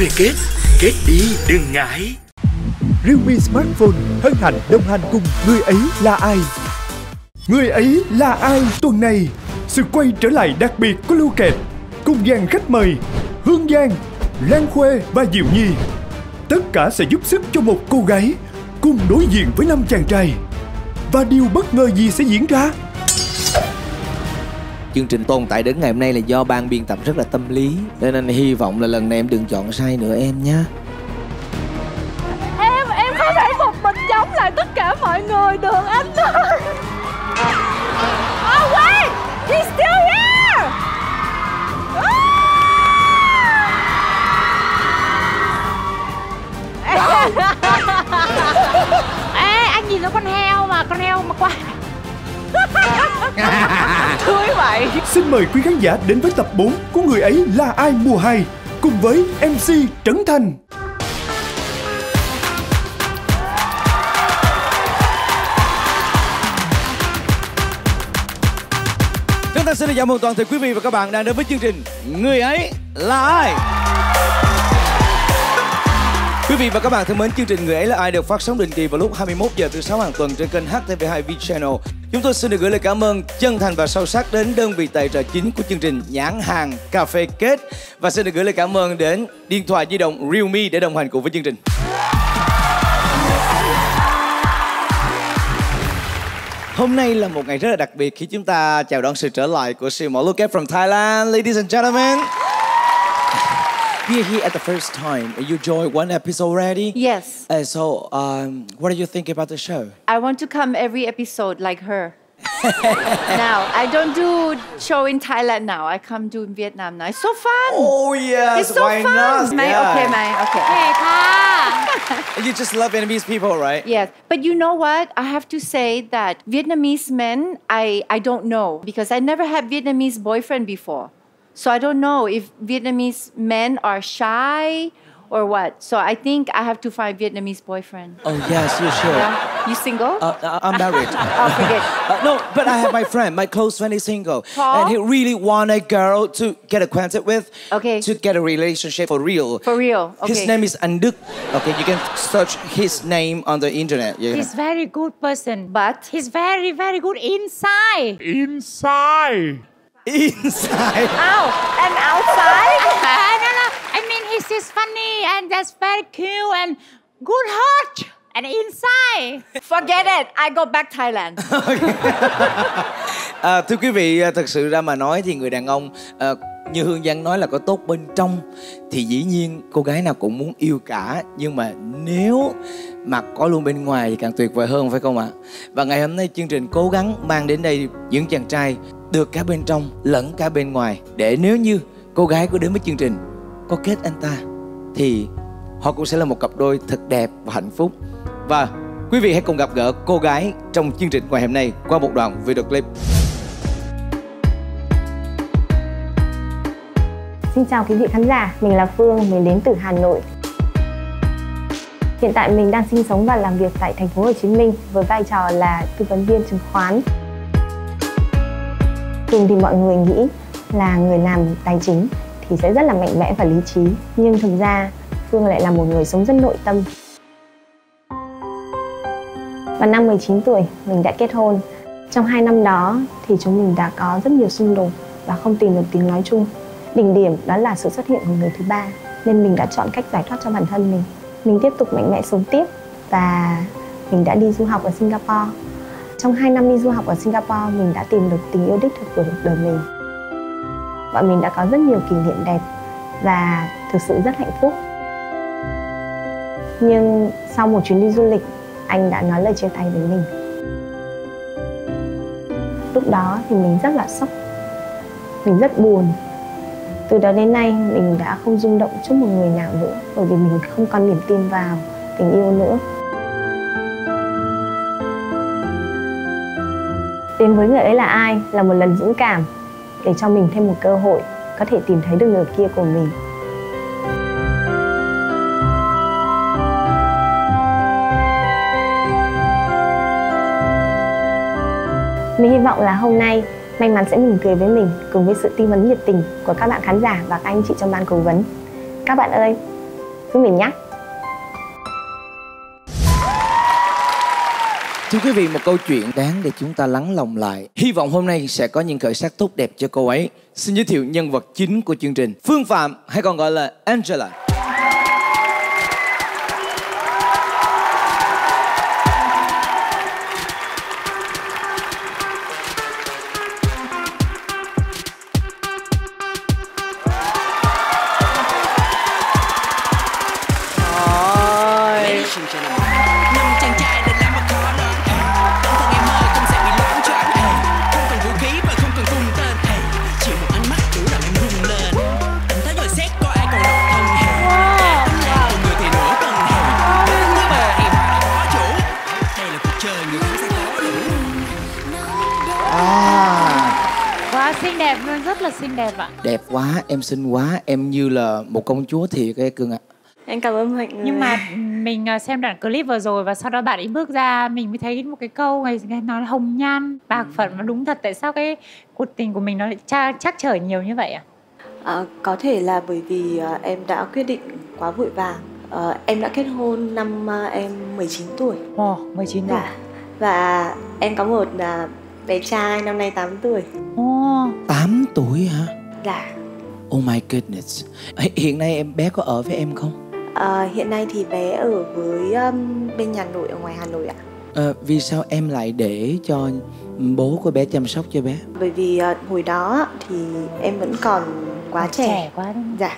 về kết Kết đi đừng ngại. Realme Smartphone hân hạnh đồng hành cùng người ấy là ai? Người ấy là ai tuần này? Sự quay trở lại đặc biệt của Lưu Kẹt Cùng dàn khách mời Hương Giang, Lan Khuê và Diệu Nhi. Tất cả sẽ giúp sức cho một cô gái Cùng đối diện với năm chàng trai. Và điều bất ngờ gì sẽ diễn ra? Chương trình tồn tại đến ngày hôm nay là do ban biên tập rất là tâm lý nên anh hy vọng là lần này em đừng chọn sai nữa em nhé Em, em có thể một mình chống lại tất cả mọi người được anh ơi. Oh wait, he's still here. Ê, anh nhìn nó con heo mà, con heo mà qua Thúi vậy. Xin mời quý khán giả đến với tập 4 của Người ấy là ai mùa 2 Cùng với MC Trấn Thành. Chúng ta xin được chào mừng toàn thể quý vị và các bạn đang đến với chương trình người ấy là ai Quý vị và các bạn thân mến, chương trình Người ấy là ai được phát sóng định kỳ vào lúc 21 giờ thứ sáu hàng tuần trên kênh HTV2 V Channel. Chúng tôi xin được gửi lời cảm ơn chân thành và sâu sắc đến đơn vị tài trợ chính của chương trình nhãn hàng cà phê kết và xin được gửi lời cảm ơn đến điện thoại di động Realme để đồng hành cùng với chương trình. Hôm nay là một ngày rất là đặc biệt khi chúng ta chào đón sự trở lại của siêu mẫu Look from Thailand, ladies and gentlemen. appeared here at the first time. You joined one episode already? Yes. Uh, so, um, what do you think about the show? I want to come every episode like her. now, I don't do show in Thailand now. I come do in Vietnam now. It's so fun. Oh, yes. It's so Why fun. Not? My, yeah. Okay, my, okay. Okay, ka. you just love Vietnamese people, right? Yes. But you know what? I have to say that Vietnamese men, I, I don't know because I never had Vietnamese boyfriend before. So I don't know if Vietnamese men are shy or what. So I think I have to find Vietnamese boyfriend. Oh yes, you should. Yeah. You single? Uh, uh, I'm married. oh, forget. Uh, no, but I have my friend, my close friend is single, Huh? and he really want a girl to get acquainted with, Okay. to get a relationship for real. For real. Okay. His name is Anduk. Okay, you can search his name on the internet. Yeah. He's very good person, But he's very very good inside. Inside Inside. Ow, and outside? no, no. I mean, he's just funny and just very cute and good heart and inside. Forget it. I go back Thailand. À, thưa quý vị, à, thật sự ra mà nói thì người đàn ông à, như Hương Giang nói là có tốt bên trong thì dĩ nhiên cô gái nào cũng muốn yêu cả nhưng mà nếu mà có luôn bên ngoài thì càng tuyệt vời hơn phải không ạ? Và ngày hôm nay chương trình cố gắng mang đến đây những chàng trai được cả bên trong lẫn cả bên ngoài để nếu như cô gái có đến với chương trình có kết anh ta thì họ cũng sẽ là một cặp đôi thật đẹp và hạnh phúc. Và quý vị hãy cùng gặp gỡ cô gái trong chương trình ngày hôm nay qua một đoạn video clip. Xin chào quý vị khán giả, mình là Phương, mình đến từ Hà Nội. Hiện tại mình đang sinh sống và làm việc tại thành phố Hồ Chí Minh với vai trò là tư vấn viên chứng khoán. Thường thì mọi người nghĩ là người làm tài chính thì sẽ rất là mạnh mẽ và lý trí, nhưng thực ra Phương lại là một người sống rất nội tâm. Vào năm 19 tuổi, mình đã kết hôn. Trong hai năm đó thì chúng mình đã có rất nhiều xung đột và không tìm được tiếng nói chung đỉnh điểm đó là sự xuất hiện của người thứ ba nên mình đã chọn cách giải thoát cho bản thân mình mình tiếp tục mạnh mẽ sống tiếp và mình đã đi du học ở Singapore trong 2 năm đi du học ở Singapore, mình đã tìm được tình yêu đích thực của cuộc đời mình. Bọn mình đã có rất nhiều kỷ niệm đẹp và thực sự rất hạnh phúc. Nhưng sau một chuyến đi du lịch, anh đã nói lời chia tay với mình. Lúc đó thì mình rất là sốc. Mình rất buồn. Từ đó đến nay, mình đã không rung động trước một người nào nữa bởi vì mình không còn niềm tin vào tình yêu nữa. Đến với người ấy là ai là một lần dũng cảm để cho mình thêm một cơ hội có thể tìm thấy được người kia của mình. Mình hy vọng là hôm nay, may mắn sẽ mỉm cười với mình cùng với sự tư vấn nhiệt tình của các bạn khán giả và các anh chị trong ban cố vấn. Các bạn ơi cứ mình nhắc Thưa quý vị, một câu chuyện đáng để chúng ta lắng lòng lại. Hy vọng hôm nay sẽ có những khởi sắc tốt đẹp cho cô ấy. Xin giới thiệu nhân vật chính của chương trình. Phương Phạm hay còn gọi là Angela. Xinh đẹp ạ. đẹp quá, em xinh quá, em như là một công chúa thiệt ấy cưng ạ. em cảm ơn mọi người Nhưng mà mình à, xem đoạn clip vừa rồi và sau đó bạn ấy bước ra mình mới thấy một cái câu ngày ngày nói là hồng nhan bạc phận và đúng thật tại sao cái cuộc tình của mình nó lại cha, chắc trở nhiều như vậy ạ? À, có thể là bởi vì à, em đã quyết định quá vội vàng. À, em đã kết hôn năm à, em 19 tuổi. Ồ, 19 tuổi. Dạ. Và em có một à, bé trai năm nay 8 tuổi. Ồ, 8 tuổi hả? Dạ. Oh my goodness. Hi- Hiện nay em bé có ở với em không? À, hiện nay thì bé ở với um, bên nhà nội ở ngoài Hà Nội ạ. Ờ, vì sao em lại để cho bố của bé chăm sóc cho bé? Bởi vì à, hồi đó thì em vẫn còn quá trẻ. trẻ quá đúng không? Dạ.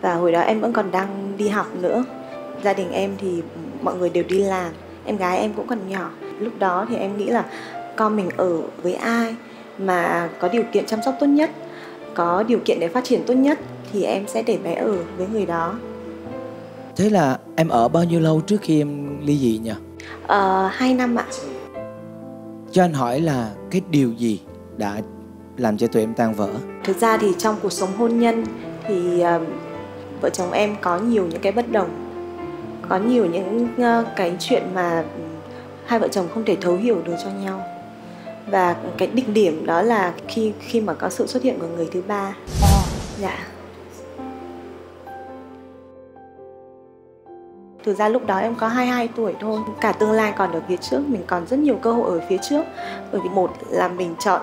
Và hồi đó em vẫn còn đang đi học nữa. Gia đình em thì mọi người đều đi làm. Em gái em cũng còn nhỏ. Lúc đó thì em nghĩ là con mình ở với ai mà có điều kiện chăm sóc tốt nhất, có điều kiện để phát triển tốt nhất thì em sẽ để bé ở với người đó. Thế là em ở bao nhiêu lâu trước khi em ly dị nhỉ? Ờ, hai năm ạ. Cho anh hỏi là cái điều gì đã làm cho tụi em tan vỡ? Thực ra thì trong cuộc sống hôn nhân thì ờ, vợ chồng em có nhiều những cái bất đồng, có nhiều những ờ, cái chuyện mà hai vợ chồng không thể thấu hiểu được cho nhau. Và cái đỉnh điểm đó là khi khi mà có sự xuất hiện của người thứ ba. Dạ. Thực ra lúc đó em có 22 tuổi thôi Cả tương lai còn ở phía trước Mình còn rất nhiều cơ hội ở phía trước Bởi vì một là mình chọn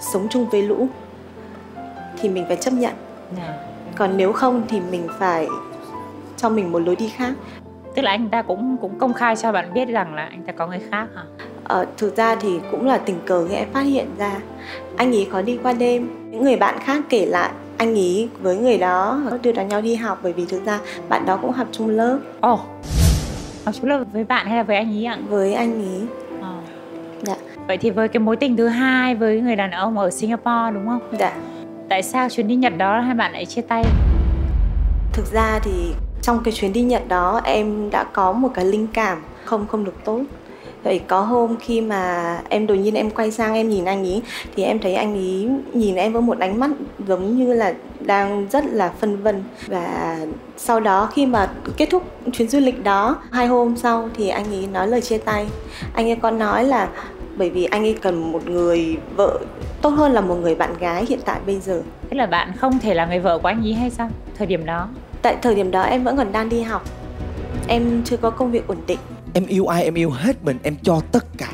sống chung với lũ Thì mình phải chấp nhận Dạ. Còn nếu không thì mình phải cho mình một lối đi khác Tức là anh ta cũng cũng công khai cho bạn biết rằng là anh ta có người khác hả? ờ, Thực ra thì cũng là tình cờ em phát hiện ra Anh ấy có đi qua đêm Những người bạn khác kể lại anh ấy với người đó đưa đón nhau đi học bởi vì thực ra bạn đó cũng học chung lớp Ồ, học chung lớp với bạn hay là với anh ấy ạ? với anh ấy Ờ. dạ Vậy thì với cái mối tình thứ hai với người đàn ông ở Singapore đúng không? dạ Tại sao chuyến đi Nhật đó hai bạn lại chia tay? Thực ra thì trong cái chuyến đi Nhật đó, em đã có một cái linh cảm không không được tốt. Vậy có hôm khi mà em đột nhiên em quay sang, em nhìn anh ý, thì em thấy anh ý nhìn em với một ánh mắt giống như là đang rất là phân vân và sau đó khi mà kết thúc chuyến du lịch đó, hai hôm sau thì anh ý nói lời chia tay anh ấy có nói là bởi vì anh ấy cần một người vợ tốt hơn là một người bạn gái hiện tại bây giờ Tức là bạn không thể là người vợ của anh ý hay sao? Thời điểm đó Tại thời điểm đó em vẫn còn đang đi học. Em chưa có công việc ổn định. Em yêu ai em yêu hết mình Em cho tất cả.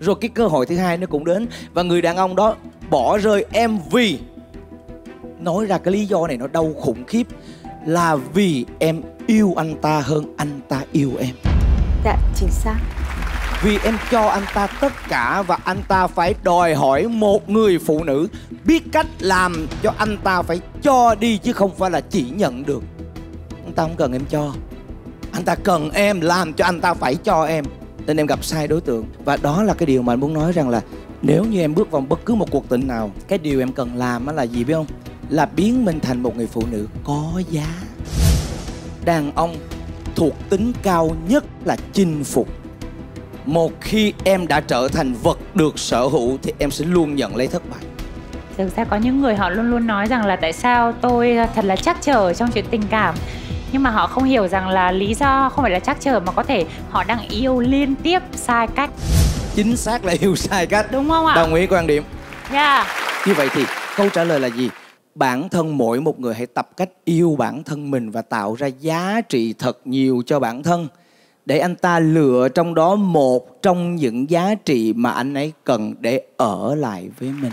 Rồi cái cơ hội thứ hai nó cũng đến Và người đàn ông đó bỏ rơi em vì Nói ra cái lý do này nó đau khủng khiếp Là vì em yêu anh ta hơn anh ta yêu em. Dạ chính xác vì em cho anh ta tất cả Và anh ta phải đòi hỏi một người phụ nữ. Biết cách làm cho anh ta phải cho đi Chứ không phải là chỉ nhận được. Anh ta không cần em cho. Anh ta cần em làm cho anh ta phải cho em. Nên em gặp sai đối tượng. Và đó là cái điều mà anh muốn nói rằng là Nếu như em bước vào bất cứ một cuộc tình nào, Cái điều em cần làm là gì biết không? Là biến mình thành một người phụ nữ có giá. Đàn ông thuộc tính cao nhất là chinh phục một khi em đã trở thành vật được sở hữu thì em sẽ luôn nhận lấy thất bại. Thực ra có những người họ luôn luôn nói rằng là tại sao tôi thật là chắc trở trong chuyện tình cảm. Nhưng mà họ không hiểu rằng là lý do không phải là chắc trở mà có thể họ đang yêu liên tiếp sai cách. Chính xác là yêu sai cách. Đúng không ạ? đồng ý quan điểm. Yeah. như vậy thì câu trả lời là gì? Bản thân mỗi một người hãy tập cách yêu bản thân mình và tạo ra giá trị thật nhiều cho bản thân để anh ta lựa trong đó một trong những giá trị mà anh ấy cần để ở lại với mình.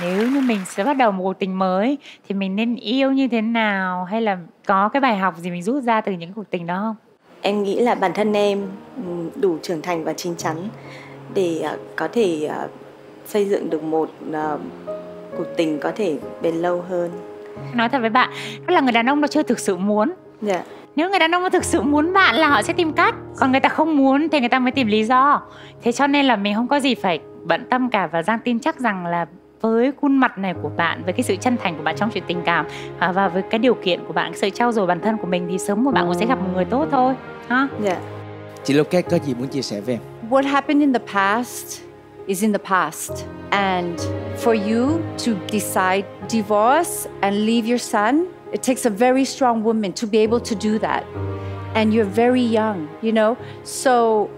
Nếu như mình sẽ bắt đầu một cuộc tình mới thì mình nên yêu như thế nào? Hay là có cái bài học gì mình rút ra từ những cuộc tình đó không? Em nghĩ là bản thân em đủ trưởng thành và chín chắn để ờ, có thể ờ, xây dựng được một ờ, cuộc tình có thể bền lâu hơn. Nói thật với bạn đó là người đàn ông nó chưa thực sự muốn. Dạ nếu người đàn ông thực sự muốn bạn là họ sẽ tìm cách. Còn người ta không muốn thì người ta mới tìm lý do. Thế cho nên là mình không có gì phải bận tâm cả và giang tin chắc rằng là với khuôn mặt này của bạn với cái sự chân thành của bạn trong chuyện tình cảm à, và với cái điều kiện của bạn sự trau dồi bản thân của mình thì sớm một bạn cũng sẽ gặp một người tốt thôi ha? Dạ chị Lô Kết có gì muốn chia sẻ với em? What happened in the past is in the past. And for you to decide divorce and leave your son, it takes a very strong woman to be able to do that. And you're very young, you know? So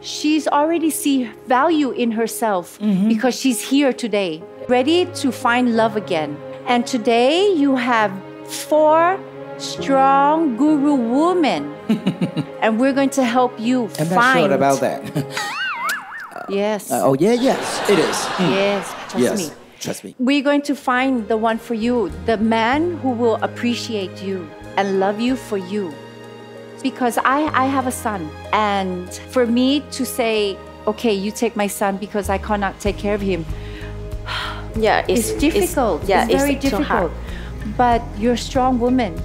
she's already see value in herself because she's here today, ready to find love again. And today you have four strong guru women. and we're going to help you I'm not sure about that Yes. Uh, oh yeah yes it is Mm. Yes, trust yes me. Trust me We're going to find the one for you, the man who will appreciate you and love you for you. Because I, I have a son, and for me to say, okay, you take my son because I cannot take care of him, yeah, it's, difficult. yeah it's very so hard. difficult. But you're a strong woman.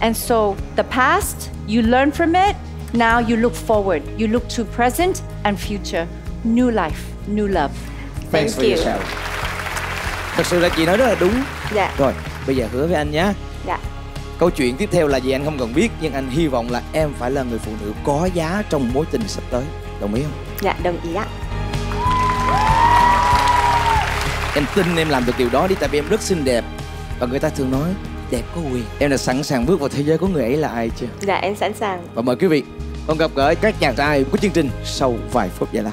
And so the past, you learn from it. Now you look forward. You look to present and future. New life, new love. thanks for Thank your you. shout thật sự là chị nói rất là đúng. Dạ. Rồi bây giờ hứa với anh nhé dạ. Câu chuyện tiếp theo là gì anh không cần biết nhưng anh hy vọng là em phải là người phụ nữ có giá trong mối tình sắp tới. Đồng ý không? Dạ đồng ý ạ. Em tin em làm được điều đó đi tại vì em rất xinh đẹp. Và người ta thường nói đẹp có quyền. Em đã sẵn sàng bước vào thế giới của người ấy là ai chưa? Dạ em sẵn sàng. Và mời quý vị cùng gặp gỡ các chàng trai của chương trình sau vài phút giải lao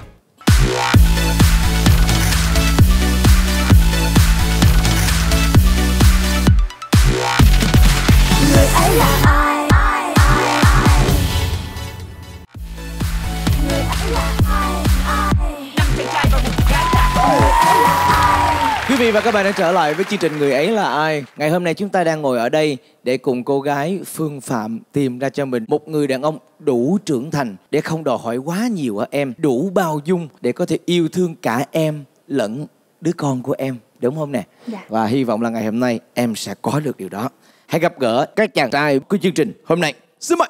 vị và các bạn đã trở lại với chương trình Người ấy là ai. Ngày hôm nay chúng ta đang ngồi ở đây Để cùng cô gái Phương Phạm tìm ra cho mình Một người đàn ông đủ trưởng thành Để không đòi hỏi quá nhiều ở em Đủ bao dung để có thể yêu thương cả em Lẫn đứa con của em. Đúng không nè? Dạ. Và hy vọng là ngày hôm nay em sẽ có được điều đó. Hãy gặp gỡ các chàng trai của chương trình hôm nay. Xin mời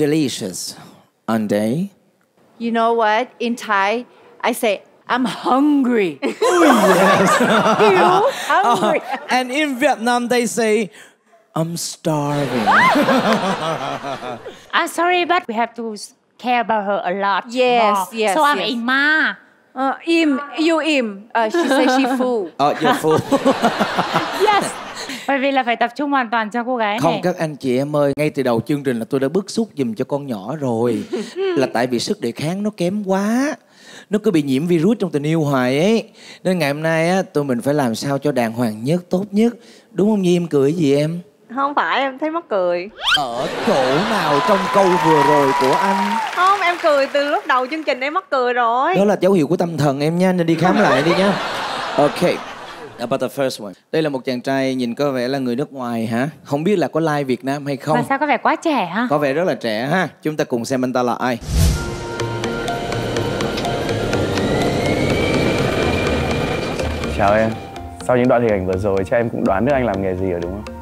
love me They look delicious on day. You know what? In Thai, I say, I'm hungry. oh, yes. you? hungry. And in Vietnam, they say, I'm starving. I'm sorry, but we have to care about her a lot. Yes, more. yes, So I'm yes. in ma. Uh, im, you im. Uh, she said she full. Oh, you're full. Bởi vì là phải tập trung hoàn toàn cho cô gái Không này. các anh chị em ơi, ngay từ đầu chương trình là tôi đã bức xúc dùm cho con nhỏ rồi. là tại vì sức đề kháng nó kém quá. Nó cứ bị nhiễm virus trong tình yêu hoài ấy. Nên ngày hôm nay á, tụi mình phải làm sao cho đàng hoàng nhất, tốt nhất. Đúng không Nhi em cười gì em? không phải em thấy mắc cười Ở chỗ nào trong câu vừa rồi của anh? không em cười từ lúc đầu chương trình em mắc cười rồi Đó là dấu hiệu của tâm thần em nha, nên đi khám lại đi nha. Ok. About the first one. Đây là một chàng trai nhìn có vẻ là người nước ngoài hả? Không biết là có like Việt Nam hay không? Mà sao có vẻ quá trẻ ha? Có vẻ rất là trẻ ha. Chúng ta cùng xem anh ta là ai. Chào em. Sau những đoạn hình ảnh vừa rồi chắc em cũng đoán được anh làm nghề gì rồi đúng không?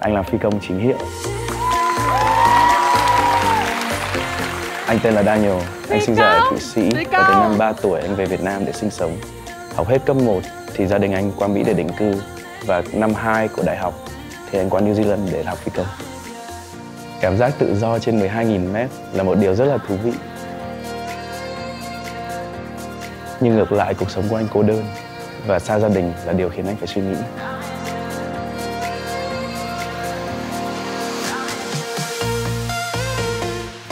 Anh làm phi công chính hiệu. Anh tên là Daniel, anh sinh ra ở Thụy Sĩ và đến năm 3 tuổi anh về Việt Nam để sinh sống. Học hết cấp 1 thì gia đình anh qua Mỹ để định cư và năm 2 của đại học, thì anh qua New Zealand để học phi công. Cảm giác tự do trên 12.000 mét là một điều rất là thú vị. Nhưng ngược lại, cuộc sống của anh cô đơn và xa gia đình là điều khiến anh phải suy nghĩ.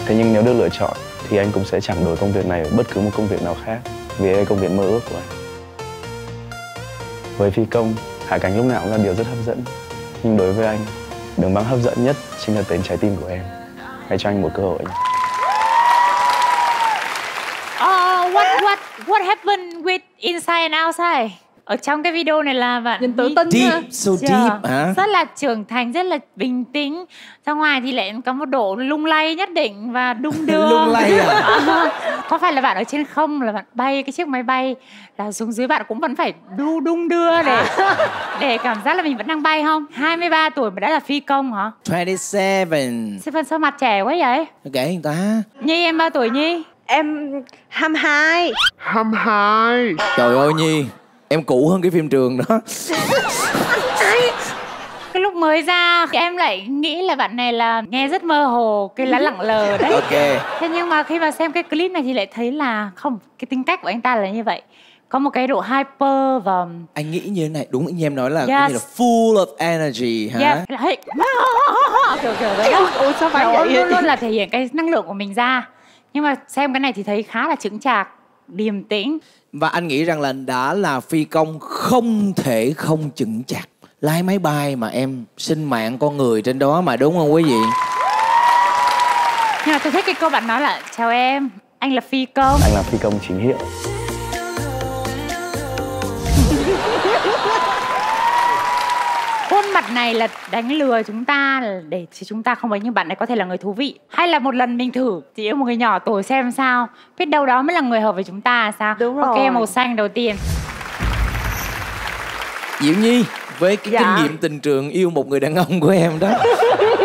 Thế nhưng nếu được lựa chọn, thì anh cũng sẽ chẳng đổi công việc này ở bất cứ một công việc nào khác, vì đây là công việc mơ ước của anh. Với phi công, hạ cánh lúc nào cũng là điều rất hấp dẫn. Nhưng đối với anh, đường băng hấp dẫn nhất chính là tên trái tim của em. Hãy cho anh một cơ hội nhé. Uh, what what what happened with inside and outside? Ở trong cái video này là bạn Nhìn tự Nhi- tin Deep, ha. so deep hả? rất là trưởng thành rất là bình tĩnh ra ngoài thì lại có một độ lung lay nhất định và đung đưa Lung lay à? Ờ, có phải là bạn ở trên không là bạn bay cái chiếc máy bay là xuống dưới bạn cũng vẫn phải đu đung đưa để để cảm giác là mình vẫn đang bay không 23 tuổi mà đã là phi công hả 27. Stephen sao mặt trẻ quá vậy Kể người ta. Nhi em bao tuổi Nhi em 22 Trời ơi Nhi, em cũ hơn cái phim trường đó. cái lúc mới ra em lại nghĩ là bạn này là nghe rất mơ hồ cái lá lẳng lờ đấy Ok. Thế nhưng mà khi mà xem cái clip này thì lại thấy là không, cái tính cách của anh ta là như vậy. Có một cái độ hyper và Anh nghĩ như thế này, đúng như em nói là Yes. cái như là full of energy hả? yeah, là hey, kiểu kiểu đấy đó. ủa sao phải Nó vậy luôn luôn là thể hiện cái năng lượng của mình ra. Nhưng mà xem cái này thì thấy khá là chững chạc, điềm tĩnh. Và anh nghĩ rằng là đã là phi công không thể không chững chạc. Lái máy bay mà em sinh mạng con người trên đó mà đúng không quý vị? Nhưng mà tôi thích cái câu bạn nói là chào em, anh là phi công. Anh làm phi công chính hiệu. Mặt này là đánh lừa chúng ta để cho chúng ta không ấy nhưng bạn này có thể là người thú vị. Hay là một lần mình thử chỉ yêu một người nhỏ tuổi xem sao. Biết đâu đó mới là người hợp với chúng ta sao? Đúng Ok rồi. màu xanh đầu tiên. Diệu Nhi, với cái Dạ. kinh nghiệm tình trường yêu một người đàn ông của em đó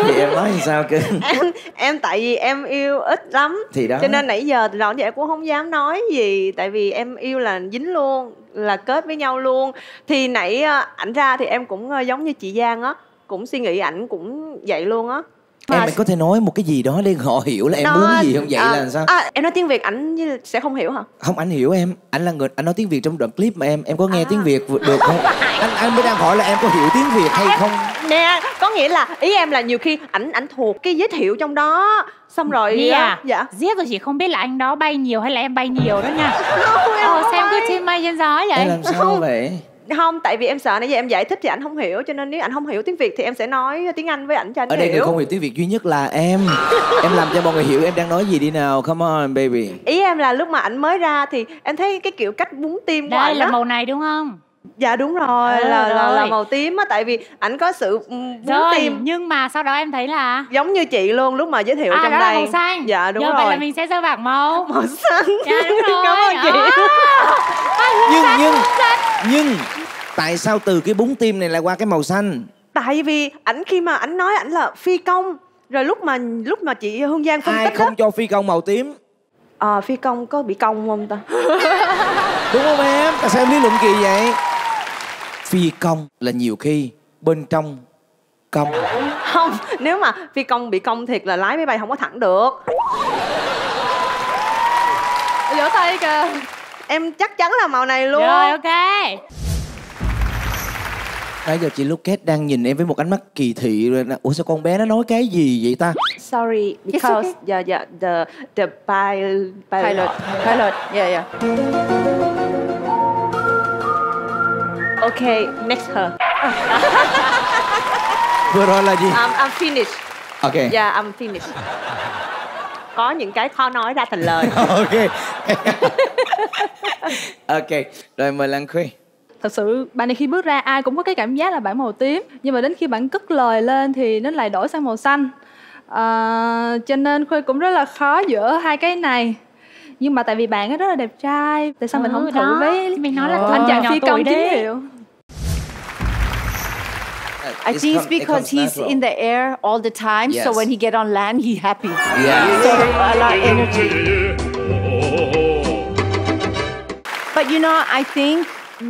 thì em nói sao cơ? em em tại vì em yêu ít lắm Thì đó. cho nên nãy giờ từ giờ em cũng không dám nói gì tại vì em yêu là dính luôn là kết với nhau luôn thì nãy ờ, ảnh ra thì em cũng ờ, giống như chị Giang á cũng suy nghĩ ảnh cũng vậy luôn á Em mày có thể nói một cái gì đó để họ hiểu là em Nó- muốn gì không vậy à, là sao? à, em nói tiếng việt ảnh sẽ không hiểu hả Không anh hiểu em, anh là người anh nói tiếng Việt trong đoạn clip mà em em có nghe À. tiếng Việt được không? Anh anh mới đang hỏi là em có hiểu tiếng Việt hay không? Nè có nghĩa là ý em là nhiều khi ảnh ảnh thuộc cái giới thiệu trong đó xong rồi Nhi à, dạ giết rồi chỉ không biết là anh đó bay nhiều hay là em bay nhiều đó nha. Không, em Ồ, không xem cứ bay. chim bay trên gió vậy. Em làm sao vậy? không tại vì em sợ nãy giờ em giải thích thì ảnh không hiểu cho nên nếu ảnh không hiểu tiếng việt thì em sẽ nói tiếng anh với ảnh cho ảnh Ở đây người hiểu không hiểu tiếng Việt duy nhất là em. Em làm cho mọi người hiểu em đang nói gì đi nào. Come on baby. ý em là lúc mà ảnh mới ra thì em thấy cái kiểu cách búng tim của Đây ảnh là á màu này đúng không? Dạ đúng rồi Ừ, là, là là rồi. màu tím á tại vì ảnh có sự Rồi, tim nhưng mà sau đó em thấy là giống như chị luôn lúc mà giới thiệu à trong đó đây là màu xanh. dạ đúng Giờ rồi vậy là mình sẽ rơi bảng màu. màu xanh Dạ đúng rồi. cảm ơn chị Đó. Nhưng nhưng nhưng tại sao từ cái búng tim này lại qua cái màu xanh? tại vì ảnh khi mà ảnh nói ảnh là phi công rồi lúc mà lúc mà chị hương giang phân ai tích không cho phi công màu tím ờ, phi công có bị công không ta đúng không em tại sao em lý luận kỳ vậy phi công là nhiều khi bên trong công. Không nếu mà phi công bị công thiệt là lái máy bay không có thẳng được. Vỗ tay kìa. Em chắc chắn là màu này luôn. Rồi ok. Nãy giờ chị Lucas đang nhìn em với một ánh mắt kỳ thị rồi ủa sao con bé nó nói cái gì vậy ta? Sorry because the the the the pilot. Pilot. Pilot. Yeah, yeah. Okay next her. Vừa rồi là gì? I'm, I'm finished. Ok. Yeah I'm finished. Có những cái khó nói ra thành lời. Ok. Ok rồi mời lan khuy. Thật sự bạn này khi bước ra ai cũng có cái cảm giác là bạn màu tím. Nhưng mà đến khi bạn cất lời lên thì nó lại đổi sang màu xanh. À, cho nên khuê cũng rất là khó giữa hai cái này. Nhưng mà tại vì bạn ấy rất là đẹp trai tại sao mình Ừ, không thử đó. với Mình nói là anh nhỏ chàng phi công đi. chính hiệu I think it's because he's in the air all the time, so when he get on land, he happy. Yeah. So a lot of energy. But you know, I think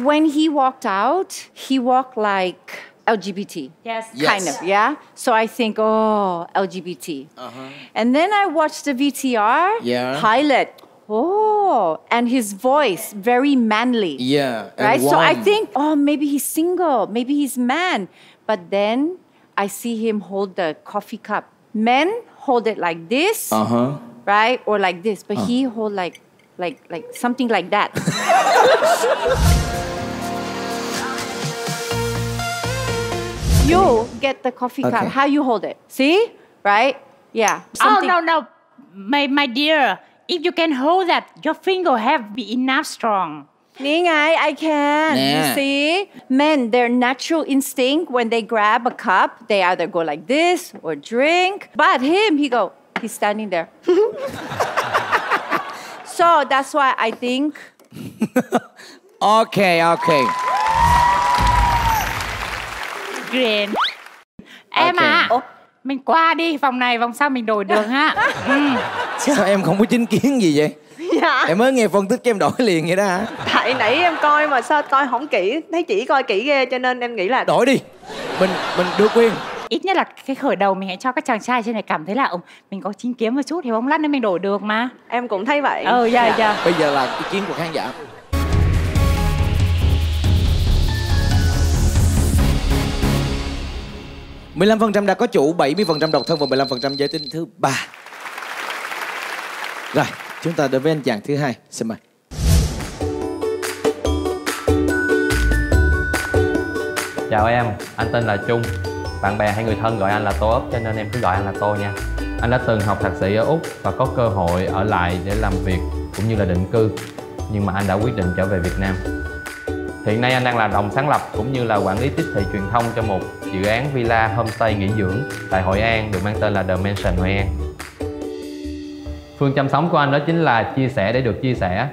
when he walked out, he walked like LGBT. Yes. yes. Kind of, yeah. So I think, oh, LGBT. Uh-huh. And then I watched the VTR Yeah. pilot. Oh, and his voice very manly yeah and right? So I think, oh, maybe he's single, maybe he's man. But then I see him hold the coffee cup. Men hold it like this, uh-huh right, or like this, but he hold like, like, like something like that. you get the coffee cup. Okay. How you hold it? See, right? Yeah. Oh no no My my dear If you can hold that Your finger have be enough strong Nghĩ ngay, I can. Nè. You see? Men, their natural instinct when they grab a cup, they either go like this or drink. But him, he go, he's standing there. so that's why I think ok ok Green Em Ok. à Mình qua đi Vòng này vòng sau mình đổi đường ha ừ. sao em không có chính kiến gì vậy dạ. Em mới nghe phân tích em đổi liền vậy đó hả? Tại nãy em coi mà sao coi không kỹ thấy chỉ coi kỹ ghê cho nên em nghĩ là đổi đi. Mình mình đưa quyền. Ít nhất là cái khởi đầu mình hãy cho các chàng trai trên này cảm thấy là "Ồ, Mình có chính kiến một chút thì bóng lăn nên mình đổi được mà. Em cũng thấy vậy. Ừ dạ dạ. bây giờ là ý kiến của khán giả. phần trăm đã có chủ 70% độc thân và 15% giới tính thứ ba. Rồi, chúng ta đến với anh chàng thứ hai. Xin mời. Chào em, anh tên là Trung. Bạn bè hay người thân gọi anh là Tô ấp cho nên em cứ gọi anh là Tô nha. Anh đã từng học thạc sĩ ở Úc và có cơ hội ở lại để làm việc cũng như là định cư Nhưng mà anh đã quyết định trở về Việt Nam. Hiện nay anh đang là đồng sáng lập cũng như là quản lý tiếp thị truyền thông cho một dự án villa homestay nghỉ dưỡng tại Hội An được mang tên là The Mansion Hội An. Phương chăm sống của anh đó chính là chia sẻ để được chia sẻ.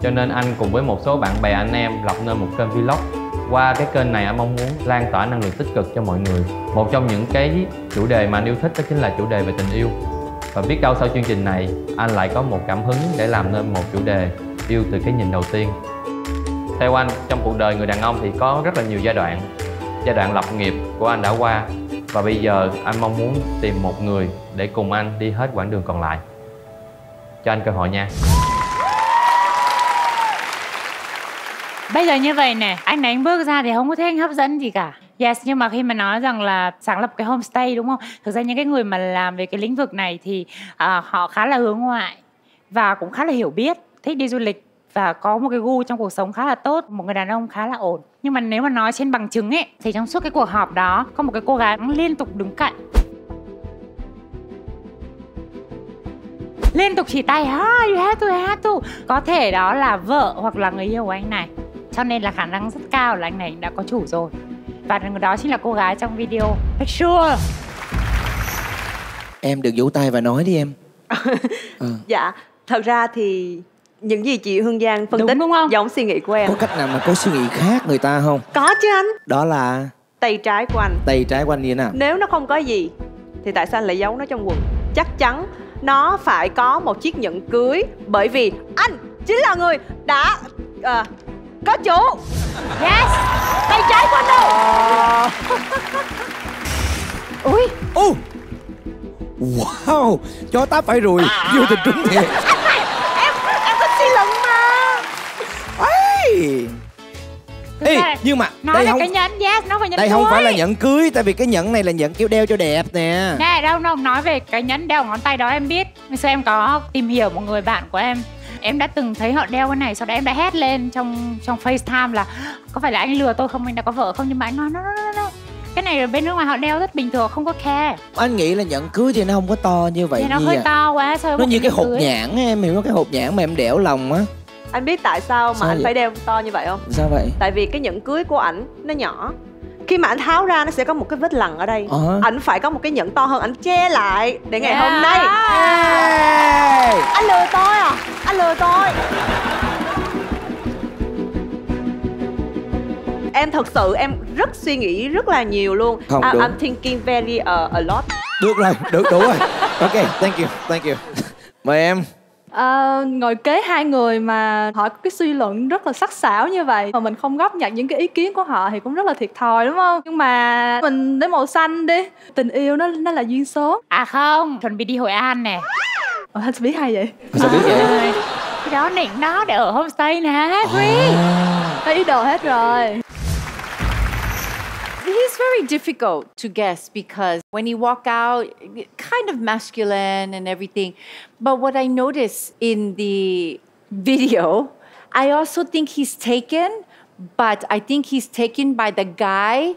Cho nên anh cùng với một số bạn bè anh em lập nên một kênh vlog. Qua cái kênh này anh mong muốn lan tỏa năng lượng tích cực cho mọi người. Một trong những cái chủ đề mà anh yêu thích đó chính là chủ đề về tình yêu. Và biết đâu sau chương trình này anh lại có một cảm hứng để làm nên một chủ đề yêu từ cái nhìn đầu tiên. Theo anh, trong cuộc đời người đàn ông thì có rất là nhiều giai đoạn. Giai đoạn lập nghiệp của anh đã qua. Và bây giờ anh mong muốn tìm một người để cùng anh đi hết quãng đường còn lại cho anh cơ hội nha Bây giờ như vậy nè, anh này anh bước ra thì không có thấy anh hấp dẫn gì cả. Yes, nhưng mà khi mà nói rằng là sáng lập cái homestay đúng không? Thực ra những cái người mà làm về cái lĩnh vực này thì uh, họ khá là hướng ngoại và cũng khá là hiểu biết, thích đi du lịch và có một cái gu trong cuộc sống khá là tốt, một người đàn ông khá là ổn. Nhưng mà nếu mà nói trên bằng chứng ấy thì trong suốt cái cuộc họp đó có một cái cô gái liên tục đứng cạnh liên tục chỉ tay ah, you have to, you have to. có thể đó là vợ hoặc là người yêu của anh này. Cho nên là khả năng rất cao là anh này đã có chủ rồi. Và người đó chính là cô gái trong video. Make sure. Em được vỗ tay và nói đi em. Dạ thật ra thì những gì chị hương giang phân Đúng tích đúng không? giống suy nghĩ của em. Có cách nào mà có suy nghĩ khác người ta không? có chứ anh. Đó là tay trái của anh. Tay trái của anh như thế nào? nếu nó không có gì thì tại sao anh lại giấu nó trong quần? Chắc chắn nó phải có một chiếc nhẫn cưới bởi vì anh chính là người đã à, có chủ. Yes tay trái của anh đâu? Ui. Ô. Wow Cho táp phải rồi Vô tình trúng thiệt. Em em có suy luận mà. Thực Ê nhưng mà nói đây không cái nhẫn yes nó phải nhẫn đây không cưới. phải là nhẫn cưới tại vì cái nhẫn này là nhẫn kiểu đeo cho đẹp nè Nè đâu đâu nói về cái nhẫn đeo ngón tay đó em biết Ngày xưa em có tìm hiểu một người bạn của em Em đã từng thấy họ đeo cái này Sau đó em đã hét lên trong trong FaceTime là Có phải là anh lừa tôi không, anh đã có vợ không Nhưng mà anh nói no, no, no. Cái này ở bên nước ngoài họ đeo rất bình thường, không có care anh nghĩ là nhẫn cưới thì nó không có to như vậy Thì nó hơi à. to quá sao nó như cái hộp cưới? nhãn em hiểu không? cái hộp nhãn mà em đẽo lòng á anh biết tại sao mà Sao anh vậy? phải đeo to như vậy không? Sao vậy? Tại vì cái nhẫn cưới của ảnh nó nhỏ. Khi mà anh tháo ra nó sẽ có một cái vết lằn ở đây. Ờ. ảnh phải có một cái nhẫn to hơn ảnh che lại để ngày Yeah. hôm nay. Anh lừa tôi à? Anh lừa tôi. Em thật sự em rất suy nghĩ rất là nhiều luôn. Không, I- đúng. I'm thinking very uh, a lot. Được rồi được đủ rồi. Ok thank you thank you. Mời em Ờ, ngồi kế hai người mà họ có cái suy luận rất là sắc sảo như vậy mà mình không góp nhặt những cái ý kiến của họ thì cũng rất là thiệt thòi đúng không? Nhưng mà mình lấy màu xanh đi tình yêu nó nó là duyên số. À không, chuẩn bị đi Hội An nè. Ủa, anh biết hay vậy? Sao biết vậy? Cái đó nịnh đó để ở homestay nè Free có ý đồ hết rồi He's very difficult to guess because when he walk out, kind of masculine and everything. But what I noticed in the video, I also think he's taken, but I think he's taken by the guy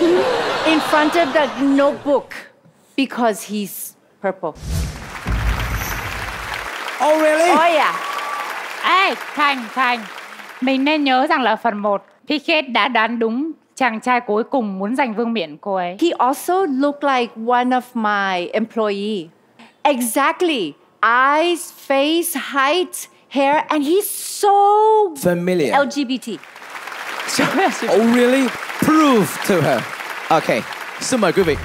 in front of the notebook because he's purple. oh really Oh yeah. Ê, Thành, Thành Mình nên nhớ rằng là phần 1 Piquet đã đoán đúng chàng trai cuối cùng muốn giành vương miện cô ấy. He also looked like one of my employee. Exactly. Eyes, face, height, hair, and he's so familiar. LGBT. Oh really? Prove to her. Ok xin mời quý vị.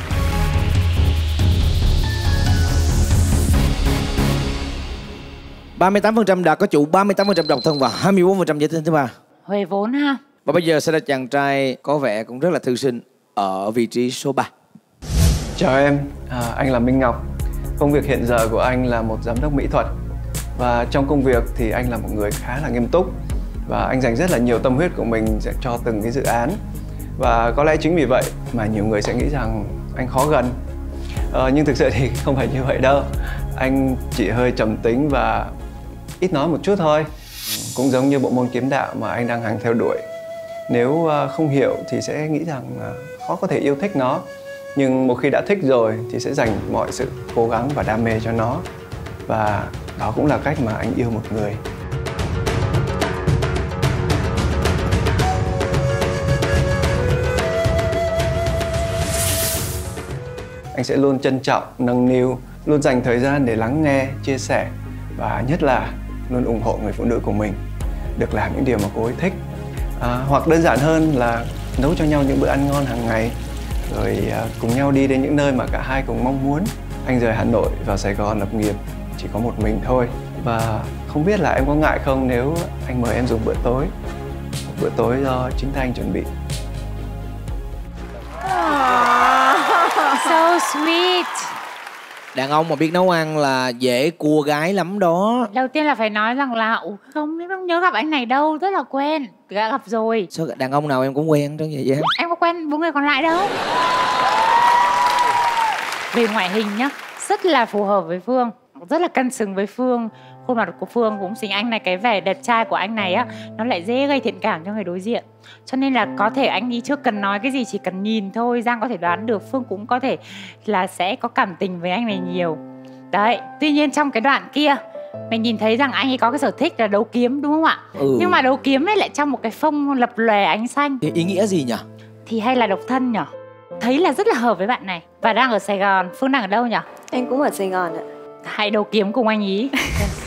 Ba mươi tám phần trăm đã có chủ 38% độc thân và 24% giới tính thứ ba. Huề vốn ha và bây giờ sẽ là chàng trai có vẻ cũng rất là thư sinh ở vị trí số 3. Chào em, à, anh là Minh Ngọc. Công việc hiện giờ của anh là một giám đốc mỹ thuật. Và trong công việc thì anh là một người khá là nghiêm túc. Và anh dành rất là nhiều tâm huyết của mình sẽ cho từng cái dự án. Và có lẽ chính vì vậy mà nhiều người sẽ nghĩ rằng anh khó gần. À, nhưng thực sự thì không phải như vậy đâu. Anh chỉ hơi trầm tính và ít nói một chút thôi. Cũng giống như bộ môn kiếm đạo mà anh đang hàng theo đuổi nếu ờ, không hiểu thì sẽ nghĩ rằng ờ, khó có thể yêu thích nó. Nhưng một khi đã thích rồi thì sẽ dành mọi sự cố gắng và đam mê cho nó. Và đó cũng là cách mà anh yêu một người. Anh sẽ luôn trân trọng, nâng niu, luôn dành thời gian để lắng nghe, chia sẻ và nhất là luôn ủng hộ người phụ nữ của mình. Được làm những điều mà cô ấy thích à, hoặc đơn giản hơn là nấu cho nhau những bữa ăn ngon hàng ngày rồi à, cùng nhau đi đến những nơi mà cả hai cùng mong muốn. Anh rời hà nội vào sài gòn lập nghiệp chỉ có một mình thôi. Và không biết là em có ngại không nếu anh mời em dùng bữa tối. Một bữa tối do chính tay anh chuẩn bị. So sweet. Đàn ông mà biết nấu ăn là dễ cua gái lắm đó. Đầu tiên là phải nói rằng là "Ủa, không, em không nhớ gặp anh này đâu Rất là quen Đã gặp rồi Sao đàn ông nào em cũng quen trơn vậy em? Em có quen bốn người còn lại đâu Về ngoại hình nhá Rất là phù hợp với Phương Rất là cân xứng với Phương Khuôn mặt của Phương cũng xinh anh này Cái vẻ đẹp trai của anh này á Nó lại dễ gây thiện cảm cho người đối diện Cho nên là có thể anh ấy chưa cần nói cái gì Chỉ cần nhìn thôi Giang có thể đoán được Phương cũng có thể là sẽ có cảm tình với anh này nhiều Đấy Tuy nhiên trong cái đoạn kia mình nhìn thấy rằng anh ấy có cái sở thích là đấu kiếm đúng không ạ? Ừ. Nhưng mà đấu kiếm ấy lại trong một cái phông lập lòe ánh xanh Ý, ý nghĩa gì nhỉ? thì hay là độc thân nhở thấy là rất là hợp với bạn này và đang ở Sài Gòn Phương đang ở đâu nhở Em cũng ở Sài Gòn ạ. hãy đấu kiếm cùng anh ý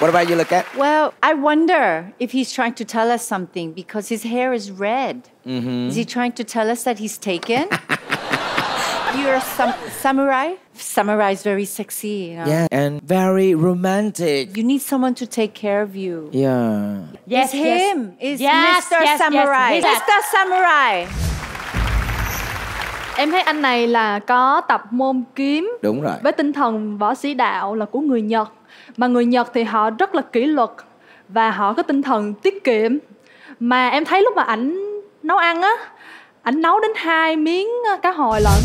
What about you, look at? Well, I wonder if he's trying to tell us something because his hair is red. Mhm. Is he trying to tell us that he's taken? you're a sam- samurai. Samurai is very sexy. You know? Yeah, and very romantic. You need someone to take care of you. Yeah. Yes, Yes, yes. him. Is Yes, Mr. yes, Samurai. yes, he's Mr. Samurai. Em thấy anh này là có tập môn kiếm Đúng rồi. với tinh thần võ sĩ đạo là của người Nhật. Mà người Nhật thì họ rất là kỷ luật và họ có tinh thần tiết kiệm. Mà em thấy lúc mà ảnh nấu ăn á, ảnh nấu đến hai miếng cá hồi lận.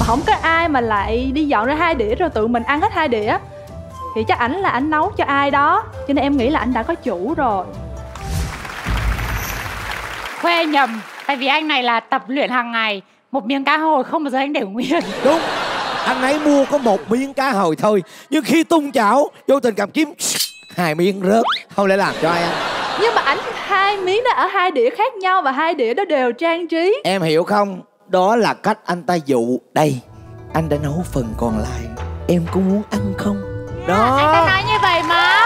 Mà không có ai mà lại đi dọn ra hai đĩa rồi tự mình ăn hết hai đĩa. Thì chắc ảnh là ảnh nấu cho ai đó, cho nên em nghĩ là ảnh đã có chủ rồi. Khoe nhầm Tại vì anh này là tập luyện hàng ngày Một miếng cá hồi không bao giờ anh để nguyên đúng anh ấy mua có một miếng cá hồi thôi nhưng khi tung chảo vô tình cầm kiếm hai miếng rớt không lẽ làm cho ai ăn Nhưng mà ảnh hai miếng đó ở hai đĩa khác nhau và hai đĩa đó đều trang trí. Em hiểu không? Đó là cách anh ta dụ. Đây, anh đã nấu phần còn lại. Em có muốn ăn không? Đó. Anh ta nói như vậy mà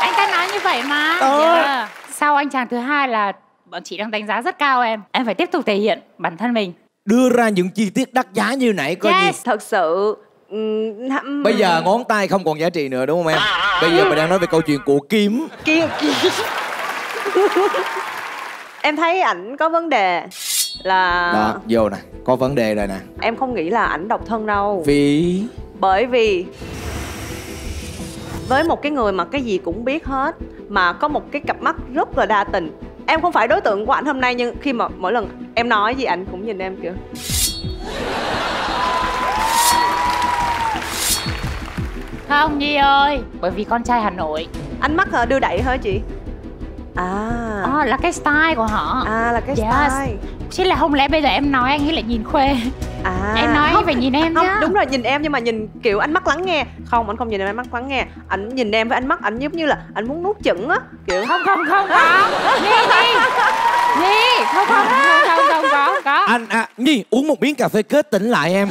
Anh ta nói như vậy mà Đó. Yeah. Sau anh chàng thứ hai là Bọn chị đang đánh giá rất cao em Em phải tiếp tục thể hiện bản thân mình Đưa ra những chi tiết đắt giá như nãy coi gì. thật sự Bây giờ ngón tay không còn giá trị nữa đúng không em? Bây giờ mình đang nói về câu chuyện của kiếm. kia kia em thấy ảnh có vấn đề là Đó, vô nè, có vấn đề rồi nè. em không nghĩ là ảnh độc thân đâu Vì bởi vì với một cái người mà cái gì cũng biết hết mà có một cái cặp mắt rất là đa tình em không phải đối tượng của ảnh hôm nay nhưng khi mà mỗi lần em nói gì ảnh cũng nhìn em kiểu Không Nhi ơi Bởi vì con trai Hà Nội. Ánh mắt hả đưa đẩy hả chị? À. À, Là cái style của họ. À là cái Yes. style Chứ là không lẽ bây giờ em nói anh ấy lại nhìn khuê? À. Em nói anh phải nhìn em không chứ đúng rồi nhìn em nhưng mà nhìn kiểu ánh mắt lắng nghe. Không anh không nhìn em ánh mắt lắng nghe. Ảnh nhìn em với ánh mắt ảnh giống như là ảnh muốn nuốt chửng á kiểu. Không không không có. Nhi Nhi. Nhi Không không không không không có có. Anh à nhi uống một miếng cà phê kết tỉnh lại em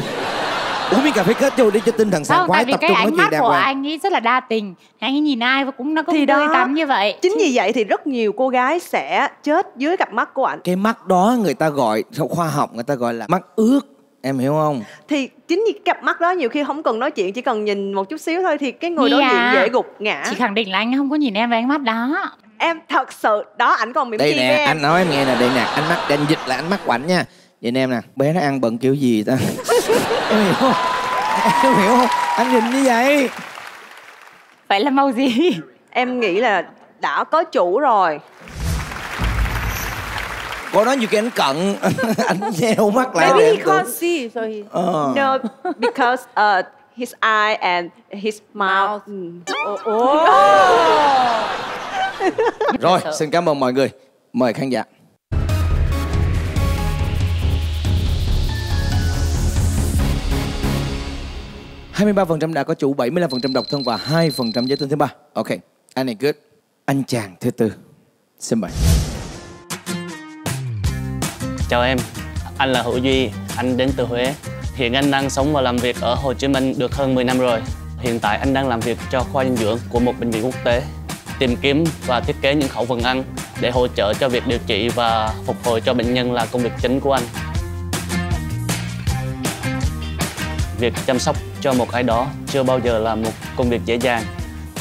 uống miếng cà phê kết vô đi cho tinh thần sảng tại khoái tập cái trung nói ánh chuyện mắt đàng của anh ấy rất là đa tình Anh ấy nhìn ai và cũng nó cũng thì tươi đó tắn như vậy chính vì vậy thì rất nhiều cô gái sẽ chết dưới cặp mắt của ảnh cái mắt đó người ta gọi theo khoa học người ta gọi là mắt ướt. Em hiểu không? thì chính vì cặp mắt đó nhiều khi không cần nói chuyện chỉ cần nhìn một chút xíu thôi thì cái người đối Nhi diện à, dễ gục ngã Chị khẳng định là anh không có nhìn em với ánh mắt đó em thật sự đó ảnh còn mỉm Đây nè, em anh nói em nghe nè, đây nè, ánh mắt, anh dịch lại ánh mắt của ảnh nha. Nhìn em nè, bé nó ăn bận kiểu gì ta? em hiểu không? Em hiểu không? Anh nhìn như vậy. Vậy là màu gì? em nghĩ là đã có chủ rồi Có nói nhiều khi anh cận, anh nheo mắt lại. Maybe he can't see, so he. Ờ. no because uh, his eye and his mouth Ừ. Oh, oh. Rồi, xin cảm ơn mọi người. Mời khán giả. Hai mươi ba phần trăm đã có chủ 75% độc thân và 2% giới tính thứ ba. Ok, anh này good. Anh chàng thứ tư. Xin mời. Chào em, anh là Hữu Duy, anh đến từ Huế. Hiện anh đang sống và làm việc ở Hồ Chí Minh được hơn 10 năm rồi. Hiện tại anh đang làm việc cho khoa dinh dưỡng của một bệnh viện quốc tế, tìm kiếm và thiết kế những khẩu phần ăn để hỗ trợ cho việc điều trị và phục hồi cho bệnh nhân là công việc chính của anh. Việc chăm sóc cho một ai đó chưa bao giờ là một công việc dễ dàng,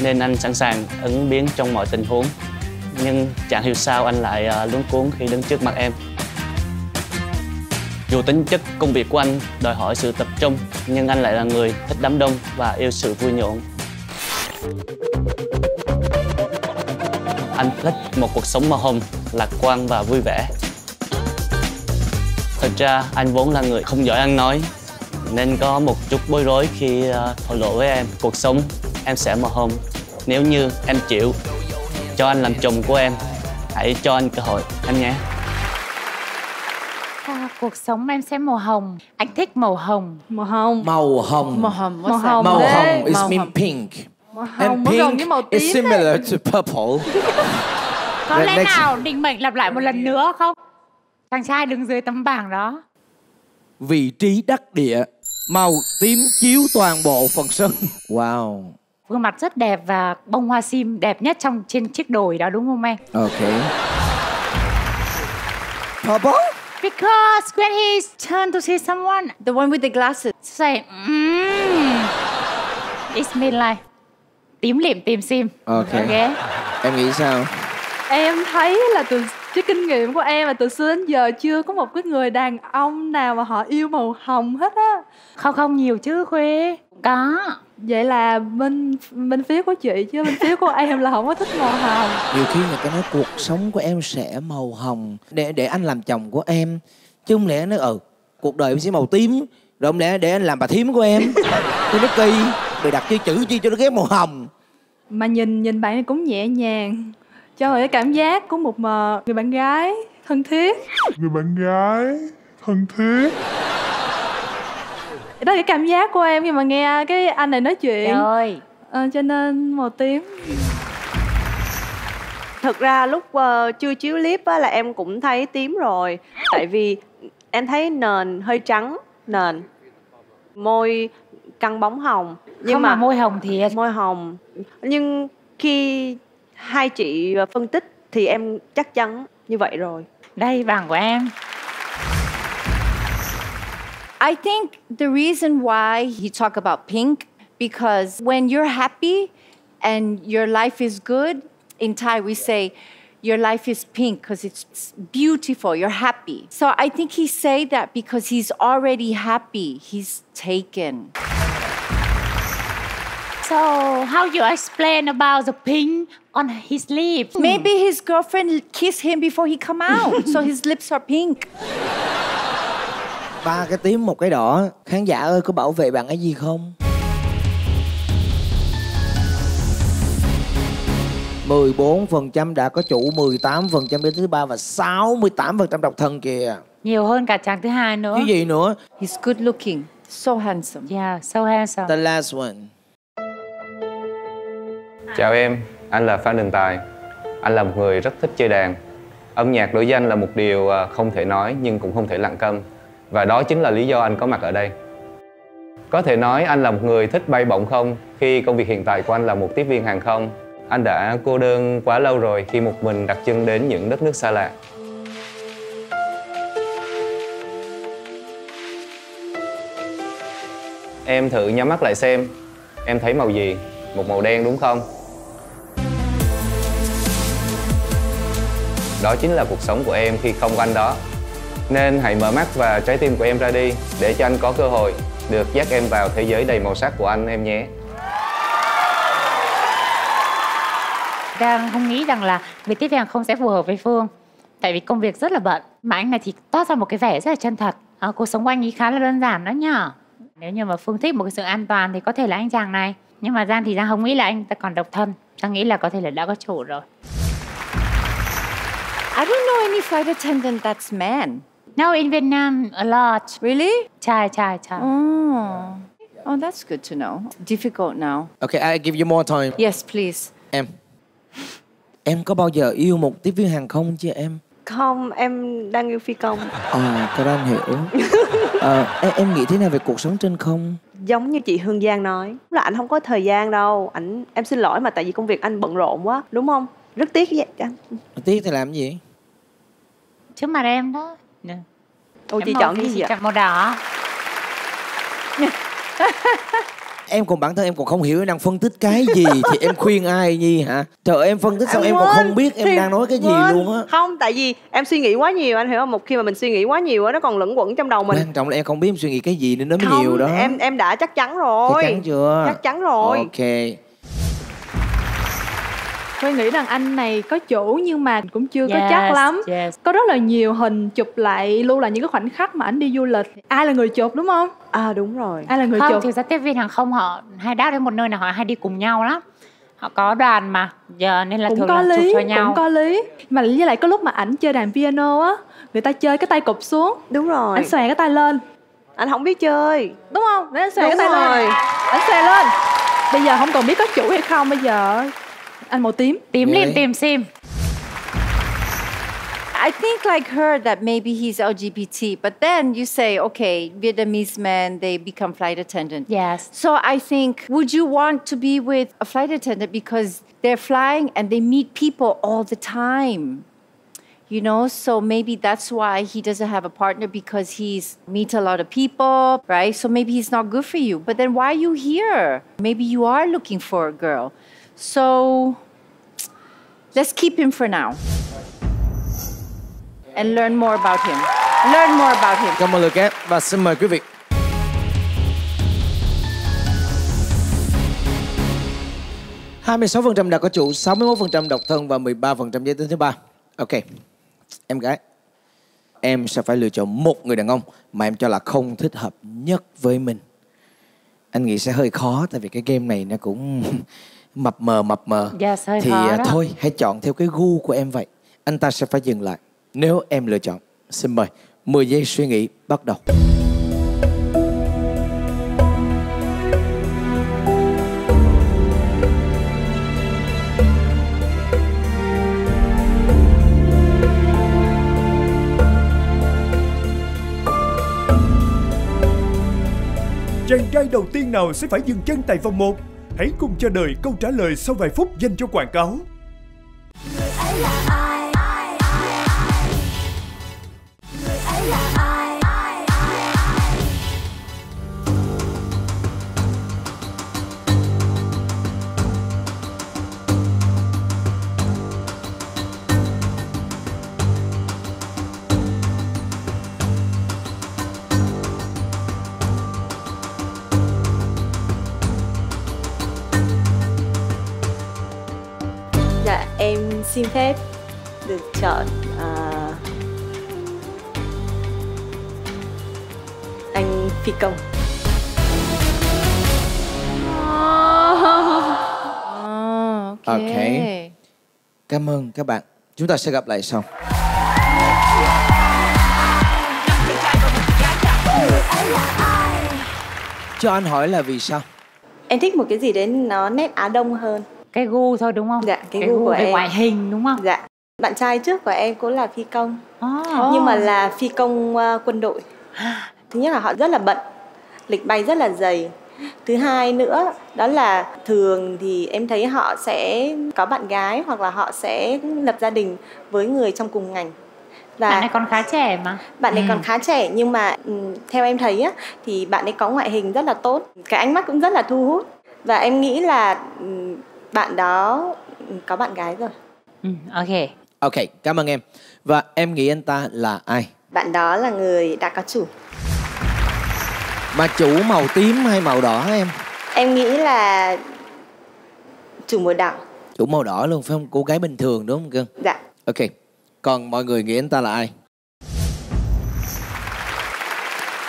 nên anh sẵn sàng ứng biến trong mọi tình huống. Nhưng chẳng hiểu sao anh lại à, luống cuống khi đứng trước mặt em. Dù tính chất công việc của anh đòi hỏi sự tập trung, nhưng anh lại là người thích đám đông và yêu sự vui nhộn. Anh thích một cuộc sống màu hồng, lạc quan và vui vẻ. Thật ra anh vốn là người không giỏi ăn nói, nên có một chút bối rối khi ờ, thổ lộ với em. Cuộc sống em sẽ màu hồng nếu như em chịu cho anh làm chồng của em. Hãy cho anh cơ hội em nhé. À, cuộc sống em sẽ màu hồng Anh thích màu hồng Màu hồng Màu hồng. Màu hồng, Màu hồng Màu hồng is Màu mean hồng. pink. Màu And hồng gần pink với màu is similar đấy. to purple. Có lẽ next. nào định mệnh lặp lại một lần nữa không? Chàng trai đứng dưới tấm bảng đó Vị trí đắc địa. Màu tím chiếu toàn bộ phần sân. Wow. Gương mặt rất đẹp và bông hoa sim đẹp nhất trong trên chiếc đồi đó đúng không em? Ok. Purple? Because when he turned to see someone, The one with the glasses. say, mm, it's mean like tím liệm tìm sim. Ok. okay. em nghĩ sao em thấy là từ cái kinh nghiệm của em là từ xưa đến giờ chưa có một cái người đàn ông nào mà họ yêu màu hồng hết á. Không không nhiều chứ Khuê. Có. vậy là bên bên phía của chị chứ bên phía của em là không có thích màu hồng. Nhiều khi người ta nói cuộc sống của em sẽ màu hồng để để anh làm chồng của em. Chứ không lẽ nói ừ cuộc đời em sẽ màu tím rồi không lẽ để anh làm bà thím của em? Cho nó kỳ mày đặt chữ chữ chi cho nó ghép màu hồng. Mà nhìn nhìn bạn này cũng nhẹ nhàng cho người cái cảm giác của một mà người bạn gái thân thiết. Người bạn gái thân thiết. Đó là cái cảm giác của em khi mà nghe cái anh này nói chuyện. Trời ơi. Ờ, cho nên màu tím. Thực ra lúc ờ, chưa chiếu clip á, là em cũng thấy tím rồi. Tại vì em thấy nền hơi trắng Nền. Môi căng bóng hồng. Không mà môi hồng thiệt Môi hồng. Nhưng khi hai chị phân tích Thì em chắc chắn như vậy rồi Đây vàng của em. I think the reason why he talk about pink because when you're happy and your life is good, in Thai we say your life is pink because it's beautiful, you're happy. So I think he say that because he's already happy, he's taken. So how you explain about the pink on his lips? Maybe his girlfriend kissed him before he come out, so his lips are pink. ba cái tím một cái đỏ khán giả ơi có bảo vệ bạn ấy gì không 14% đã có chủ, 18% đến thứ ba và 68% độc thân kìa. Nhiều hơn cả chàng thứ hai nữa. Cái gì nữa? He's good looking, so handsome. Yeah, so handsome. The last one. Chào em, anh là Phan Đình Tài. Anh là một người rất thích chơi đàn. Âm nhạc đối với anh là một điều à, không thể nói nhưng cũng không thể lặng câm. Và đó chính là lý do anh có mặt ở đây. Có thể nói anh là một người thích bay bổng không khi công việc hiện tại của anh là một tiếp viên hàng không. Anh đã cô đơn quá lâu rồi khi một mình đặt chân đến những đất nước xa lạ. Em thử nhắm mắt lại xem, Em thấy màu gì? Một màu đen đúng không? Đó chính là cuộc sống của em khi không có anh đó Nên hãy mở mắt và trái tim của em ra đi Để cho anh có cơ hội được dắt em vào thế giới đầy màu sắc của anh em nhé Đang không nghĩ rằng là việc tiếp theo không sẽ phù hợp với Phương. Tại vì công việc rất là bận. Mà anh này thì toát ra một cái vẻ rất là chân thật. À, cuộc sống của anh ấy khá là đơn giản đó nhở. Nếu như mà Phương thích một cái sự an toàn thì có thể là anh chàng này. Nhưng mà Giang thì Giang không nghĩ là anh ta còn độc thân. Giang nghĩ là có thể là đã có chủ rồi. I don't know any flight attendant that's man. No, in Vietnam a lot. Really? Trai, trai, trai. Oh. Oh, that's good to know. Difficult now. Okay, I give you more time. Yes, please. Em. Em có bao giờ yêu một tiếp viên hàng không chưa em? Không, em đang yêu phi công Ờ, cái đó anh hiểu. Ờ, em, em nghĩ thế nào về cuộc sống trên không? Giống như chị Hương Giang nói Là anh không có thời gian đâu ảnh Em xin lỗi mà tại vì công việc anh bận rộn quá Đúng không? Rất tiếc vậy anh Tiếc thì làm gì? Trước mặt em đó. Ồ Em chị chọn gì cái gì chọn màu đỏ. Em còn bản thân em còn không hiểu em đang phân tích cái gì Thì em khuyên ai Nhi hả? Trời ơi, em phân tích xong em còn quên. không biết em đang nói cái gì quên. luôn á Không, tại vì em suy nghĩ quá nhiều anh hiểu không? Một khi mà mình suy nghĩ quá nhiều á nó còn lẫn quẩn trong đầu mình. Quan trọng là em không biết em suy nghĩ cái gì nên nó mới Không, nhiều đó Em em đã chắc chắn rồi. Chắc chắn chưa? Chắc chắn rồi. Ok Tôi nghĩ rằng anh này có chủ nhưng mà cũng chưa có Yes, chắc lắm. yes. Có rất là nhiều hình chụp lại lưu là những cái khoảnh khắc mà ảnh đi du lịch. Ai là người chụp đúng không? À đúng rồi. Ai là người không, chụp? thực ra tiếp viên hàng không họ hay đáp đến một nơi nào họ hay đi cùng nhau lắm. Họ có đoàn mà, giờ nên là cũng thường có là chụp lý, cho nhau. cũng có lý. Mà với lại có lúc mà ảnh chơi đàn piano á, người ta chơi cái tay cụp xuống, Đúng rồi. ảnh xòe cái tay lên, Anh không biết chơi. đúng không? Để anh xòe Đúng cái tay rồi. lên, ảnh xòe lên. Bây giờ không còn biết có chủ hay không, bây giờ anh màu tím. Tím Vậy. liền tìm sim. I think like her that maybe he's LGBT, but then you say, okay, Vietnamese men they become flight attendant. Yes. So I think, would you want to be with a flight attendant because they're flying and they meet people all the time? You know, so maybe that's why he doesn't have a partner because he's meet a lot of people, right? So maybe he's not good for you. But then why are you here? Maybe you are looking for a girl. So let's keep him for now and learn more about him. Learn more about him. Cảm ơn Lừa Kép và xin mời quý vị. hai mươi sáu phần trăm đã có chủ, 61% độc thân và 13% giới tính thứ ba. Ok, em gái, em sẽ phải lựa chọn một người đàn ông mà em cho là không thích hợp nhất với mình. Anh nghĩ sẽ hơi khó tại vì cái game này nó cũng mập mờ mập mờ. Yes, hơi Thì khó à, đó. thôi hãy chọn theo cái gu của em vậy. Anh ta sẽ phải dừng lại. Nếu em lựa chọn, xin mời 10 giây suy nghĩ bắt đầu. Chàng trai đầu tiên nào sẽ phải dừng chân tại vòng 1? Hãy cùng chờ đợi câu trả lời sau vài phút dành cho quảng cáo. Dạ xin phép được chọn à, anh phi công. Ok. Cảm ơn các bạn. Chúng ta sẽ gặp lại sau. Cho anh hỏi là vì sao? Em thích một cái gì đấy nó nét Á Đông hơn. Cái gu thôi đúng không? Dạ, cái, Cái gu, gu của về em. ngoại hình đúng không? Dạ. Bạn trai trước của em cũng là phi công. À. Nhưng mà là phi công ờ, quân đội. Thứ nhất là họ rất là bận, lịch bay rất là dày. Thứ hai nữa đó là thường thì em thấy họ sẽ có bạn gái hoặc là họ sẽ lập gia đình với người trong cùng ngành. Và Bạn này còn khá trẻ mà. bạn ấy Ừ. còn khá trẻ nhưng mà ừm, theo em thấy á thì bạn ấy có ngoại hình rất là tốt cái ánh mắt cũng rất là thu hút và em nghĩ là ừm, bạn đó có bạn gái rồi Ừ, ok. Ok, cảm ơn em. Và em nghĩ anh ta là ai? bạn đó là người đã có chủ Mà chủ màu tím hay màu đỏ em? em nghĩ là chủ màu đỏ Chủ màu đỏ luôn phải không? Cô gái bình thường đúng không cưng? dạ Ok. Còn mọi người nghĩ anh ta là ai?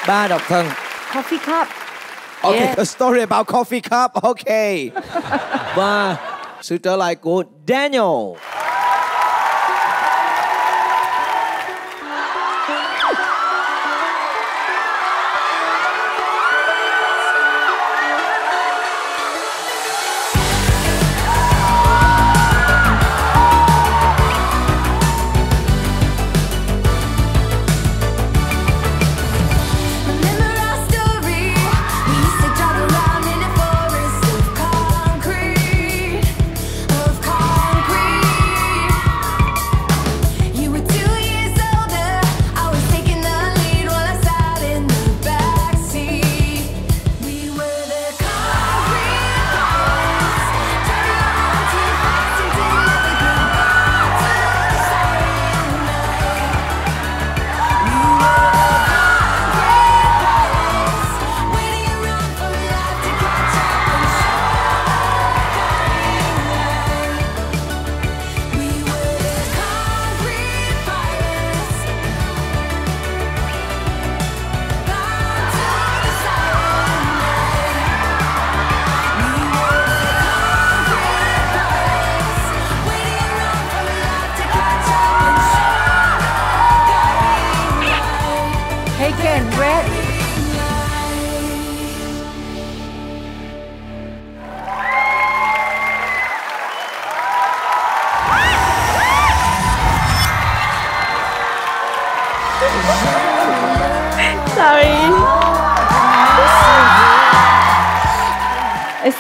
Ba độc thân. Coffee cup. Ok, Yeah. a story about coffee cup. Ok. Và sự trở lại của Daniel.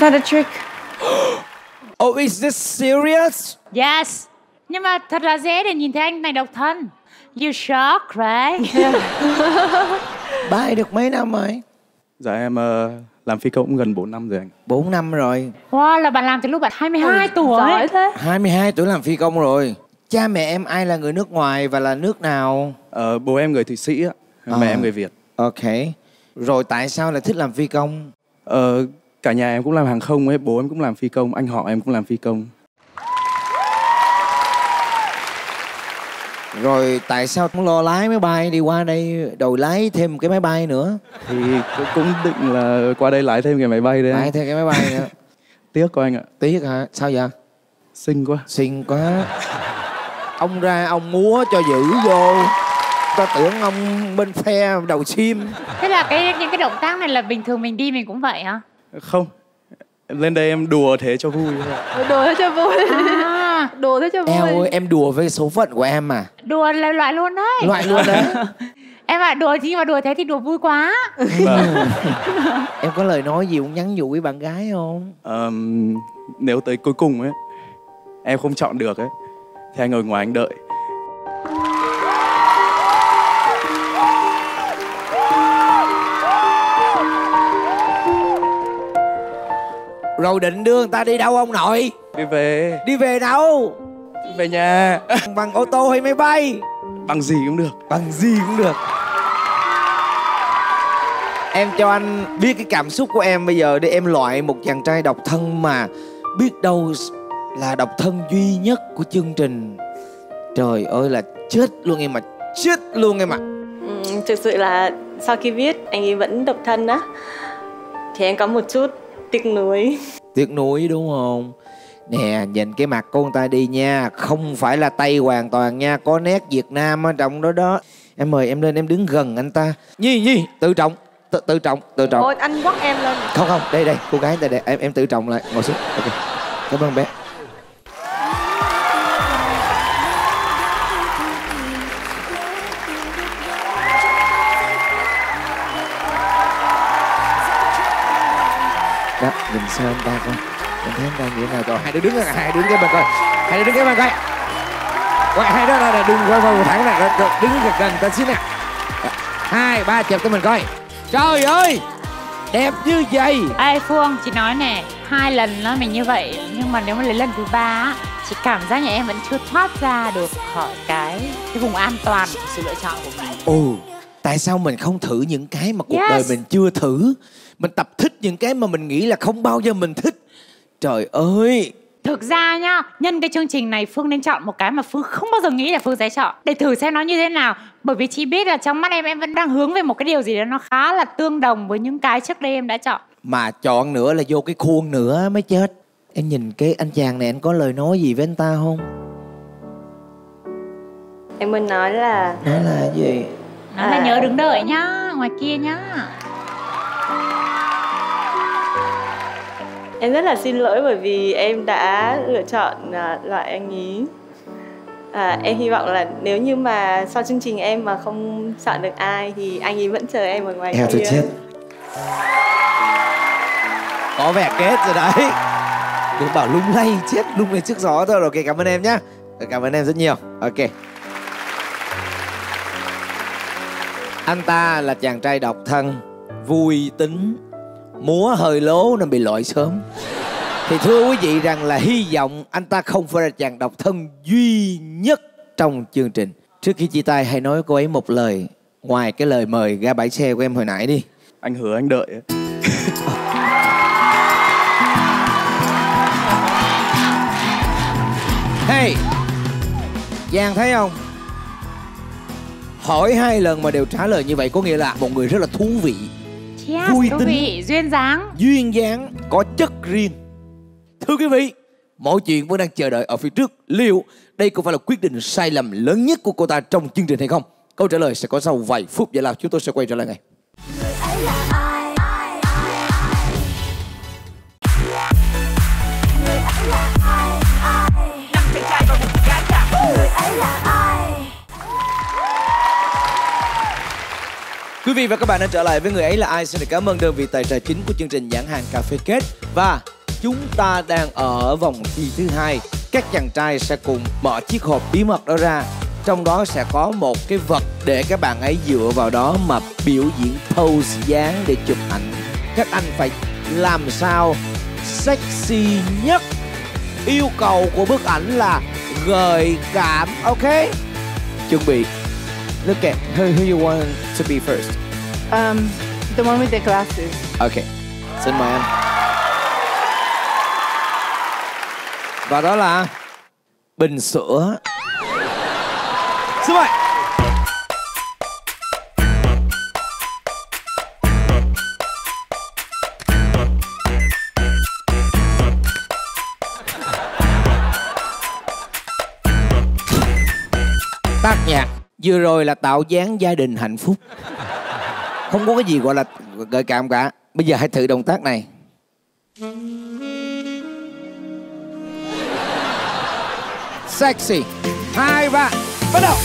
Not a trick. Oh, is this serious? Yes. Nhưng mà thật là dễ để nhìn thấy anh này độc thân. You shock, right? Bye được mấy năm rồi? Dạ em ờ, làm phi công cũng gần 4 năm rồi anh 4 năm rồi Wow, là bạn làm từ lúc bạn 22 tuổi. giỏi thế 22 tuổi làm phi công rồi Cha mẹ em ai là người nước ngoài và là nước nào? Ờ, Bố em người Thụy Sĩ á À. Mẹ em người Việt Ok Rồi tại sao lại thích làm phi công? Ờ, Cả nhà em cũng làm hàng không ấy Bố em cũng làm phi công Anh họ em cũng làm phi công. Rồi tại sao không lo lái máy bay đi qua đây Đòi lái thêm một cái máy bay nữa? Thì cũng- cũng định là qua đây lái thêm cái máy bay đấy. Lái thêm cái máy bay nữa. Tiếc quá anh ạ. Tiếc hả? Sao vậy? Xinh quá. Xinh quá. Ông ra ông múa cho dữ vô. Ta tưởng ông bên phe đầu chim. Thế là cái những cái động tác này là bình thường mình đi mình cũng vậy hả? Không Lên đây em đùa thế cho vui đùa thế cho vui. À, đùa thế cho vui. Eo ơi em đùa với số phận của em mà. Đùa là loại luôn đấy. Loại luôn đấy. Em ạ, đùa nhưng mà đùa thế thì đùa vui quá. Em có lời nói gì cũng nhắn nhủ với bạn gái không? Ờm, Nếu tới cuối cùng ấy Em không chọn được ấy Thì anh ngồi ngoài anh đợi Rồi định đưa người ta đi đâu ông nội? Đi về Đi về đâu? Về nhà Bằng ô tô hay máy bay? Bằng gì cũng được Bằng gì cũng được Em cho anh biết cái cảm xúc của em bây giờ để em loại một chàng trai độc thân mà biết đâu là độc thân duy nhất của chương trình. Trời ơi là chết luôn em mà chết luôn em ạ. Ừ, thực sự là sau khi biết anh ấy vẫn độc thân á thì em có một chút tiếc nuối. Tiếc nuối đúng không? Nè nhìn cái mặt của người ta đi nha. Không phải là Tây hoàn toàn nha. Có nét Việt Nam ở trong đó đó. Em mời em lên em đứng gần anh ta. Nhi Nhi tự trọng tự, tự trọng tự trọng. Ôi anh quất em lên. Không không đây đây cô gái đây đây em em tự trọng lại ngồi xuống. Ok cảm ơn bé nhìn sao anh ta coi mình thấy anh ta như thế nào rồi. Hai đứa đứng ra hai đứa đứng cái bên coi hai đứa đứng cái bên coi Quay, hai đứa là đừng quay vào thẳng này. Đứng gần gần ta xíu nè. Hai ba chụp cho mình coi. Trời ơi! Đẹp như vậy. Ê Phương, chị nói nè, hai lần nó mình như vậy nhưng mà nếu mà lấy lần thứ ba á, chị cảm giác nhà em vẫn chưa thoát ra được khỏi cái cái vùng an toàn của sự lựa chọn của mình. Ồ, tại sao mình không thử những cái mà cuộc Yes. đời mình chưa thử? Mình tập thích những cái mà mình nghĩ là không bao giờ mình thích. Trời ơi, Thực ra nhá, nhân cái chương trình này Phương nên chọn một cái mà Phương không bao giờ nghĩ là Phương sẽ chọn Để thử xem nó như thế nào Bởi vì chị biết là trong mắt em em vẫn đang hướng về một cái điều gì đó nó khá là tương đồng với những cái trước đây em đã chọn mà chọn nữa là vô cái khuôn nữa mới chết. Em nhìn cái anh chàng này anh có lời nói gì với anh ta không? em muốn nói là Nói là gì? Nó là À. nhớ đứng đợi nhá, ngoài kia nhá em rất là xin lỗi bởi vì em đã lựa chọn à, loại anh ý à, em hy vọng là nếu như mà sau chương trình em mà không chọn được ai thì anh ấy vẫn chờ em ở ngoài tôi kia. chết. Có vẻ kết rồi đấy. Đừng bảo lung lay, chết lung lay trước gió thôi. Rồi, ok, cảm ơn em nhá. Rồi, Cảm ơn em rất nhiều. Ok. Anh ta là chàng trai độc thân, vui tính, múa hơi lố nên bị loại sớm. Thì thưa quý vị rằng là hy vọng anh ta không phải là chàng độc thân duy nhất trong chương trình. Trước khi chia tay hãy nói cô ấy một lời ngoài cái lời mời ra bãi xe của em hồi nãy đi. Anh hứa anh đợi. Hey, Giang thấy không? Hỏi hai lần mà đều trả lời như vậy có nghĩa là một người rất là thú vị, Yes, Vui tính. vị, duyên dáng duyên dáng, có chất riêng. Thưa quý vị, mọi chuyện vẫn đang chờ đợi ở phía trước. Liệu đây có phải là quyết định sai lầm lớn nhất của cô ta trong chương trình hay không? Câu trả lời sẽ có sau vài phút giải lao chúng tôi sẽ quay trở lại ngay. Quý vị và các bạn đã trở lại với người ấy là ai? Xin được cảm ơn đơn vị tài trợ chính của chương trình nhãn hàng cà phê kết. Và chúng ta đang ở vòng thi thứ hai. Các chàng trai sẽ cùng mở chiếc hộp bí mật đó ra. Trong đó sẽ có một cái vật để các bạn ấy dựa vào đó mà biểu diễn pose dáng để chụp ảnh. Các anh phải làm sao? Sexy nhất. Yêu cầu của bức ảnh là gợi cảm, ok? Chuẩn bị look at who, who you want to be first. Um, the one with the glasses. ok xin mời anh và đó là bình sữa. Xin mời. Tác nhạc vừa rồi là tạo dáng gia đình hạnh phúc. Không có cái gì gọi là gợi cảm cả. Bây giờ hãy thử động tác này. Sexy. Hai, ba. Bắt đầu.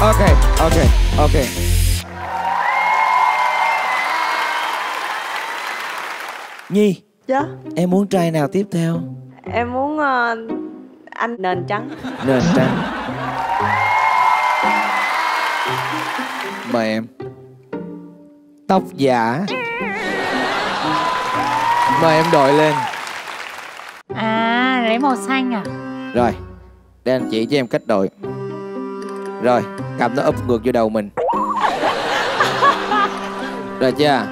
Ok ok ok. Nhi Dạ. em muốn trai nào tiếp theo? Em muốn ờ, anh nền trắng. Nền trắng. Mời em. Tóc giả. Mời em đội lên. À lấy màu xanh à? Rồi để anh chỉ cho em cách đội. Rồi cầm nó úp ngược vô đầu mình. Rồi chưa?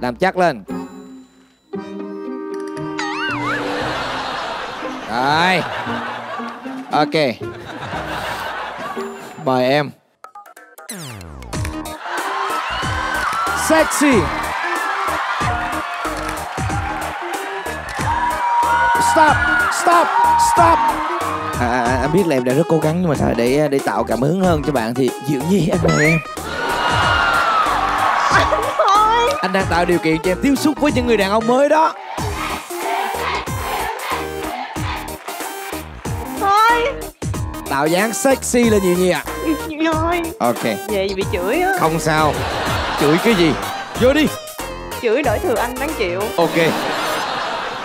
Làm chắc lên rồi ok. Mời em. Sexy. Stop stop stop. À, à, anh biết là em đã rất cố gắng nhưng mà thôi để để tạo cảm hứng hơn cho bạn thì Diệu Nhi anh mời em. Anh đang tạo điều kiện cho em tiếp xúc với những người đàn ông mới đó tạo dáng sexy lên Diệu Nhi ạ Thôi ok. Vậy bị chửi á. Không sao. Chửi cái gì? Vô đi. Chửi đổi thừa anh đáng chịu ok.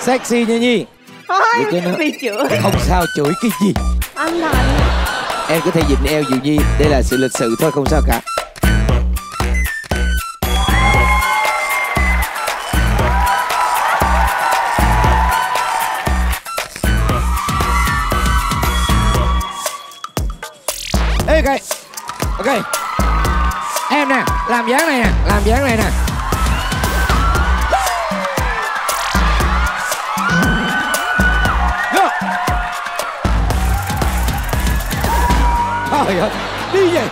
Sexy nha Nhi. Thôi nó- bị chửi. Không sao chửi cái gì? Anh Thành em có thể dịnh eo Diệu Nhi. Đây là sự lịch sự thôi không sao cả ok. Em nè làm dáng này nè làm dáng này nè. Trời ơi, đi về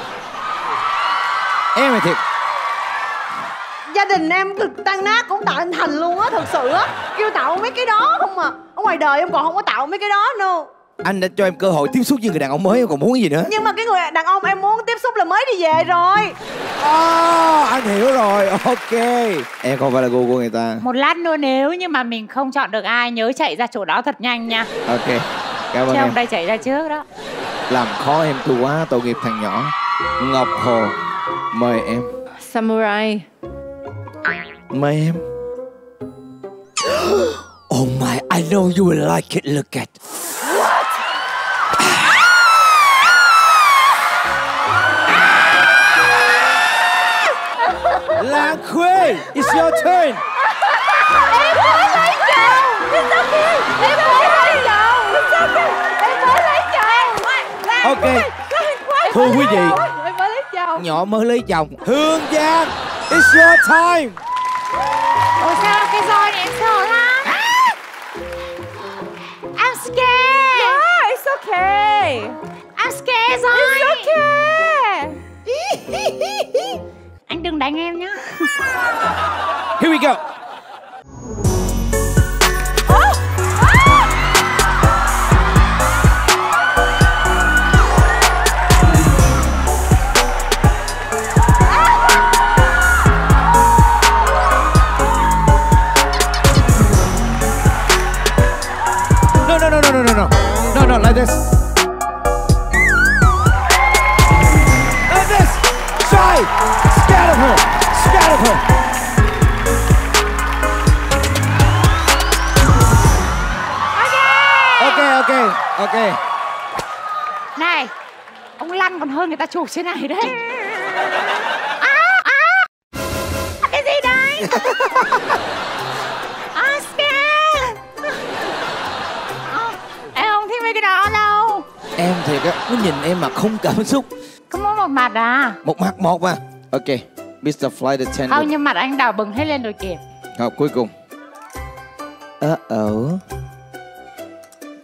Em này thiệt. Gia đình em cực tan nát cũng tạo anh Thành luôn á Thật sự á. Kêu tạo mấy cái đó không à. Ở ngoài đời em còn không có tạo mấy cái đó nữa anh đã cho em cơ hội tiếp xúc với người đàn ông mới Em còn muốn gì nữa? Nhưng mà cái người đàn ông em muốn tiếp xúc là mới đi về rồi. À, anh hiểu rồi, ok. Em không phải là gu của người ta. Một lát nữa nếu như mà mình không chọn được ai Nhớ chạy ra chỗ đó thật nhanh nha. Ok, cảm ơn Chứ em. ông đây chạy ra trước đó. Làm khó em tôi quá, tội nghiệp thằng nhỏ. Ngọc Hồ Mời em. Samurai. Mời em. Oh my, I know you will like it, look at Khuê, it's your turn. Em mới lấy chồng It's okay Em mới lấy chồng. It's okay Em mới lấy chồng. Ok Thưa quý vị Em mới lấy chồng Nhỏ mới lấy chồng. Hương Giang It's your time. Ủa sao cái roi này em sợ lắm? I'm scared. Yeah, it's okay. I'm scared roi It's okay. Anh đừng đánh em nhá Here we go No, no, no, no, no, no, no. No, no, like this. Okay. Này, ông lăn còn hơn người ta chụp trên này đấy. À, à, cái gì đấy? Scare. À, em không thích mấy cái đó đâu. Em thiệt á, nó nhìn em mà không cảm xúc. Có mỗi một mặt à? Một mặt một mà. Ok, Mr. Flight Attendant. Không, nhưng mặt anh đỏ bừng hết lên rồi kìa. Học cuối cùng. Uh-oh.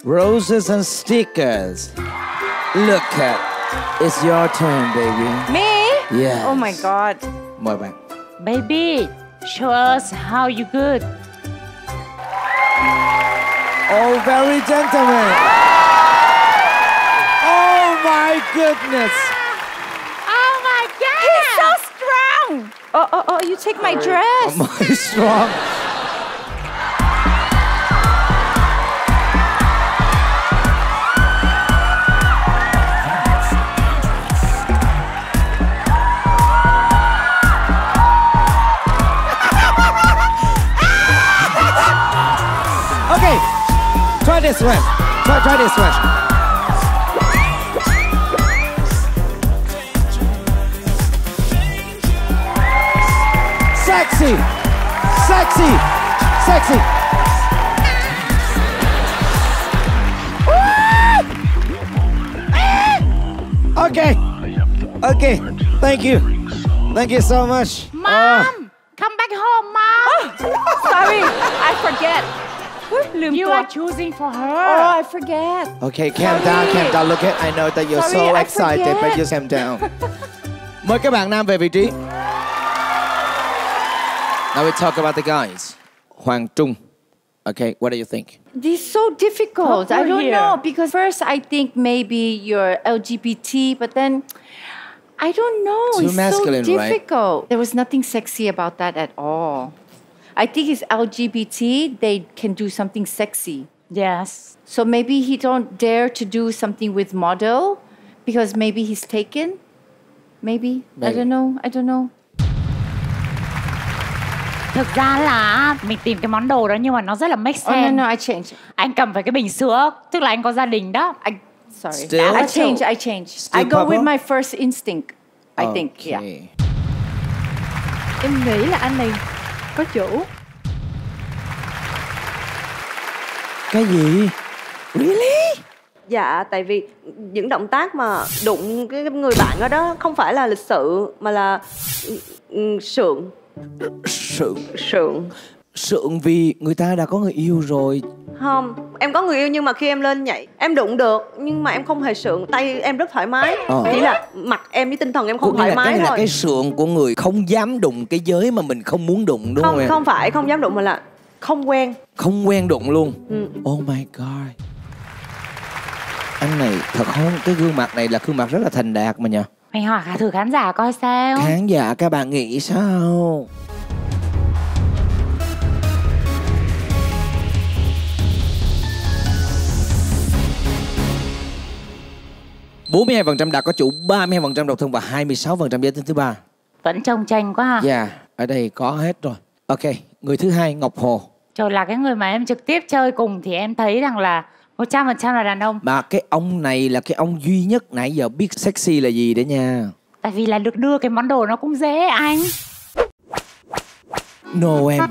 Roses and stickers. Look at. It's your turn, baby. Me? Yeah. Oh my god. Mời bạn. Baby, show us how you good. Oh, very gentleman. Oh my goodness. Oh my god! He's so strong. Oh, oh, oh, you take my dress. My strong. This one. Try, try this one. Sexy, sexy, sexy. Okay, okay. Thank you, thank you so much. Mom, Oh. You ตัว are choosing for her. Oh, I forget. Okay, calm down, calm down. Look at, I know that you're Sorry, so I excited, but forget. just calm down. Mời các bạn nam về vị trí. Now we talk about the guys. Hoàng Trung. Okay, what do you think? This is so difficult. I Couple don't here. know because first I think maybe you're LGBT, but then I don't know. Too it's masculine, so right? difficult. There was nothing sexy about that at all. I think it's LGBT. They can do something sexy. Yes. So maybe he don't dare to do something with model because maybe he's taken. Maybe. I Maybe. don't know. I don't know. Thực ra là mình tìm cái món đồ đó nhưng mà nó rất là make Oh sense. no no, I changed. Anh cầm phải cái bình sữa, tức là anh có gia đình đó. I sorry. Still? I changed. I changed. Still I go with my first instinct. I think. Yeah. Okay. Em nghĩ là anh này có chủ. Cái gì? Really? Dạ, tại vì những động tác mà đụng cái người bạn ở đó không phải là lịch sự mà là ừ, sượng, Sượng. sượng. Sượng vì người ta đã có người yêu rồi. Không, em có người yêu nhưng mà khi em lên nhảy em đụng được nhưng mà em không hề sượng, tay em rất thoải mái. Ờ. Chỉ là mặt em với tinh thần em không nghĩa thoải là cái mái này là thôi. cái sượng của người không dám đụng cái giới mà mình không muốn đụng đúng không, Không em? không phải không dám đụng mà là không quen. Không quen đụng luôn. Ừ. Oh my god. Anh này thật không? Cái gương mặt này là gương mặt rất là thành đạt mà nhỉ? Mày hỏi cả thử khán giả coi sao. Khán giả các bạn nghĩ sao? Bốn mươi hai phần trăm đã có chủ 32% độc thân và 26% giới tính thứ ba. Vẫn trông tranh quá à. Dạ, ở đây có hết rồi. Ok, người thứ hai Ngọc Hồ. Trời là cái người mà em trực tiếp chơi cùng thì em thấy rằng là 100% là đàn ông. Mà cái ông này là cái ông duy nhất nãy giờ biết sexy là gì đấy nha. Tại vì là được đưa cái món đồ nó cũng dễ anh. No em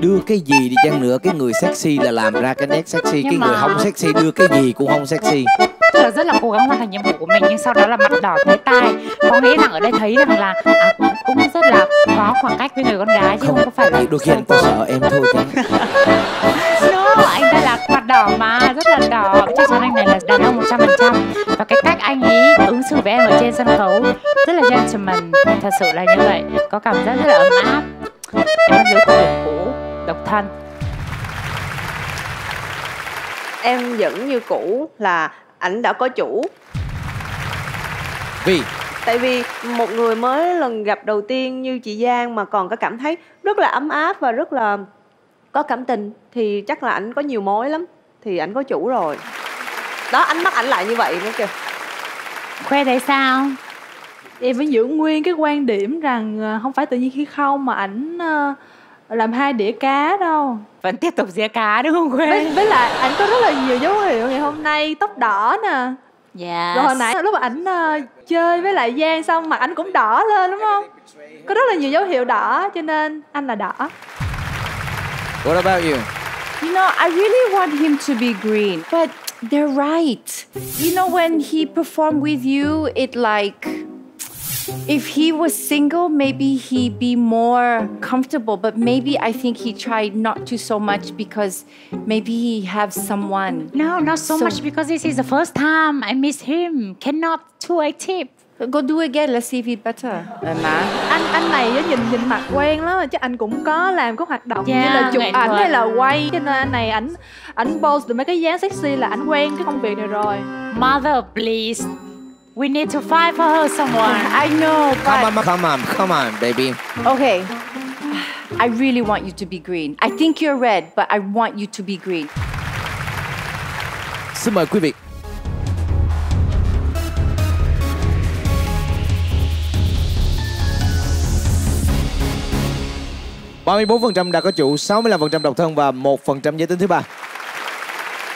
Đưa cái gì đi chăng nữa Cái người sexy là làm ra cái nét sexy Cái Nhưng người mà- không sexy đưa cái gì cũng không sexy Tức là rất là cố gắng hoàn thành nhiệm vụ của mình nhưng sau đó là mặt đỏ tới tai. Có nghĩa rằng ở đây thấy rằng là à, cũng, cũng rất là có khoảng cách với người con gái chứ không, có phải là Đôi khi anh ta sợ em thôi chứ No, anh ta là mặt đỏ mà, rất là đỏ. Chắc chắn anh này là đàn ông 100% Và cái cách anh ấy ứng xử với em ở trên sân khấu Rất là gentleman. Thật sự là như vậy Có cảm giác rất là ấm áp. Em giữ thời điểm cũ Độc thân. Em vẫn như cũ là ảnh đã có chủ Vì Tại vì một người mới lần gặp đầu tiên như chị Giang mà còn có cảm thấy rất là ấm áp và rất là có cảm tình thì chắc là ảnh có nhiều mối lắm thì ảnh có chủ rồi. Đó ánh mắt ảnh lại như vậy nữa kìa. Khoe thấy sao? em vẫn giữ nguyên cái quan điểm rằng ờ, không phải tự nhiên khi không mà ảnh ờ, làm hai đĩa cá đâu vẫn tiếp tục dĩa cá đúng không với, quên với lại ảnh có rất là nhiều dấu hiệu ngày hôm nay tóc đỏ nè yes. rồi hồi nãy lúc mà ảnh ờ, chơi với lại Giang xong mặt ảnh cũng đỏ lên đúng không có rất là nhiều dấu hiệu đỏ cho nên anh là đỏ What about you? You know, I really want him to be green, but they're right. You know, when he performed with you, it like if he was single, maybe he'd be more comfortable. But maybe I think he tried not to so much because maybe he have someone. No, not so, much because this is the first time I miss him. Cannot too active. Go do again. Let's see if it's better. Uh, má. anh anh này á, nhìn nhìn mặt quen lắm chứ anh cũng có làm các hoạt động như Yeah, là chụp ảnh hay là quay cho nên anh này ảnh ảnh pose được mấy cái dáng sexy là ảnh quen cái công việc này rồi Mother, please. We need to find for her someone. I know, Come but on, come on, come on, baby. okay. I really want you to be green. I think you're red, but I want you to be green. Xin mời quý vị. ba mươi bốn phần trăm đã có chủ 65% độc thân và 1% giới tính thứ ba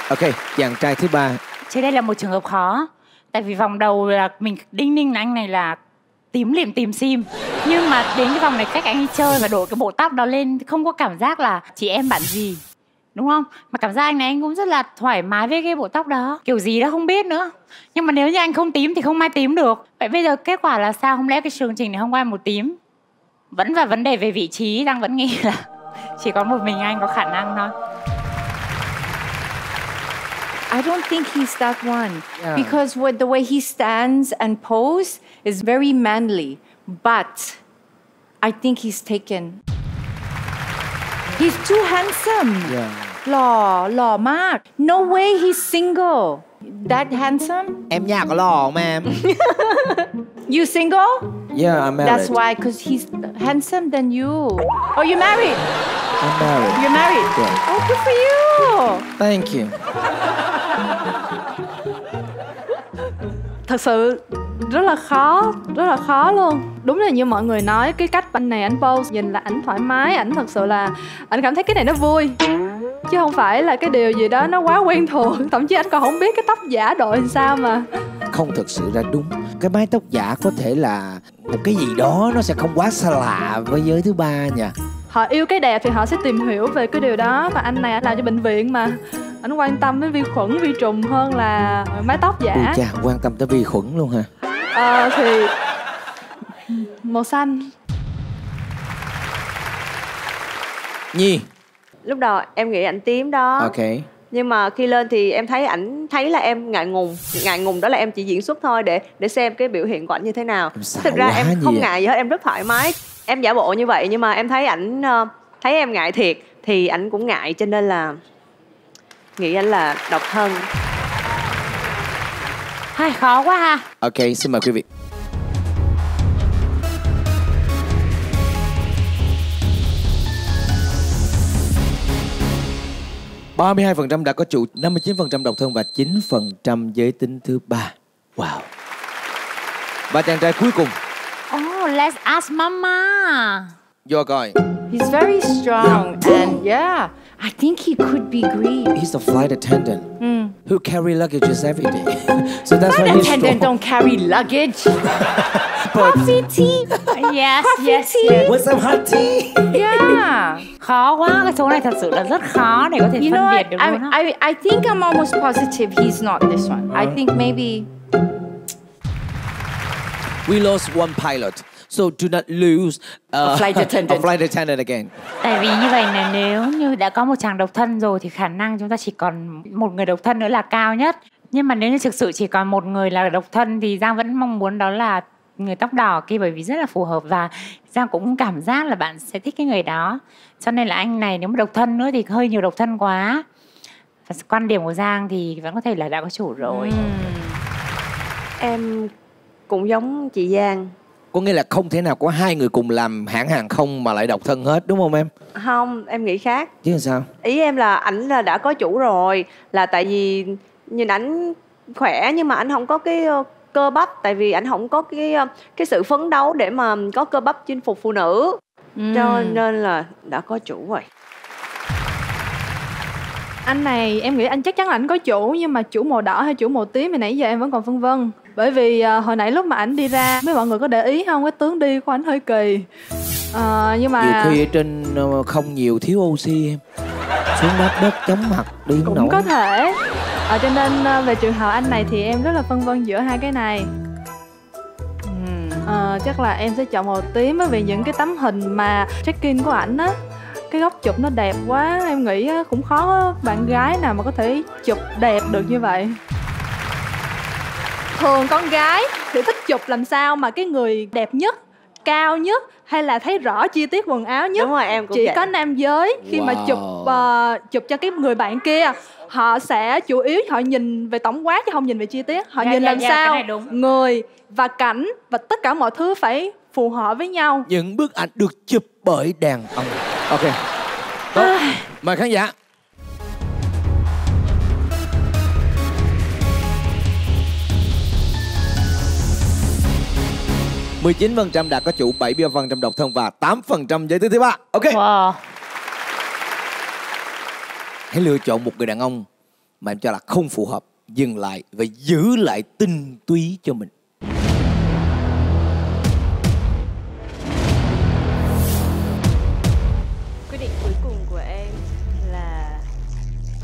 Ok, chàng trai thứ ba Chứ đây là một trường hợp khó. Tại vì vòng đầu là mình đinh ninh là anh này là tím liệm tìm sim. Nhưng mà đến cái vòng này cách anh ấy chơi và đổi cái bộ tóc đó lên không có cảm giác là chị em bạn gì. Đúng không? Mà cảm giác anh này anh cũng rất là thoải mái với cái bộ tóc đó. Kiểu gì đó không biết nữa. Nhưng mà nếu như anh không tím thì không ai tím được. Vậy bây giờ kết quả là sao? Không lẽ cái chương trình này không có ai một tím? Vẫn là vấn đề về vị trí, đang vẫn nghĩ là chỉ có một mình anh có khả năng thôi. I don't think he's that one Yeah. because what the way he stands and pose is very manly, but I think he's taken. He's too handsome. Yeah. Law, law mark. No way he's single. That handsome? Em nhà có lò không em? You single? Yeah, I'm married. That's why, because he's handsome than you. Oh, you married? I'm married. You're married? Yeah. Oh, good for you. Thank you. Thật sự rất là khó, rất là khó luôn. Đúng là như mọi người nói, cái cách anh này, anh pose nhìn là ảnh thoải mái, ảnh thật sự là, ảnh cảm thấy cái này nó vui. Chứ không phải là cái điều gì đó nó quá quen thuộc. Thậm chí anh còn không biết cái tóc giả đội làm sao mà. Không thực sự ra đúng. Cái mái tóc giả có thể là một cái gì đó nó sẽ không quá xa lạ với giới thứ ba nha họ yêu cái đẹp thì họ sẽ tìm hiểu về cái điều đó. Và anh này anh làm cho bệnh viện mà. Ảnh quan tâm đến vi khuẩn vi trùng hơn là mái tóc Ui giả cha, quan tâm tới vi khuẩn luôn hả? Ờ, thì màu xanh. Nhi. Lúc đầu em nghĩ ảnh tím đó. Ok. Nhưng mà khi lên thì em thấy ảnh thấy là em ngại ngùng. Ngại ngùng đó là em chỉ diễn xuất thôi để để xem cái biểu hiện của ảnh như thế nào. Thực ra em không vậy? ngại gì hết em rất thoải mái em giả bộ như vậy nhưng mà em thấy ảnh ờ, thấy em ngại thiệt thì ảnh cũng ngại cho nên là nghĩ anh là độc thân. Hai khó quá ha. Ok, xin mời quý vị. ba mươi hai phần trăm đã có chủ 59% độc thân và 9% giới tính thứ ba. Wow. Và chàng trai cuối cùng Oh, let's ask mama. Do coi He's very strong and yeah, I think he could be green. He's a flight attendant Mm. who carry luggages every day So that's why Flight he's attendant strong don't carry luggage. Coffee tea. Yes, Coffee yes, tea. yes. What's some hot tea? Yeah. Khó quá, cái số này thật sự là rất khó để có thể You phân know biệt what? được I, luôn á. I, I think I'm almost positive he's not this one. I Uh. think maybe We lost one pilot So do not lose uh, A flight attendant. a flight attendant again Tại vì như vậy là nếu như đã có một chàng độc thân rồi thì khả năng chúng ta chỉ còn một người độc thân nữa là cao nhất. Nhưng mà nếu như thực sự chỉ còn một người là độc thân thì Giang vẫn mong muốn đó là người tóc đỏ kia bởi vì rất là phù hợp và Giang cũng cảm giác là bạn sẽ thích cái người đó. Cho nên là anh này nếu mà độc thân nữa thì hơi nhiều độc thân quá. Và quan điểm của Giang thì vẫn có thể là đã có chủ rồi. em cũng giống chị Giang Có nghĩa là không thể nào có hai người cùng làm hãng hàng không mà lại độc thân hết đúng không em? không em nghĩ khác Chứ sao? ý em là ảnh là đã có chủ rồi là tại vì nhìn ảnh khỏe nhưng mà ảnh không có cái ờ, cơ bắp tại vì ảnh không có cái ờ, cái sự phấn đấu để mà có cơ bắp chinh phục phụ nữ Ừm. cho nên là đã có chủ rồi Anh này em nghĩ anh chắc chắn là anh có chủ nhưng mà chủ màu đỏ hay chủ màu tím thì nãy giờ em vẫn còn phân vân. Bởi vì à, hồi nãy lúc mà ảnh đi ra mấy mọi người có để ý không cái tướng đi của ảnh hơi kỳ. Ờ, nhưng mà nhiều khi ở trên ờ, không nhiều thiếu oxy em xuống đất đất chóng mặt đi không cũng nổi có thể. Ờ, cho nên à, về trường hợp anh này thì em rất là phân vân giữa hai cái này. Ừm, ờ, chắc là em sẽ chọn màu tím bởi vì những cái tấm hình mà check-in của ảnh á cái góc chụp nó đẹp quá em nghĩ á, cũng khó bạn gái nào mà có thể chụp đẹp được như vậy thường con gái thì thích chụp làm sao mà cái người đẹp nhất cao nhất hay là thấy rõ chi tiết quần áo nhất? Đúng rồi, em cũng chỉ vậy. có nam giới khi mà Wow. chụp ờ, chụp cho cái người bạn kia họ sẽ chủ yếu họ nhìn về tổng quát chứ không nhìn về chi tiết. Họ Dạ, nhìn dạ, làm dạ, sao người và cảnh và tất cả mọi thứ phải phù hợp với nhau. Những bức ảnh được chụp bởi đàn ông. Ok. Tốt. mời khán giả mười chín phần trăm đã có chủ 70 phần trăm độc thân và 8 phần trăm giới tính thứ ba ok. Hãy lựa chọn một người đàn ông mà em cho là không phù hợp dừng lại và giữ lại tinh túy cho mình. Quyết định cuối cùng của em là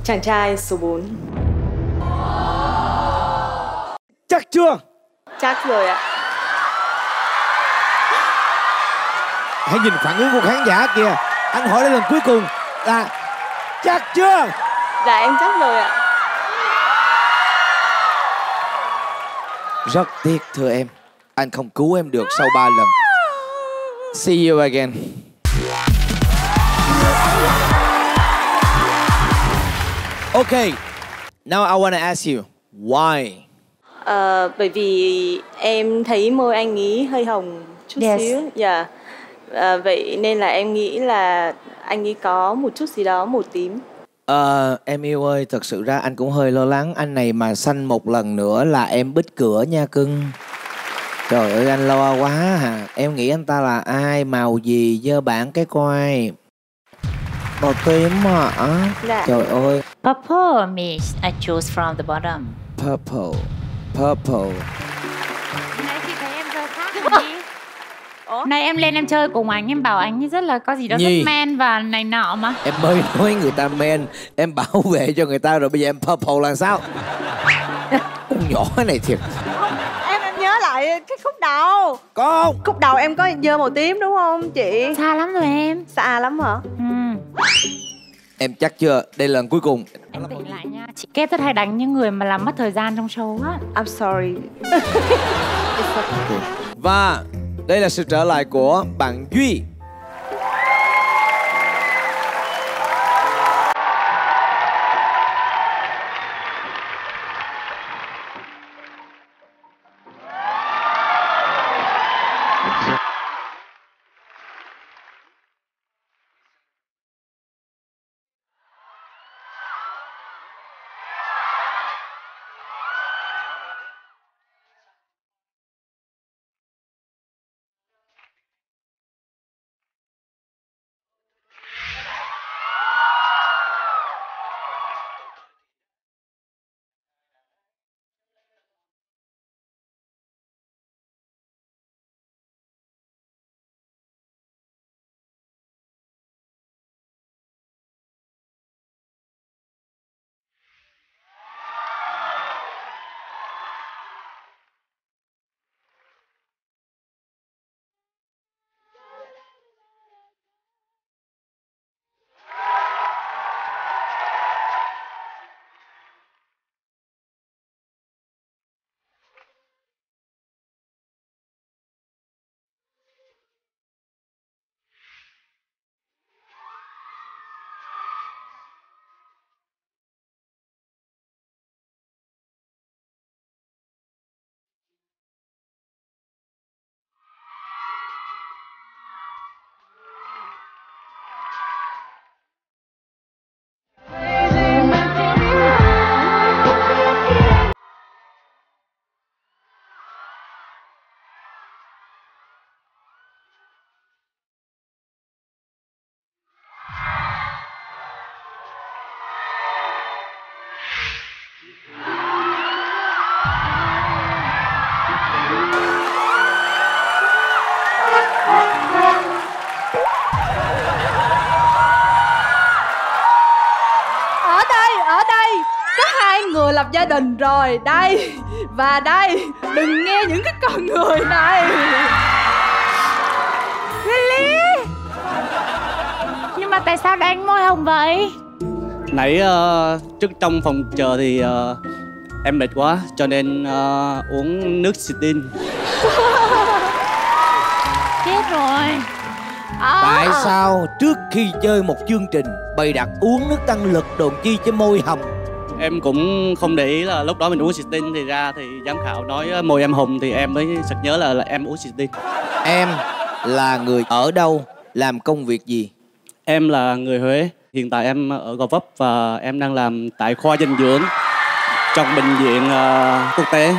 chàng trai số 4 chắc chưa? Chắc rồi ạ Hãy nhìn phản ứng của khán giả kìa. Anh hỏi lại lần cuối cùng là Chắc chưa? Dạ em chắc rồi ạ. Rất tiếc thưa em. Anh không cứu em được sau 3 lần. See you again. Okay Now I want to ask you Why? Ờ, Bởi vì em thấy môi anh ý hơi hồng chút Yes. xíu. Dạ Ờ, Vậy nên là em nghĩ là anh ấy có một chút gì đó màu tím. Ờ em yêu ơi Thật sự ra anh cũng hơi lo lắng. Anh này mà xanh một lần nữa là em bít cửa nha cưng. Trời ơi anh lo quá hả? Em nghĩ anh ta là ai Màu gì Dơ bản cái coi Màu tím hả? Dạ. Trời ơi. Purple means I choose from the bottom. Purple. Purple Này em lên em chơi cùng anh em bảo anh ấy rất là có gì đó Nhi. rất man và này nọ mà. Em mới nói người ta men Em bảo vệ cho người ta rồi bây giờ em purple là sao Con nhỏ này thiệt em em nhớ lại cái khúc đầu có không khúc đầu em có dơ màu tím đúng không chị xa lắm rồi em xa lắm hả Em chắc chưa Đây là lần cuối cùng Em tỉnh lại nha. Chị Kết rất hay đánh những người mà làm mất thời gian trong show á. I'm sorry. Và đây là sự trở lại của bạn Duy. Gia đình rồi đây và đây đừng nghe những cái con người này Really? Nhưng mà tại sao đánh môi hồng vậy? Nãy ờ, trước trong phòng chờ thì ờ, em mệt quá cho nên ờ, uống nước Stin. Chết rồi à. Tại sao trước khi chơi một chương trình Bày đặt uống nước tăng lực đồn chi cho môi hồng Em cũng không để ý là lúc đó mình uống Stin thì ra thì giám khảo nói ờ, môi em hồng thì em mới sực nhớ là, là em uống Stin. Em là người ở đâu Làm công việc gì Em là người Huế. Hiện tại em ở Gò Vấp và em đang làm tại khoa dinh dưỡng trong bệnh viện ờ, quốc tế.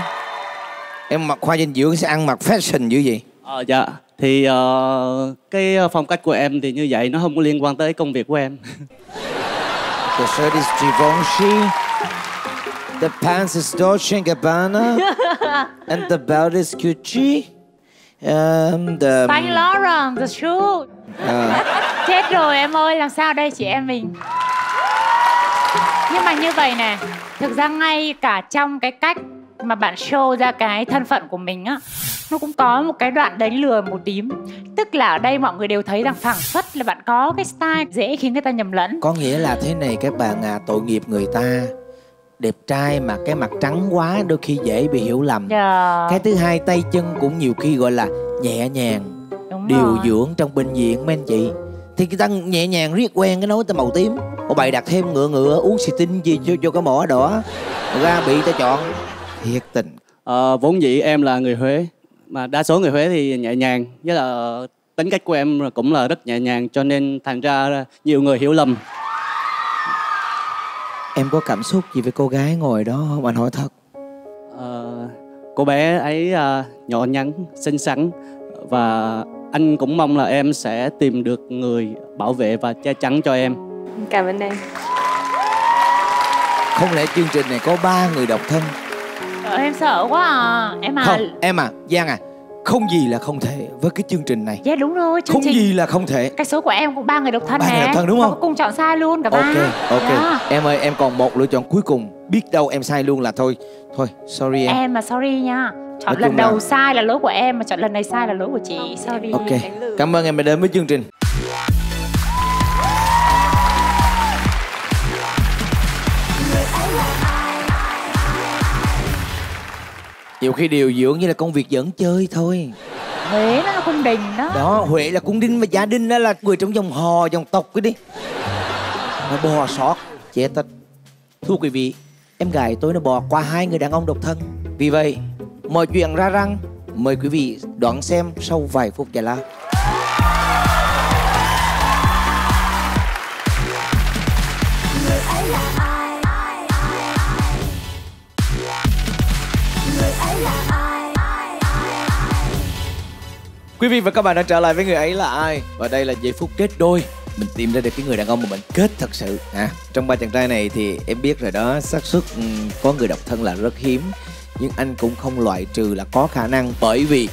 Em mặc khoa dinh dưỡng sẽ ăn mặc fashion dữ gì Ờ dạ. Thì ờ, cái phong cách của em thì như vậy nó không có liên quan tới công việc của em. The shirt is Givenchy The pants is Dolce Gabbana. And the belt is Gucci. Um, the, Saint Laurent, the shoe à, Chết rồi em ơi, làm sao đây chị em mình? Nhưng mà như vậy nè Thực ra ngay cả trong cái cách mà bạn show ra cái thân phận của mình á nó cũng có một cái đoạn đánh lừa một tím. Tức là ở đây mọi người đều thấy rằng phảng phất là bạn có cái style dễ khiến người ta nhầm lẫn. Có nghĩa là thế này các bạn à Tội nghiệp người ta Đẹp trai mà cái mặt trắng quá Đôi khi dễ bị hiểu lầm Dạ. Cái thứ hai tay chân cũng nhiều khi gọi là nhẹ nhàng Đúng Điều rồi. dưỡng trong bệnh viện mấy anh chị Thì người ta nhẹ nhàng riết quen cái nói tới màu tím Ồ bày đặt thêm ngựa ngựa uống xì tinh gì cho, cho cái mỏ đỏ Ra bị ta chọn Thiệt tình Ờ, vốn dĩ em là người Huế mà đa số người Huế thì nhẹ nhàng với là tính cách của em cũng là rất nhẹ nhàng cho nên thành ra nhiều người hiểu lầm. Em có cảm xúc gì với cô gái ngồi đó không? Anh hỏi thật Ờ, cô bé ấy à, nhỏ nhắn, xinh xắn và anh cũng mong là em sẽ tìm được người bảo vệ và che chắn cho em. Cảm ơn em. Không lẽ chương trình này có ba người độc thân Ờ, em sợ quá à em à Không em à Giang à Không gì là không thể với cái chương trình này. Dạ đúng rồi chương Không trình gì là không thể. Cái số của em cũng ba người độc thân Ba người độc thân đúng không? cùng chọn sai luôn cả ba. Ok ok. Dạ. Em ơi em còn một lựa chọn cuối cùng. Biết đâu em sai luôn là thôi. Thôi sorry em. Em mà sorry nha. Nói chọn chung lần là- đầu sai là lỗi của em mà chọn lần này sai là lỗi của chị. Sorry. Ok Cảm ơn em đã đến với chương trình Nhiều khi điều dưỡng như là công việc dẫn chơi thôi. Huế nó là cung đình đó. Đó Huệ là cung đinh mà gia đình đó là người trong dòng hò dòng tộc cái đi. Nó bò sót Chết tất Thưa quý vị Em gái tôi nó bò qua hai người đàn ông độc thân. Vì vậy Mọi chuyện ra răng Mời quý vị đón xem sau vài phút giải lao Quý vị và các bạn đã trở lại với người ấy là ai? Và đây là giây phút kết đôi. Mình tìm ra được cái người đàn ông mà mình kết thật sự. À, Trong ba chàng trai này thì em biết rồi đó xác suất ừ, có người độc thân là rất hiếm. Nhưng anh cũng không loại trừ là có khả năng Bởi vì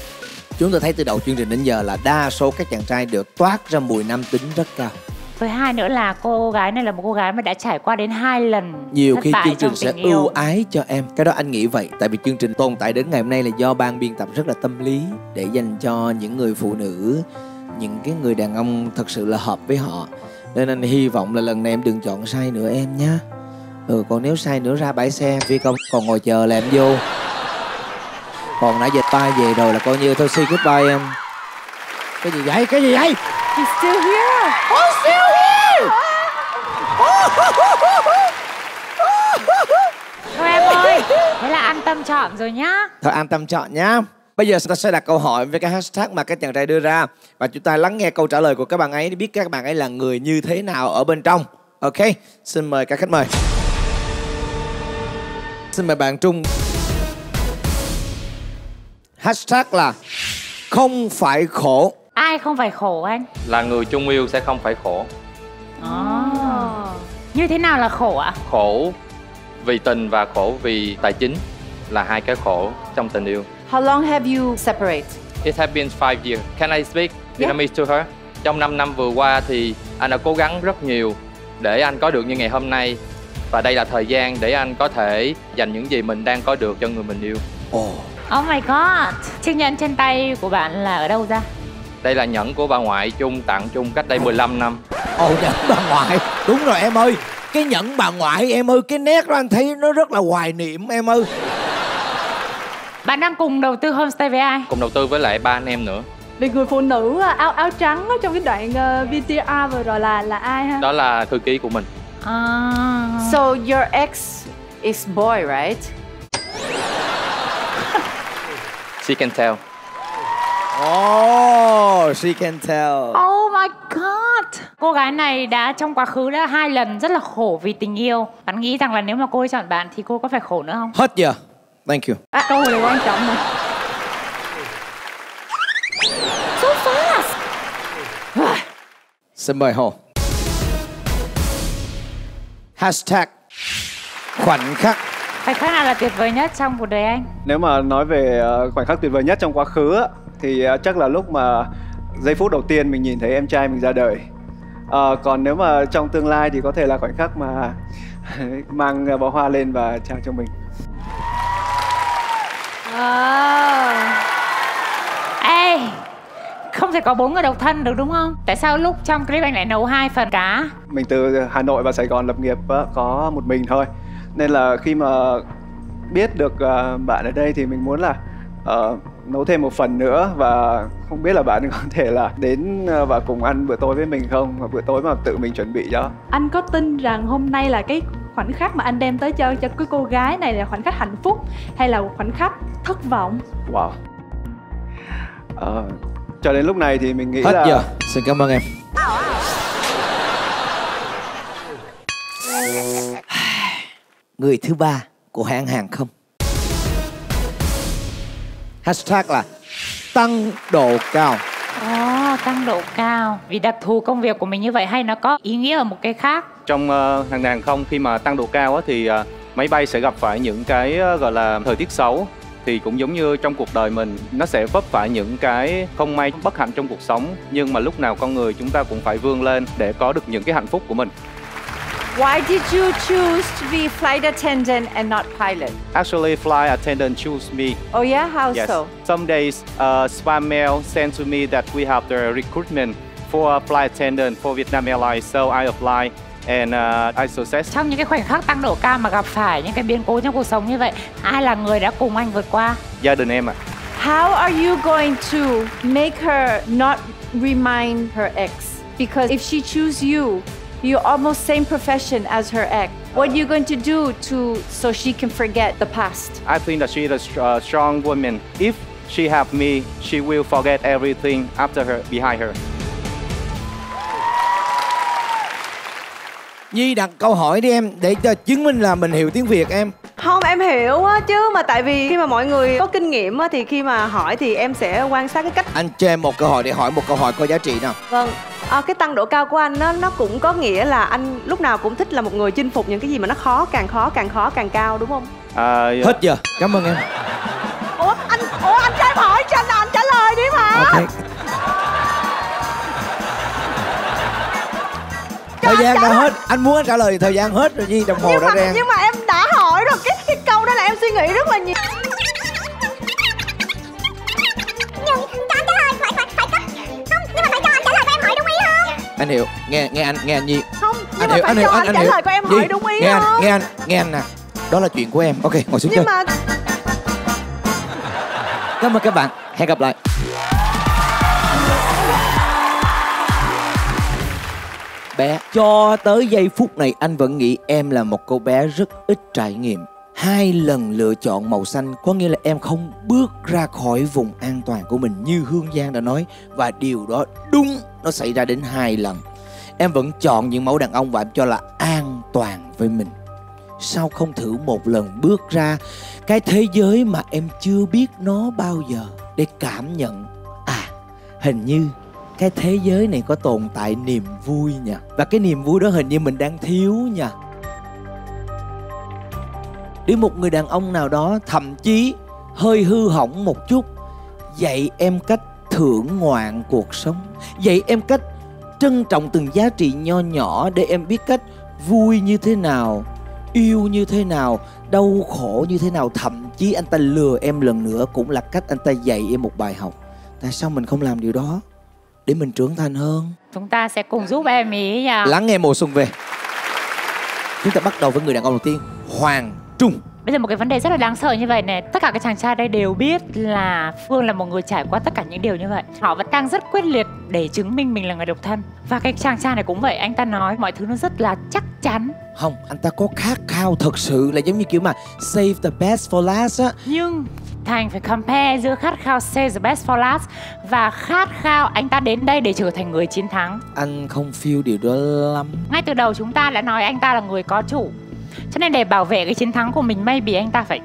chúng ta thấy từ đầu chương trình đến giờ là đa số các chàng trai đều toát ra mùi nam tính rất cao với hai nữa là cô gái này là một cô gái mà đã trải qua đến hai lần nhiều khi chương trình sẽ yêu. ưu ái cho em. Cái đó anh nghĩ vậy tại vì chương trình tồn tại đến ngày hôm nay là do ban biên tập rất là tâm lý để dành cho những người phụ nữ những cái người đàn ông thật sự là hợp với họ. Nên anh hy vọng là lần này em đừng chọn sai nữa em nhé ừ còn nếu sai nữa ra bãi xe phi công còn ngồi chờ là em vô. Còn nãy giờ tay về rồi là coi như thôi say goodbye em. Cái gì vậy? Cái gì vậy? He's still here Oh, still here thôi em ơi thế là an tâm chọn rồi nhá Thôi an tâm chọn nhá. Bây giờ ta sẽ đặt câu hỏi với cái hashtag mà các chàng trai đưa ra và chúng ta lắng nghe câu trả lời của các bạn ấy để biết các bạn ấy là người như thế nào ở bên trong. Ok, xin mời các khách mời. Xin mời bạn Trung. Hashtag là không phải khổ. Ai không phải khổ anh là người chung yêu sẽ không phải khổ oh. như thế nào là khổ ạ khổ vì tình và khổ vì tài chính là hai cái khổ trong tình yêu How long have you separated? It has been five years. Can I speak Vietnamese to her? Trong 5 năm vừa qua thì anh đã cố gắng rất nhiều để anh có được như ngày hôm nay và đây là thời gian để anh có thể dành những gì mình đang có được cho người mình yêu ồ Oh my god Chiếc nhẫn trên tay của bạn là ở đâu ra? Đây là nhẫn của bà ngoại chung tặng chung cách đây 15 năm ồ nhẫn bà ngoại đúng rồi em ơi cái nhẫn bà ngoại em ơi cái nét đó anh thấy nó rất là hoài niệm em ơi Bạn đang cùng đầu tư homestay với ai? cùng đầu tư với lại ba anh em nữa Vì người phụ nữ à, áo áo trắng ở trong cái đoạn uh, VTR vừa rồi là là ai ha? đó là thư ký của mình Ah. So your ex is boy, right? she can tell oh she can tell. Oh my god. Cô gái này đã trong quá khứ đã hai lần rất là khổ vì tình yêu. Bạn nghĩ rằng là nếu mà cô ấy chọn bạn thì cô có phải khổ nữa không? hết giờ thank you. À, câu này quan trọng nè. So fast. Xin mời hồ hashtag khoảnh khắc. Khoảnh khắc nào là tuyệt vời nhất trong cuộc đời anh? Nếu mà nói về ờ, khoảnh khắc tuyệt vời nhất trong quá khứ thì ờ, chắc là lúc mà giây phút đầu tiên mình nhìn thấy em trai mình ra đời. Ờ, còn nếu mà trong tương lai thì có thể là khoảnh khắc mà mang ờ, bó hoa lên và trao cho mình. À. Ê Không thể có bốn người độc thân được đúng không? Tại sao lúc trong clip anh lại nấu hai phần cá? Mình từ Hà Nội và Sài Gòn lập nghiệp á, có một mình thôi. Nên là khi mà biết được ờ, bạn ở đây thì mình muốn là ờ, nấu thêm một phần nữa và không biết là bạn có thể là đến ờ, và cùng ăn bữa tối với mình không? Và bữa tối mà tự mình chuẩn bị cho. Anh có tin rằng hôm nay là cái khoảnh khắc mà anh đem tới cho cho cái cô gái này là khoảnh khắc hạnh phúc hay là khoảnh khắc thất vọng? Wow. Ờ, cho đến lúc này thì mình nghĩ hết là giờ xin cảm ơn em người thứ ba của hãng hàng không hashtag là tăng độ cao. Ồ, tăng độ cao. Vì đặc thù công việc của mình như vậy hay nó có ý nghĩa ở một cái khác? Trong uh, hàng hàng không khi mà tăng độ cao á, thì uh, máy bay sẽ gặp phải những cái uh, gọi là thời tiết xấu. Thì cũng giống như trong cuộc đời mình nó sẽ vấp phải những cái không may bất hạnh trong cuộc sống. Nhưng mà lúc nào con người chúng ta cũng phải vươn lên để có được những cái hạnh phúc của mình Why did you choose to be flight attendant and not pilot? Actually, flight attendant choose me. Oh yeah, how yes. so? Some days, uh, spam mail sent to me that we have the recruitment for a flight attendant for Vietnam Airlines. So I apply and uh, I success. Trong những cái khoảnh khắc tăng độ cao mà gặp phải những cái biến cố trong cuộc sống như vậy Ai là người đã cùng anh vượt qua? Gia đình em ạ. How are you going to make her not remind her ex? Because if she choose you, you're almost same profession as her ex. What are you going to do to so she can forget the past? I think that she is a uh, strong woman. If she have me, she will forget everything after her, behind her. Nhi đặt câu hỏi đi em để cho chứng minh là mình hiểu tiếng Việt em. Không em hiểu á chứ mà tại vì khi mà mọi người có kinh nghiệm á thì khi mà hỏi thì em sẽ quan sát cái cách Anh cho em một cơ hội để hỏi một câu hỏi có giá trị nào. Vâng, à, cái tăng độ cao của anh nó nó cũng có nghĩa là anh lúc nào cũng thích là một người chinh phục những cái gì mà nó khó càng khó càng khó càng cao đúng không? À, Hết giờ. Cảm ơn em. Ủa anh ủa anh cho em hỏi cho anh, anh trả lời đi mà. Ok. Thời gian đã hết. Anh muốn anh trả lời thời gian hết rồi Nhi, đồng hồ nhưng đã mà rang. nhưng mà em đã hỏi rồi cái cái câu đó là em suy nghĩ rất là nhiều. Anh hiểu. Nghe nghe anh nghe anh Nhi. Không, nhưng anh mà hiểu, phải anh hiểu, cho anh, anh anh trả hiểu. lời của em Nhi, hỏi đúng ý nghe không? anh, nghe anh, nghe anh nè. Đó là chuyện của em. Ok, ngồi xuống Nhưng chơi. mà Cảm ơn các bạn. Hẹn gặp lại. Bé, cho tới giây phút này anh vẫn nghĩ em là một cô bé rất ít trải nghiệm. Hai lần lựa chọn màu xanh có nghĩa là em không bước ra khỏi vùng an toàn của mình như Hương Giang đã nói, và điều đó đúng, nó xảy ra đến hai lần. Em vẫn chọn những mẫu đàn ông và em cho là an toàn với mình. Sao không thử một lần bước ra cái thế giới mà em chưa biết nó bao giờ để cảm nhận à hình như cái thế giới này có tồn tại niềm vui nha và cái niềm vui đó hình như mình đang thiếu nha để một người đàn ông nào đó thậm chí hơi hư hỏng một chút dạy em cách thưởng ngoạn cuộc sống. Dạy em cách trân trọng từng giá trị nho nhỏ để em biết cách vui như thế nào yêu như thế nào đau khổ như thế nào. Thậm chí anh ta lừa em lần nữa cũng là cách anh ta dạy em một bài học. Tại sao mình không làm điều đó để mình trưởng thành hơn? Chúng ta sẽ cùng giúp em ý nha. Lắng nghe mùa xuân về. Chúng ta bắt đầu với người đàn ông đầu tiên hoàng trung Bây giờ một cái vấn đề rất là đáng sợ như vậy này Tất cả các chàng trai đây đều biết là Phương là một người trải qua tất cả những điều như vậy. Họ vẫn đang rất quyết liệt để chứng minh mình là người độc thân. Và cái chàng trai này cũng vậy Anh ta nói mọi thứ nó rất là chắc chắn. Không anh ta có khát khao thật sự là giống như kiểu mà save the best for last á. Nhưng Thành phải compare giữa khát khao save the best for last Và khát khao anh ta đến đây để trở thành người chiến thắng. Anh không feel điều đó lắm. Ngay từ đầu chúng ta đã nói anh ta là người có chủ Cho nên để bảo vệ cái chiến thắng của mình Maybe anh ta phải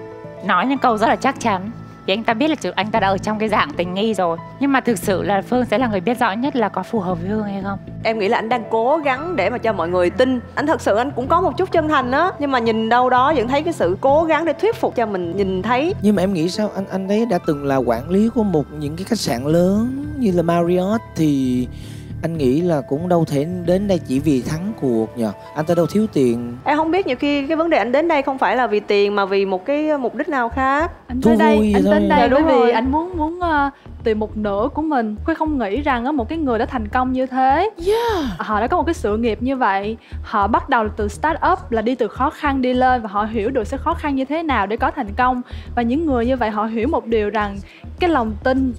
nói những câu rất là chắc chắn. Vì anh ta biết là anh ta đã ở trong cái dạng tình nghi rồi. Nhưng mà thực sự là Phương sẽ là người biết rõ nhất là có phù hợp với Phương hay không. Em nghĩ là anh đang cố gắng để mà cho mọi người tin. Anh thật sự anh cũng có một chút chân thành á. Nhưng mà nhìn đâu đó vẫn thấy cái sự cố gắng để thuyết phục cho mình nhìn thấy. Nhưng mà em nghĩ sao? Anh anh ấy đã từng là quản lý của một những cái khách sạn lớn như là Marriott thì anh nghĩ là cũng đâu thể đến đây chỉ vì thắng cuộc nhờ. Anh ta đâu thiếu tiền? Em không biết nhiều khi cái vấn đề anh đến đây không phải là vì tiền mà vì một cái mục đích nào khác. Anh Thú tới đây anh đến đây Dạ, bởi đúng vì rồi. anh muốn muốn ờ, tìm một nửa của mình. Khuê không nghĩ rằng á một cái người đã thành công như thế. Họ đã có một cái sự nghiệp như vậy. Họ bắt đầu từ start up là đi từ khó khăn đi lên và họ hiểu được sẽ khó khăn như thế nào để có thành công. Và những người như vậy họ hiểu một điều rằng cái lòng tin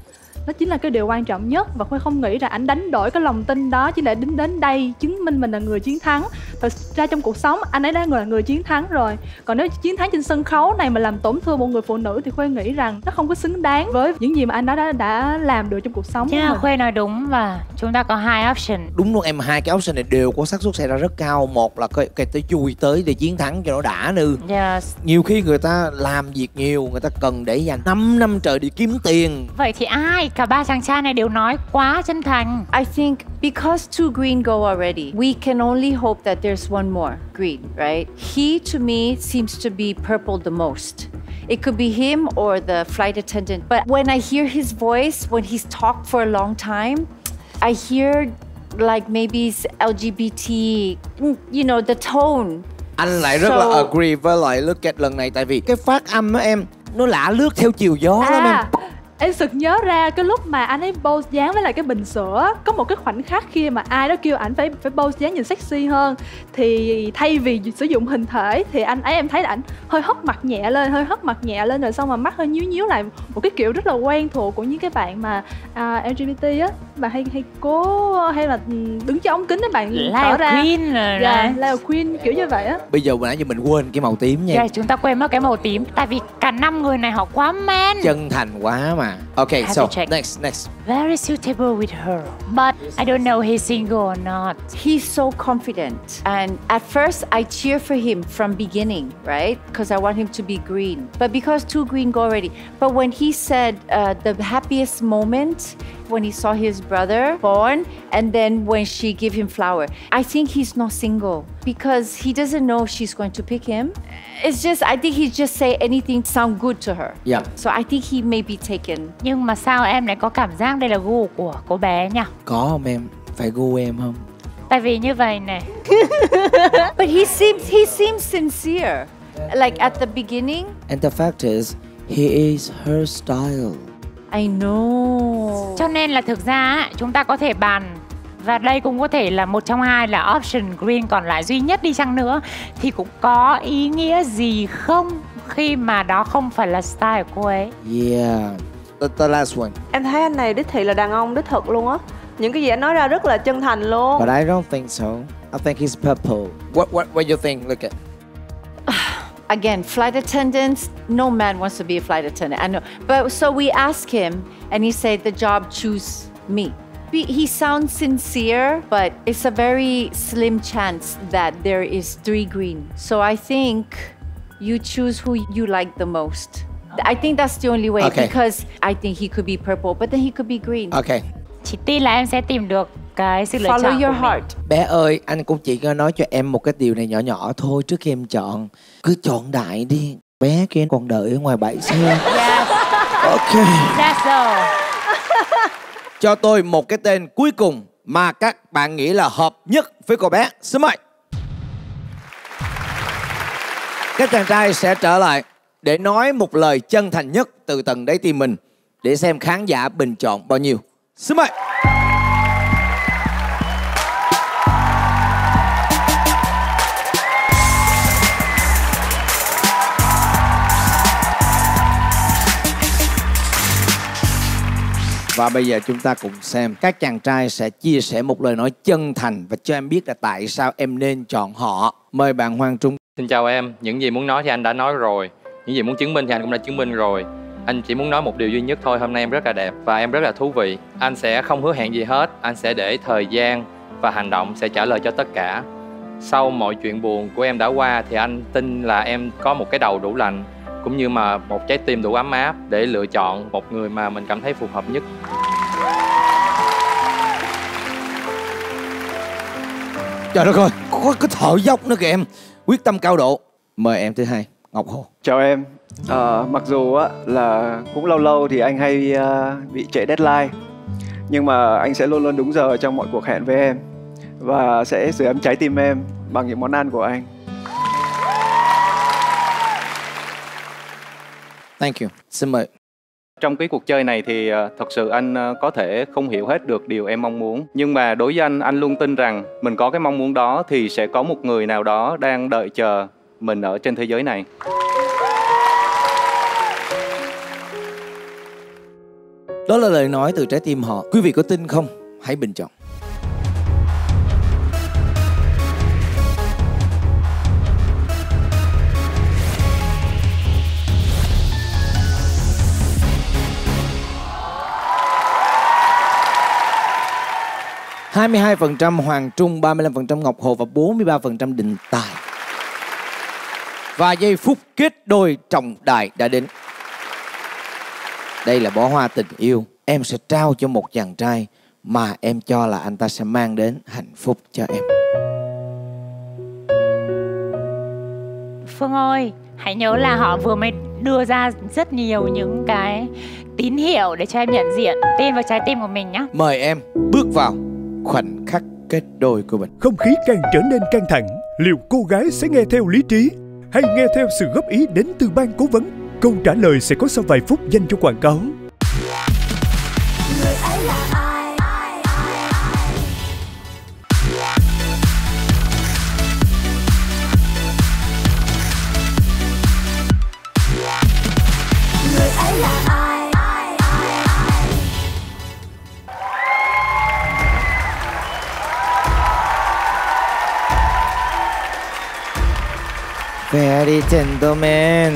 nó chính là cái điều quan trọng nhất và khuê không nghĩ rằng anh đánh đổi cái lòng tin đó chỉ để đến đến đây chứng minh mình là người chiến thắng. Thật ra trong cuộc sống anh ấy đã là người chiến thắng rồi. Còn nếu chiến thắng trên sân khấu này mà làm tổn thương một người phụ nữ thì khuê nghĩ rằng nó không có xứng đáng với những gì mà anh đó đã, đã làm được trong cuộc sống Chứ của là mình. Khuê nói đúng và chúng ta có hai option. Đúng luôn em hai cái option này đều có xác suất xảy ra rất cao. Một là cái, cái tới chui tới để chiến thắng cho nó đã nư. Yes. nhiều khi người ta làm việc nhiều người ta cần để dành 5 năm trời đi kiếm tiền. Vậy thì ai? Cả ba chàng trai này đều nói quá chân thành I think because two green go already, we can only hope that there's one more green, right? He to me seems to be purple the most. It could be him or the flight attendant. But when I hear his voice, when he's talked for a long time, I hear like maybe it's LGBT, mm, you know, the tone. anh lại rất là So- agree với lại look at lần này tại vì cái phát âm á em nó lạ lướt theo chiều gió lắm em À, em sực nhớ ra cái lúc mà anh ấy pose dáng với lại cái bình sữa. Có một cái khoảnh khắc khi mà ai đó kêu ảnh phải phải pose dáng nhìn sexy hơn. Thì thay vì sử dụng hình thể thì anh ấy em thấy là ảnh hơi hất mặt nhẹ lên hơi hất mặt nhẹ lên rồi xong mà mắt hơi nhíu nhíu lại. Một cái kiểu rất là quen thuộc của những cái bạn mà à, LGBT á. Mà hay hay cố hay là ừ, đứng cho ống kính các bạn tỏ ra. Queen rồi dạ. Leo Queen kiểu như vậy á. Bây giờ hồi nãy giờ mình quên cái màu tím nha. Yeah, chúng ta quên mất cái màu tím Tại vì cả năm người này họ quá man. Chân thành quá mà ok Have so to check. next next Very suitable with her But I don't know he's single or not He's so confident. And at first, I cheer for him from beginning, right? Because I want him to be green. But because two green go already. But when he said uh, the happiest moment when he saw his brother born, and then when she gave him flower, I think he's not single because he doesn't know she's going to pick him. It's just I think he just say anything sound good to her. Dạ. So I think he may be taken. Nhưng mà sao em lại có cảm giác đây là gu của cô bé nhỉ? có không em phải gu em không Tại vì như vậy này But he seems he seems sincere. Like at the beginning, and the fact is he is her style I know. Cho nên là thực ra á, chúng ta có thể bàn. Và đây cũng có thể là một trong hai là option green còn lại duy nhất đi chăng nữa. Thì cũng có ý nghĩa gì không khi mà đó không phải là style của cô ấy. yeah. The, the last one. Em thấy anh này đích thị là đàn ông đích thực luôn á. Những cái gì anh nói ra rất là chân thành luôn. But I don't think so. I think he's purple. What what what you think? Look at Again, flight attendants, no man wants to be a flight attendant. I know. But so we asked him, and he said, the job choose me. He sounds sincere, but it's a very slim chance that there is three green. So I think you choose who you like the most. I think that's the only way Okay. because I think he could be purple, but then he could be green. ok Chị tin là em sẽ tìm được cái sự lựa chọn Follow của your mình. heart. Bé ơi, anh cũng chỉ có nói cho em một cái điều này nhỏ nhỏ thôi trước khi em chọn. Cứ chọn đại đi. Bé kia còn đợi ở ngoài bãi xe. Yes, Ok. that's all. Cho tôi một cái tên cuối cùng mà các bạn nghĩ là hợp nhất với cô bé. Xin mời. các chàng trai sẽ trở lại để nói một lời chân thành nhất từ tận đáy tim mình để xem khán giả bình chọn bao nhiêu xin mời Và bây giờ chúng ta cùng xem. Các chàng trai sẽ chia sẻ một lời nói chân thành và cho em biết là tại sao em nên chọn họ. Mời bạn Hoàng Trung. Xin chào em, những gì muốn nói thì anh đã nói rồi. Những gì muốn chứng minh thì anh cũng đã chứng minh rồi. Anh chỉ muốn nói một điều duy nhất thôi, hôm nay em rất là đẹp và em rất là thú vị. Anh sẽ không hứa hẹn gì hết, anh sẽ để thời gian và hành động sẽ trả lời cho tất cả. Sau mọi chuyện buồn của em đã qua thì anh tin là em có một cái đầu đủ lành. Cũng như mà một trái tim đủ ấm áp để lựa chọn một người mà mình cảm thấy phù hợp nhất Trời đất ơi, có cái thở dốc nữa kìa em Quyết tâm cao độ Mời em thứ hai, Ngọc Hồ Chào em. Ờ, mặc dù á là cũng lâu lâu thì anh hay ờ, bị trễ deadline nhưng mà anh sẽ luôn luôn đúng giờ trong mọi cuộc hẹn với em và sẽ sưởi ấm trái tim em bằng những món ăn của anh. Thank you, xin mời. Trong cái cuộc chơi này thì ờ, thật sự anh ờ, có thể không hiểu hết được điều em mong muốn. Nhưng mà đối với anh, anh luôn tin rằng mình có cái mong muốn đó thì sẽ có một người nào đó đang đợi chờ mình ở trên thế giới này. Đó là lời nói từ trái tim họ. Quý vị có tin không? Hãy bình chọn hai mươi hai phần trăm Hoàng Trung, 35% Ngọc Hồ và 43% Định Tài. Và giây phút kết đôi trọng đại đã đến. Đây là bó hoa tình yêu Em sẽ trao cho một chàng trai Mà em cho là anh ta sẽ mang đến hạnh phúc cho em Phương ơi, hãy nhớ là họ vừa mới đưa ra rất nhiều những cái tín hiệu để cho em nhận diện tin vào trái tim của mình nhé. Mời em bước vào khoảnh khắc kết đôi của mình. Không khí càng trở nên căng thẳng, Liệu cô gái sẽ nghe theo lý trí Hay nghe theo sự góp ý đến từ ban cố vấn? Câu trả lời sẽ có sau vài phút dành cho quảng cáo. Very gentleman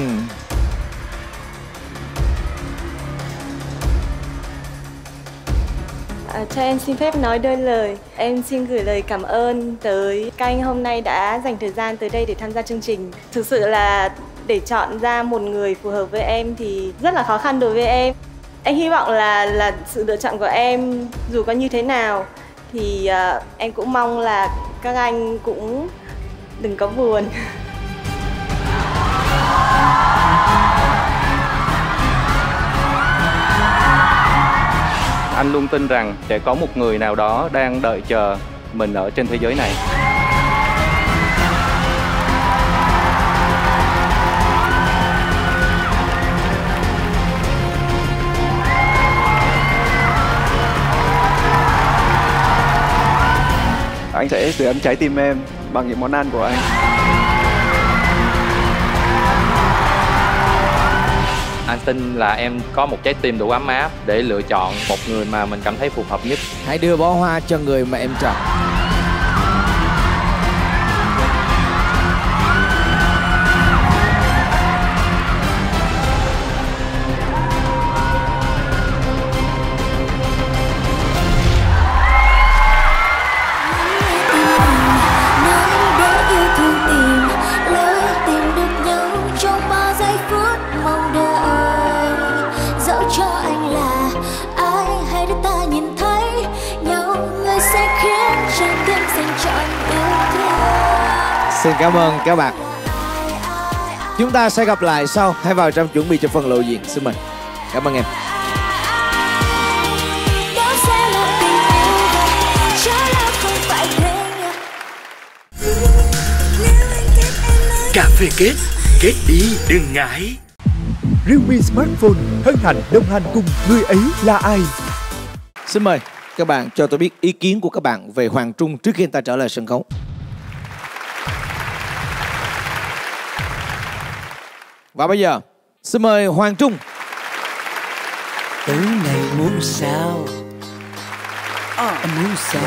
À, cho em xin phép nói đôi lời. Em xin gửi lời cảm ơn tới các anh hôm nay đã dành thời gian tới đây để tham gia chương trình. Thực sự là để chọn ra một người phù hợp với em thì rất là khó khăn đối với em. Em hy vọng là là sự lựa chọn của em dù có như thế nào thì uh, em cũng mong là các anh cũng đừng có buồn. Anh luôn tin rằng sẽ có một người nào đó đang đợi chờ mình ở trên thế giới này Anh sẽ sửa ấm trái tim em bằng những món ăn của anh. Tin là em có một trái tim đủ ấm áp để lựa chọn một người mà mình cảm thấy phù hợp nhất. Hãy đưa bó hoa cho người mà em chọn. Xin cảm ơn các bạn. Chúng ta sẽ gặp lại sau. Hãy vào trong chuẩn bị cho phần lộ diện. Xin mời. Cảm ơn em. Cà phê kết Kết đi đừng ngại. Realme Smartphone hân hạnh đồng hành cùng người ấy là ai. Xin mời các bạn cho tôi biết ý kiến của các bạn về Hoàng Trung trước khi anh ta trở lại sân khấu. Và bây giờ, xin mời Hoàng Trung. Tối ngày muốn sao? Em muốn sao?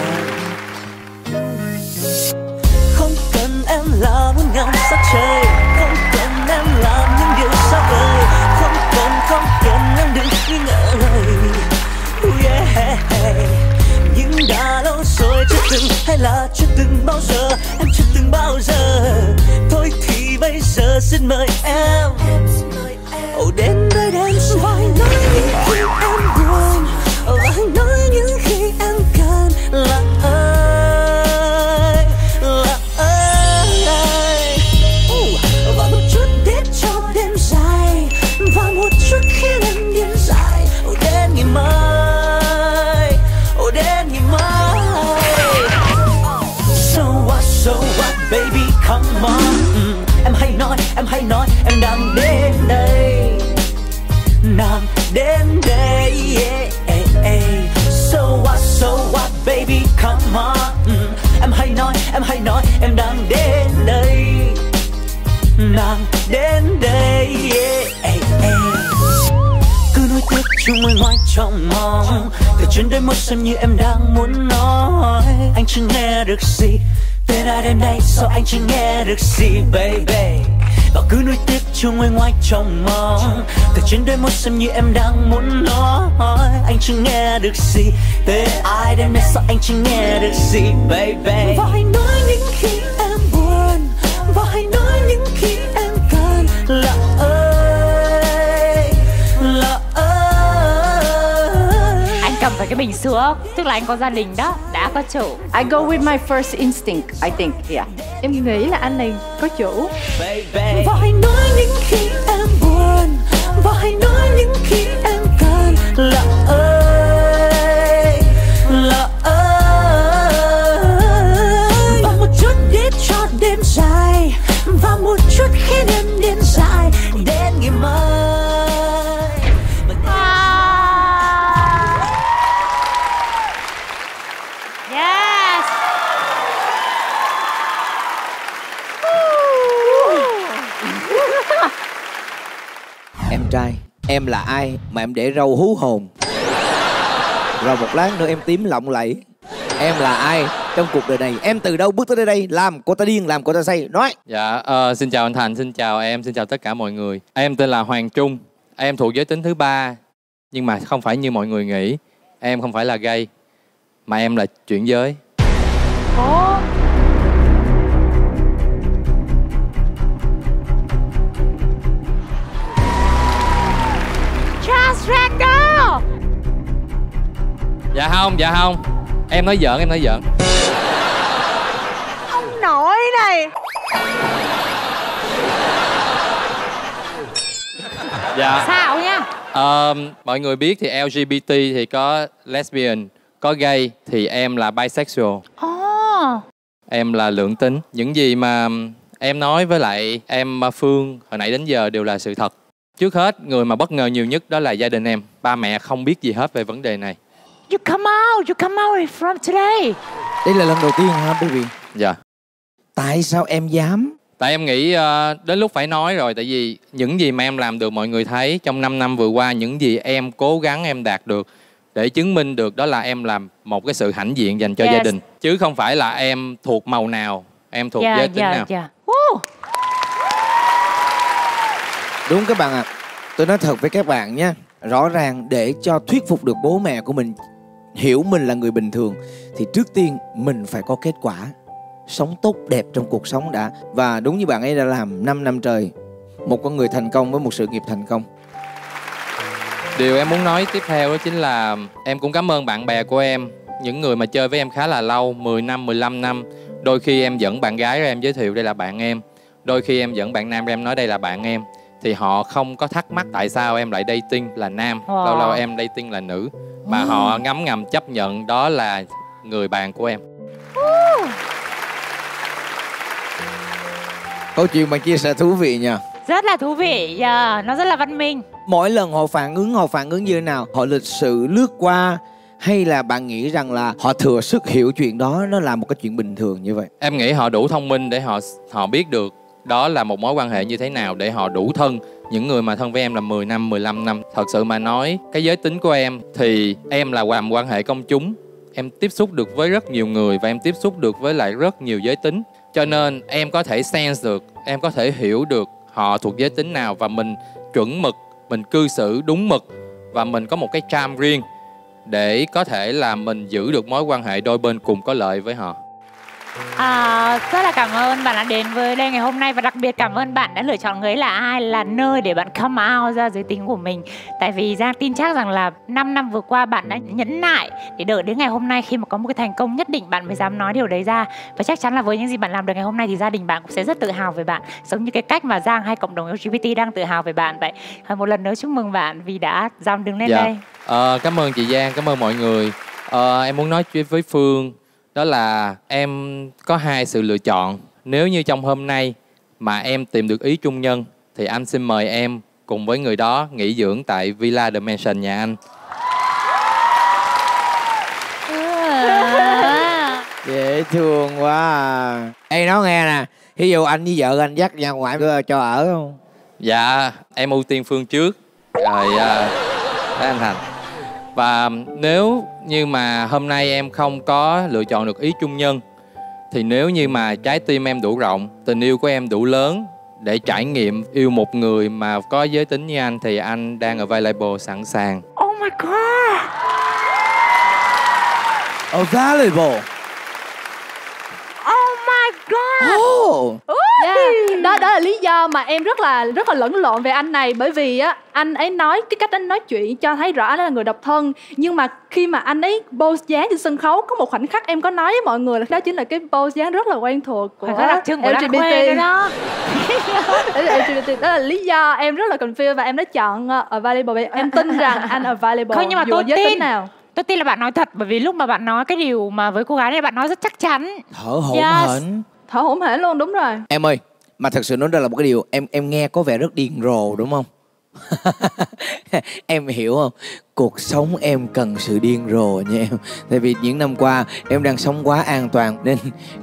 Không cần em là muốn ngắm sắc trời. Không cần em làm những điều xa vời. Không cần, không cần em đừng nghi ngờ yeah. Nhưng đã lâu rồi chưa từng hay là chưa từng bao giờ. Em chưa từng bao giờ. Thôi thì bây giờ xin mời em. Oh, đến với đêm và nói những khi em buồn Oh, và nói những khi em cần. Là ai? Là ai? Oh, và một chút để cho đêm dài và một chút khiến em điên dại. Oh, đến ngày mai Oh, đến ngày mai. So what, so what, baby, come on em hãy nói, em đang đến đây. Nàng đến đây yeah, yeah, yeah. So what, so what, baby, come on. Mm, Em hãy nói, em hãy nói, em đang đến đây. Nàng đến đây yeah, yeah, yeah. Cứ nói tiếp chung ngoài ngoài trong mong. Từ trên đôi môi xem như em đang muốn nói. Anh chưa nghe được gì. Tên ai đến đây sao anh chưa nghe được gì baby? Và cứ nuối tiếc chưa ngoài ngoài trong mong Từ trên đôi môi xem như em đang muốn nói. Anh chưa nghe được gì về ai, đêm nay sao anh chưa nghe được gì, baby? Và hãy nói những khi cái bình sữa. Tức là anh có gia đình đó Đã có chủ. I go with my first instinct, I think. Yeah. Em nghĩ là anh này có chủ. Baby. Và hãy nói những khi em buồn Và hãy nói những khi em cần là ơi Là ơi. Và một chút để cho đêm dài Và một chút khiến em điên em là ai mà em để râu hú hồn? Rồi một lát nữa em tím lộng lẫy. Em là ai trong cuộc đời này? Em từ đâu bước tới đây làm cô ta điên, làm cô ta say? Nói. Dạ, ờ, xin chào anh Thành, xin chào em, xin chào tất cả mọi người. Em tên là Hoàng Trung, em thuộc giới tính thứ ba, nhưng mà không phải như mọi người nghĩ. Em không phải là gay, mà em là chuyển giới. Transgender Dạ không, dạ không. Em nói giỡn, em nói giỡn. Ông nội này Dạ. Sao nha Ờ, mọi người biết thì LGBT thì có lesbian, có gay thì em là bisexual. Ồ Em là lượng tính. Những gì mà em nói với lại em à, Phương hồi nãy đến giờ đều là sự thật. Trước hết, người mà bất ngờ nhiều nhất đó là gia đình em. Ba mẹ không biết gì hết về vấn đề này. You come out You come out from today Đây là lần đầu tiên hả baby? Dạ. Tại sao em dám? Tại em nghĩ ờ, đến lúc phải nói rồi Tại vì những gì mà em làm được mọi người thấy Trong 5 năm vừa qua Những gì em cố gắng em đạt được Để chứng minh được đó là em làm một cái sự hãnh diện dành cho Yes. gia đình Chứ không phải là em thuộc màu nào Em thuộc Dạ, giới tính dạ, nào dạ. Woo. Đúng các bạn ạ. Tôi nói thật với các bạn nha. Rõ ràng để cho thuyết phục được bố mẹ của mình hiểu mình là người bình thường thì trước tiên mình phải có kết quả sống tốt đẹp trong cuộc sống đã. Và đúng như bạn ấy đã làm 5 năm trời một con người thành công với một sự nghiệp thành công. Điều em muốn nói tiếp theo đó chính là Em cũng cảm ơn bạn bè của em Những người mà chơi với em khá là lâu 10 năm, 15 năm. Đôi khi em dẫn bạn gái ra em giới thiệu đây là bạn em. Đôi khi em dẫn bạn nam ra em nói đây là bạn em. Thì họ không có thắc mắc tại sao em lại dating là nam. Wow. Lâu lâu em dating là nữ. Mà họ ngấm ngầm chấp nhận đó là người bạn của em. Câu chuyện bạn chia sẻ thú vị nha rất là thú vị. Yeah, nó rất là văn minh. Mỗi lần họ phản ứng họ phản ứng như thế nào? Họ lịch sự lướt qua hay là bạn nghĩ rằng là họ thừa sức hiểu chuyện đó nó là một cái chuyện bình thường như vậy? Em nghĩ họ đủ thông minh để họ họ biết được đó là một mối quan hệ như thế nào để họ đủ thân? Những người mà thân với em là 10 năm 15 năm. Thật sự mà nói, cái giới tính của em thì em là làm quan hệ công chúng. Em tiếp xúc được với rất nhiều người và em tiếp xúc được với lại rất nhiều giới tính. Cho nên em có thể sense được, em có thể hiểu được họ thuộc giới tính nào và mình chuẩn mực, mình cư xử đúng mực và mình có một cái charm riêng để có thể là mình giữ được mối quan hệ đôi bên cùng có lợi với họ. À, rất là cảm ơn bạn đã đến với đây ngày hôm nay và đặc biệt cảm ơn bạn đã lựa chọn người là ai là nơi để bạn come out ra giới tính của mình. Tại vì Giang tin chắc rằng là 5 năm vừa qua bạn đã nhẫn nại để đợi đến ngày hôm nay khi mà có một cái thành công nhất định bạn mới dám nói điều đấy ra. Và chắc chắn là với những gì bạn làm được ngày hôm nay thì gia đình bạn cũng sẽ rất tự hào về bạn. Giống như cái cách mà Giang hay cộng đồng LGBT đang tự hào về bạn vậy. Và một lần nữa chúc mừng bạn vì đã dám đứng lên đây. Ờ, cảm ơn chị Giang cảm ơn mọi người Ờ, em muốn nói chuyện với Phương đó là em có hai sự lựa chọn. Nếu như trong hôm nay mà em tìm được ý chung nhân thì anh xin mời em cùng với người đó nghỉ dưỡng tại Villa The Mansion nhà anh. Dễ thương quá à. Ê nói nghe nè ví dụ anh với vợ anh dắt ra ngoài có cho ở không? Dạ em ưu tiên Phương trước. Rồi à, anh Thành. Và nếu như mà hôm nay em không có lựa chọn được ý chung nhân. Thì nếu như mà trái tim em đủ rộng tình yêu của em đủ lớn để trải nghiệm yêu một người mà có giới tính như anh thì anh đang available sẵn sàng. Oh my god! Available? Oh god oh. Yeah. Đó đó là lý do mà em rất là rất là lẫn lộn về anh này. Bởi vì á anh ấy nói cái cách anh nói chuyện cho thấy rõ anh là người độc thân. Nhưng mà khi mà anh ấy pose dáng trên sân khấu có một khoảnh khắc em có nói với mọi người là đó chính là cái pose dáng rất là quen thuộc của đặc trưng của LGBT đó đó. Là LGBT đó là lý do em rất là confused và em đã chọn uh, available. Em tin rằng anh available Không nhưng mà tôi tin. nào. Tôi tin là bạn nói thật bởi vì lúc mà bạn nói cái điều mà với cô gái này bạn nói rất chắc chắn. Thở hổn Yes. hển thở hổn hển luôn đúng rồi. Em ơi mà thật sự nói đây là một cái điều em em nghe có vẻ rất điên rồ đúng không? Em hiểu không? Cuộc sống em cần sự điên rồ nha em. Tại vì những năm qua em đang sống quá an toàn nên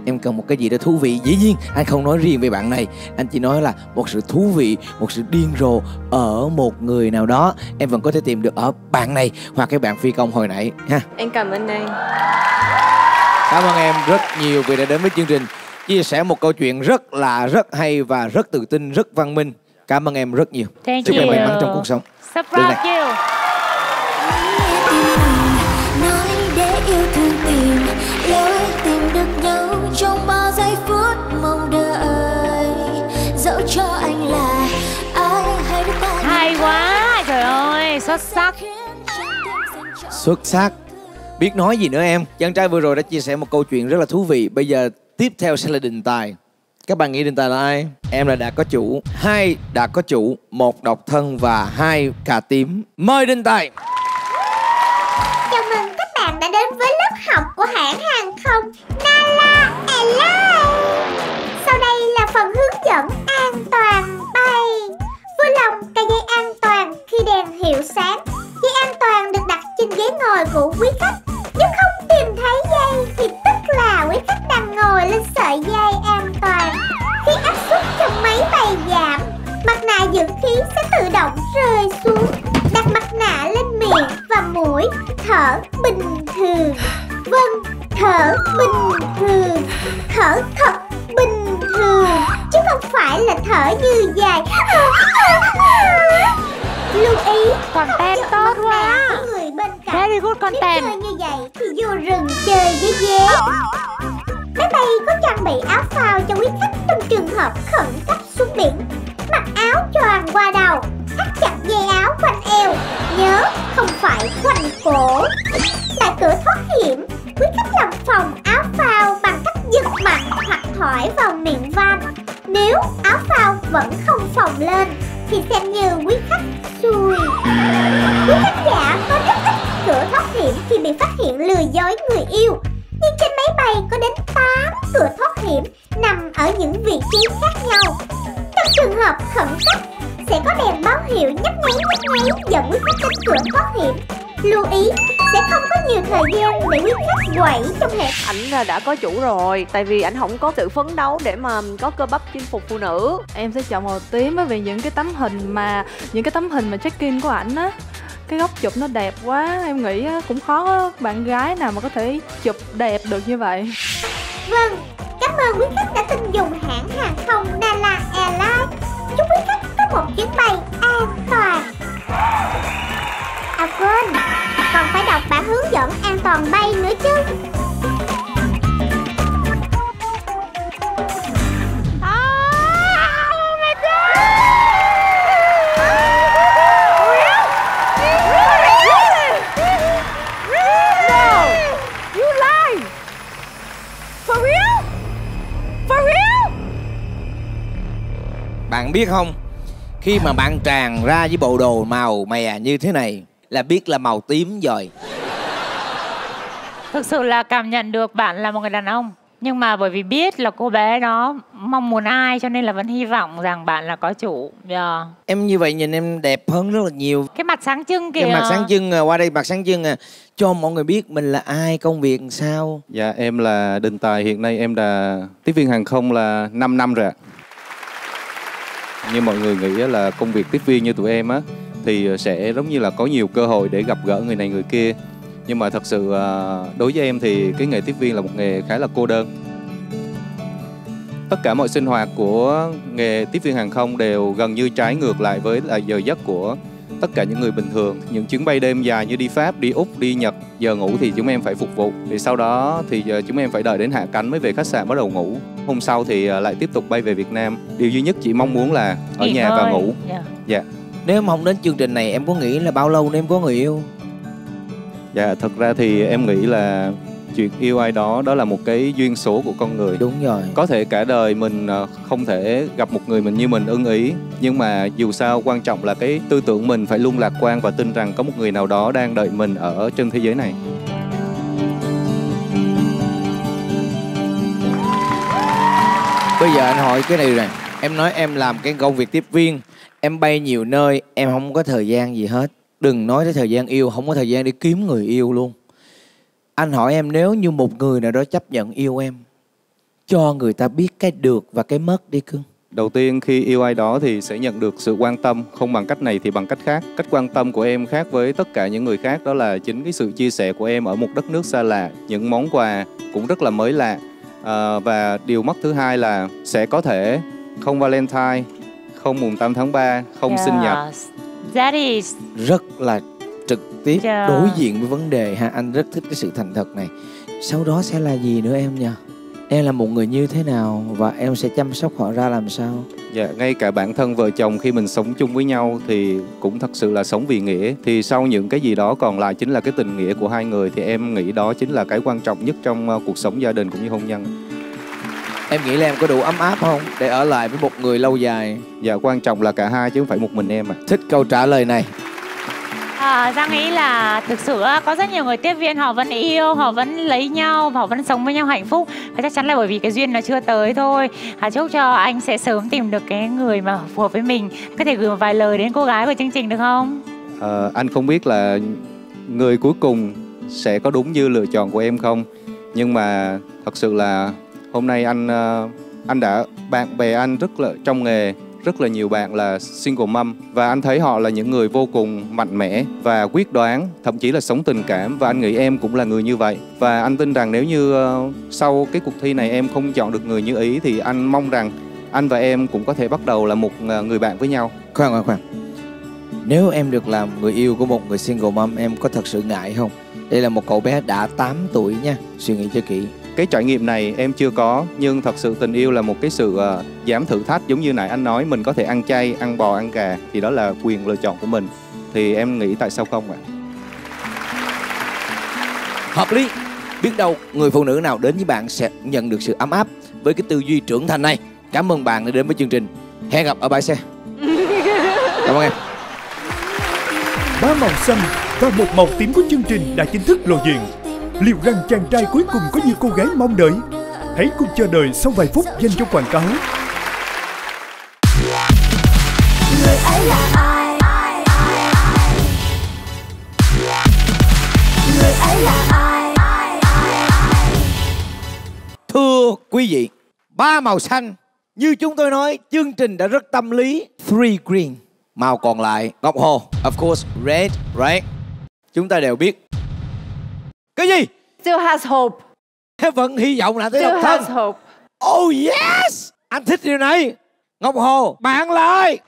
em cần một cái gì đó thú vị. Dĩ nhiên anh không nói riêng về bạn này. Anh chỉ nói là một sự thú vị một sự điên rồ ở một người nào đó. Em vẫn có thể tìm được ở bạn này hoặc cái bạn phi công hồi nãy ha. Em cảm ơn anh. Cảm ơn em rất nhiều vì đã đến với chương trình Chia sẻ một câu chuyện rất là rất hay và rất tự tin, rất văn minh. Cảm ơn em rất nhiều. Thank Chúc em may you. mắn trong cuộc sống. Surprise Đường này. you. Nói để yêu thương tìm lối tìm được nhau trong bao giây phút mong đợi. Dẫu cho anh là ai hay đứa ta Hay quá Trời ơi xuất sắc. Xuất sắc. Biết nói gì nữa em? Chàng trai vừa rồi đã chia sẻ một câu chuyện rất là thú vị. Bây giờ tiếp theo sẽ là đình tài. Các bạn nghĩ đình tài là ai? Em là đã có chủ. Hai đã có chủ, Một độc thân và hai cà tím. Mời đình tài. Chào mừng các bạn đã đến với lớp học của hãng hàng không Nala Airlines. Sau đây là phần hướng dẫn an toàn bay. Vui lòng cài dây an toàn khi đèn hiệu sáng. Dây an toàn được đặt trên ghế ngồi của quý khách nếu không tìm thấy dây thì tức là quý khách đang ngồi lên sợi dây an toàn. Khi áp suất trong máy bay giảm, mặt nạ dưỡng khí sẽ tự động rơi xuống, đặt mặt nạ lên miệng và mũi, thở bình thường. Vâng thở bình thường, thở thật bình thường, chứ không phải là thở như vậy lưu ý. Content tốt quá. người bên cạnh? Very good nếu content. chơi như vậy thì vô rừng chơi với dế. Máy bay có trang bị áo phao cho quý khách trong trường hợp khẩn cấp xuống biển. Mặc áo choàng qua đầu. Thắt chặt dây áo quanh eo. Nhớ không phải quanh cổ. Tại cửa thoát hiểm quý khách làm phòng áo phao bằng cách giật mạnh hoặc thổi vào miệng van nếu áo phao vẫn không phồng lên, thì xem như quý khách xui. Quý khán giả có rất ít cửa thoát hiểm khi bị phát hiện lừa dối người yêu. Nhưng trên máy bay có đến 8 cửa thoát hiểm nằm ở những vị trí khác nhau. Trong trường hợp khẩn cấp, sẽ có đèn báo hiệu nhấp nháy nhấp nháy dẫn quý khách đến cửa thoát hiểm. Lưu ý sẽ không có nhiều thời gian để quý khách quẩy trong hệ ảnh là đã có chủ rồi tại vì ảnh không có sự phấn đấu để mà có cơ bắp chinh phục phụ nữ em sẽ chọn màu tím bởi vì những cái tấm hình mà những cái tấm hình mà check in của ảnh á cái góc chụp nó đẹp quá em nghĩ á, cũng khó có bạn gái nào mà có thể chụp đẹp được như vậy Vâng, cảm ơn quý khách đã tin dùng hãng hàng không Nala Airlines. Chúc quý khách có một chuyến bay an toàn. À quên, còn phải đọc bản hướng dẫn an toàn bay nữa chứ. À, you lie! For real? For real? Bạn biết không Khi mà bạn tràn ra với bộ đồ màu mè như thế này là biết là màu tím rồi. Thực sự là cảm nhận được bạn là một người đàn ông. Nhưng mà bởi vì biết là cô bé đó mong muốn ai Cho nên là vẫn hy vọng rằng bạn là có chủ. Yeah. Em như vậy nhìn em đẹp hơn rất là nhiều. Cái mặt sáng trưng kìa. Cái mặt sáng trưng à, qua đây mặt sáng trưng à Cho mọi người biết mình là ai công việc làm sao. Dạ em là Đình Tài, hiện nay em là tiếp viên hàng không là 5 năm rồi ạ. Như mọi người nghĩ là công việc tiếp viên như tụi em á thì sẽ giống như là có nhiều cơ hội để gặp gỡ người này người kia. Nhưng mà thật sự à, đối với em thì cái nghề tiếp viên là một nghề khá là cô đơn. Tất cả mọi sinh hoạt của nghề tiếp viên hàng không đều gần như trái ngược lại với là giờ giấc của tất cả những người bình thường. Những chuyến bay đêm dài như đi Pháp, đi Úc, đi Nhật giờ ngủ thì chúng em phải phục vụ. Thì sau đó thì giờ chúng em phải đợi đến hạ cánh mới về khách sạn bắt đầu ngủ. Hôm sau thì lại tiếp tục bay về Việt Nam. Điều duy nhất chị mong muốn là ở nhà và ngủ. Dạ. dạ Nếu mà không đến chương trình này em có nghĩ là bao lâu nên em có người yêu? Dạ thật ra thì em nghĩ là chuyện yêu ai đó đó là một cái duyên số của con người. Đúng rồi. Có thể cả đời mình à, không thể gặp một người mình như mình ưng ý nhưng mà dù sao quan trọng là cái tư tưởng mình phải luôn lạc quan và tin rằng có một người nào đó đang đợi mình ở trên thế giới này. Bây giờ anh hỏi cái này này Em nói em làm cái công việc tiếp viên Em bay nhiều nơi Em không có thời gian gì hết. Đừng nói tới thời gian yêu Không có thời gian để kiếm người yêu luôn. Anh hỏi em nếu như một người nào đó chấp nhận yêu em Cho người ta biết cái được và cái mất đi cưng Đầu tiên khi yêu ai đó thì sẽ nhận được sự quan tâm, không bằng cách này thì bằng cách khác. Cách quan tâm của em khác với tất cả những người khác đó là chính cái sự chia sẻ của em ở một đất nước xa lạ, những món quà cũng rất là mới lạ. À, và điều mất thứ hai là sẽ có thể không Valentine, không mùng 8 tháng 3, không sinh nhật. Yes. That is Rất là trực tiếp Dạ. đối diện với vấn đề ha Anh rất thích cái sự thành thật này Sau đó sẽ là gì nữa em nha Em là một người như thế nào Và em sẽ chăm sóc họ ra làm sao Dạ, ngay cả bản thân vợ chồng khi mình sống chung với nhau thì cũng thật sự là sống vì nghĩa. Thì sau những cái gì đó còn lại chính là cái tình nghĩa của hai người thì em nghĩ đó chính là cái quan trọng nhất trong ờ, cuộc sống gia đình cũng như hôn nhân. Em nghĩ là em có đủ ấm áp không Để ở lại với một người lâu dài Dạ, quan trọng là cả hai chứ không phải một mình em ạ. Thích câu trả lời này À, Giang nghĩ là thực sự có rất nhiều người tiếp viên họ vẫn yêu, họ vẫn lấy nhau và họ vẫn sống với nhau hạnh phúc và chắc chắn là bởi vì cái duyên nó chưa tới thôi. À, chúc cho anh sẽ sớm tìm được cái người mà phù hợp với mình. Có thể gửi một vài lời đến cô gái của chương trình được không? Ờ, anh không biết là người cuối cùng sẽ có đúng như lựa chọn của em không nhưng mà thật sự là hôm nay anh ờ, anh đã, bạn bè anh rất là, trong nghề, rất là nhiều bạn là single mom và anh thấy họ là những người vô cùng mạnh mẽ và quyết đoán, thậm chí là sống tình cảm và anh nghĩ em cũng là người như vậy. Và anh tin rằng nếu như ờ, sau cái cuộc thi này em không chọn được người như ý thì anh mong rằng anh và em cũng có thể bắt đầu là một ờ, người bạn với nhau. Khoan khoan khoan. Nếu em được làm người yêu của một người single mom, Em có thật sự ngại không? Đây là một cậu bé đã 8 tuổi nha, Suy nghĩ cho kỹ cái trải nghiệm này em chưa có nhưng thật sự tình yêu là một cái sự ờ, dám thử thách. Giống như nãy anh nói mình có thể ăn chay ăn bò ăn gà thì đó là quyền lựa chọn của mình. Thì em nghĩ tại sao không ạ? Hợp lý. Biết đâu người phụ nữ nào đến với bạn sẽ nhận được sự ấm áp Với cái tư duy trưởng thành này. Cảm ơn bạn đã đến với chương trình. Hẹn gặp ở bãi xe. Cảm ơn em. Ba màu xanh và một màu tím của chương trình đã chính thức lộ diện liệu rằng chàng trai cuối cùng có như cô gái mong đợi? Hãy cùng chờ đợi sau vài phút dành cho quảng cáo. Người ấy là ai? Người ấy là ai? Thưa quý vị ba màu xanh. Như chúng tôi nói chương trình đã rất tâm lý. Three green. Màu còn lại ngọc hồ. Of course red right? Chúng ta đều biết. Cái gì? Still has hope. Vẫn hy vọng là tới Still độc has thân. hope. Oh yes! Anh thích điều này. Ngọc Hồ, bạn lại.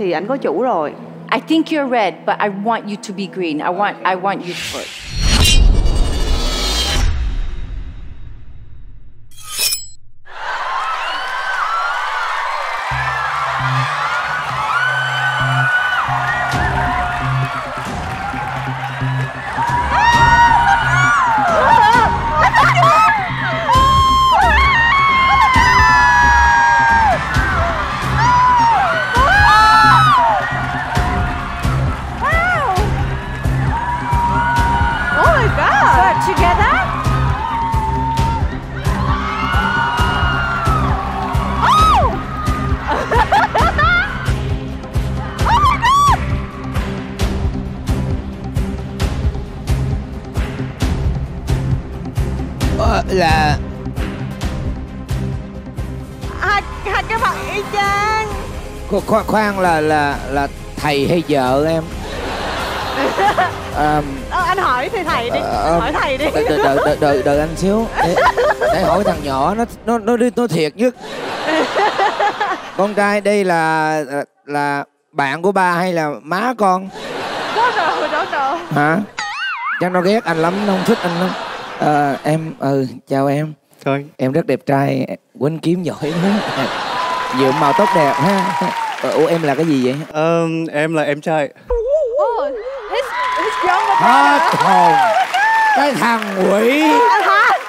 Thì anh có chủ rồi I think you're red, but I want you to be green. I want I want you to work. Khoan, khoan là là là thầy hay vợ em? À, ờ, Anh hỏi thì thầy đi Anh hỏi thầy đi. đợi, đợi, đợi, đợi, đợi, đợi anh xíu. Để, để hỏi thằng nhỏ nó nó nó đi nó thiệt nhất con trai đây là là- bạn của ba hay là má con? Đó rồi, đó rồi. Hả? Chắc nó ghét anh lắm nó không thích anh lắm. Ờ, em ừ chào em. Thôi. em rất đẹp trai quýnh kiếm giỏi lắm. Nhuộm màu tóc đẹp ha ủa em là cái gì vậy Ờ, em là em trai. Oh, young but hết hồn cái thằng quỷ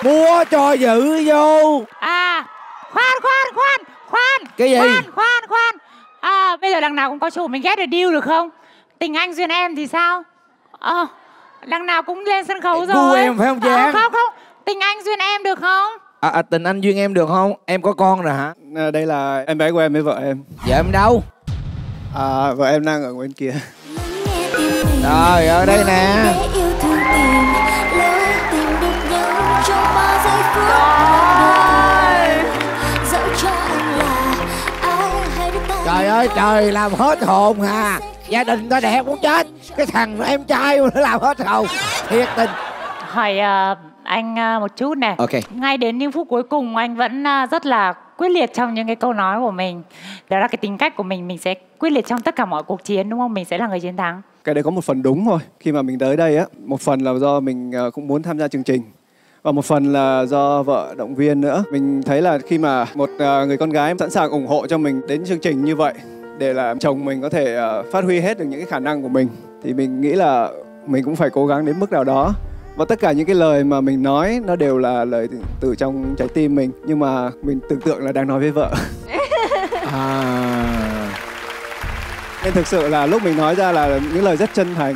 mua cho dữ vô À, khoan khoan khoan khoan. Cái gì? Khoan khoan khoan. À, bây giờ đằng nào cũng có chủ mình ghét được deal được không? Tình anh duyên em thì sao? Ờ, đằng nào cũng lên sân khấu Gu rồi. em phải không, Ờ, Giang? không không, tình anh duyên em được không? À, à, tình anh duyên em được không? Em có con rồi hả? À, đây là em bé của em với vợ em. vợ em đâu? À, vợ em đang ở bên kia. rồi ở đây nè. Trời ơi trời làm hết hồn hà gia đình ta đẹp muốn chết. Cái thằng em trai mà nó làm hết hồn. Thiệt tình. Hỏi ờ, anh ờ, một chút nè. Ok. Ngay đến những phút cuối cùng anh vẫn ờ, rất là quyết liệt trong những cái câu nói của mình. Đó là cái tính cách của mình, mình sẽ quyết liệt trong tất cả mọi cuộc chiến đúng không? Mình sẽ là người chiến thắng. Cái đấy có một phần đúng thôi. Khi mà mình tới đây á, một phần là do mình ờ, cũng muốn tham gia chương trình. Và một phần là do vợ động viên nữa. Mình thấy là khi mà một người con gái sẵn sàng ủng hộ cho mình đến chương trình như vậy để là chồng mình có thể phát huy hết được những cái khả năng của mình thì mình nghĩ là mình cũng phải cố gắng đến mức nào đó và tất cả những cái lời mà mình nói nó đều là lời từ, trong trái tim mình. Nhưng mà mình tưởng tượng là đang nói với vợ. À. Nên thực sự là lúc mình nói ra là những lời rất chân thành.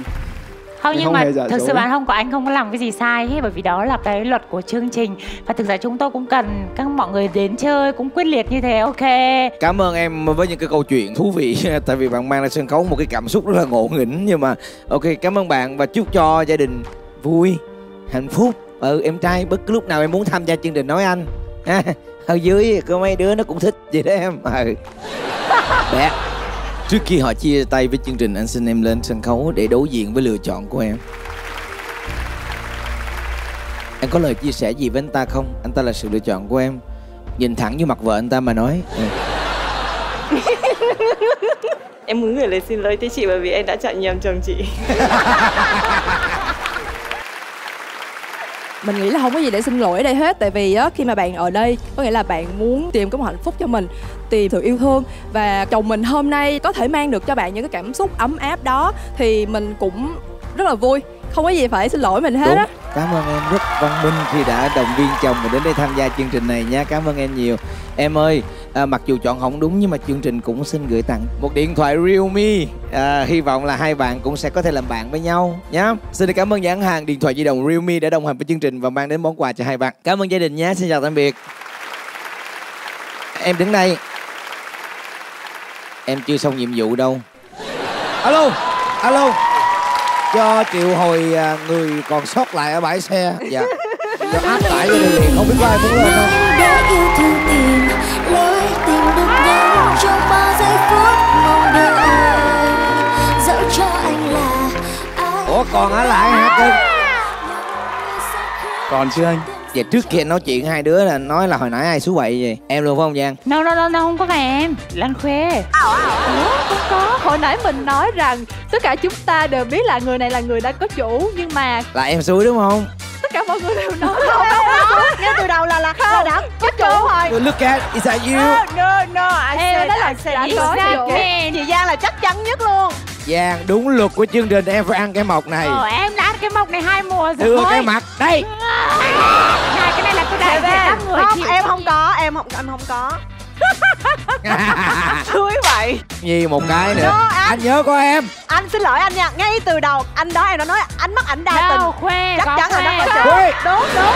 Không Mình nhưng không mà hề giả thực sự bạn không có anh không có làm cái gì sai hết bởi vì đó là cái luật của chương trình. Và thực ra chúng tôi cũng cần các mọi người đến chơi cũng quyết liệt như thế ok. Cảm ơn em với những cái câu chuyện thú vị. Tại vì bạn mang lên sân khấu một cái cảm xúc rất là ngộ nghĩnh. Nhưng mà ok cảm ơn bạn và chúc cho gia đình vui, hạnh phúc Ừ em trai bất cứ lúc nào em muốn tham gia chương trình nói anh ha. Ở dưới có mấy đứa nó cũng thích vậy đó em ừ. Đẹp Trước khi họ chia tay với chương trình anh xin em lên sân khấu để đối diện với lựa chọn của em Em có lời chia sẻ gì với anh ta không? Anh ta là sự lựa chọn của em Nhìn thẳng vô mặt vợ anh ta mà nói ừ. Em muốn gửi lời xin lỗi tới chị bởi vì em đã chọn nhầm chồng chị. mình nghĩ là không có gì để xin lỗi ở đây hết. Tại vì á khi mà bạn ở đây có nghĩa là bạn muốn tìm cái một hạnh phúc cho mình tìm sự yêu thương. Và chồng mình hôm nay có thể mang được cho bạn những cái cảm xúc ấm áp đó thì mình cũng rất là vui. Không có gì phải xin lỗi mình hết á. Cảm ơn em rất văn minh khi đã động viên chồng mình đến đây tham gia chương trình này nha. Cảm ơn em nhiều. Em ơi, à, mặc dù chọn không đúng nhưng mà chương trình cũng xin gửi tặng một điện thoại Realme. À, hy vọng là hai bạn cũng sẽ có thể làm bạn với nhau nhé. Xin được cảm ơn nhãn hàng điện thoại di động Realme đã đồng hành với chương trình và mang đến món quà cho hai bạn. Cảm ơn gia đình nhé. Xin chào tạm biệt. Em đứng đây. Em chưa xong nhiệm vụ đâu. Alo, alo cho triệu hồi à, người còn sót lại ở bãi xe dạ cho áp tải vô đây liền không biết có ai muốn lên không? Đã yêu thương tìm lối tìm được nhau trong bao giây phút mong đợi. Dẫu cho anh là ủa còn ở lại hả cưng còn chứ anh Dạ trước khi anh nói chuyện hai đứa là nói là hồi nãy ai số bậy vậy Em luôn phải không Giang? No no no no không có phải em. Lan khuê. Ủa, không có. Hồi nãy mình nói rằng tất cả chúng ta đều biết là người này là người đã có chủ nhưng mà Là em xui đúng không? tất cả mọi người đều nói. Không không không ngay từ đầu là là là đã có chủ rồi. Look at is that you? No no no I Em said nói là I said đã có chủ. chị Giang là chắc chắn nhất luôn. Giang đúng luật của chương trình em phải ăn cái mộc này. Ờ, em mộc này hai mùa rồi. Đưa cái mặt đây. Này cái này là tôi đại diện các người không chịu em không có em không em không có. Thúi vậy. Gì một cái nữa. No, anh- Anh nhớ có em. Anh xin lỗi anh nha Ngay từ đầu anh đó em đã nói ánh mắt ảnh đa tình. Đâu, Khuê, Chắc chắn là nó có chủ Khuê. Đúng đúng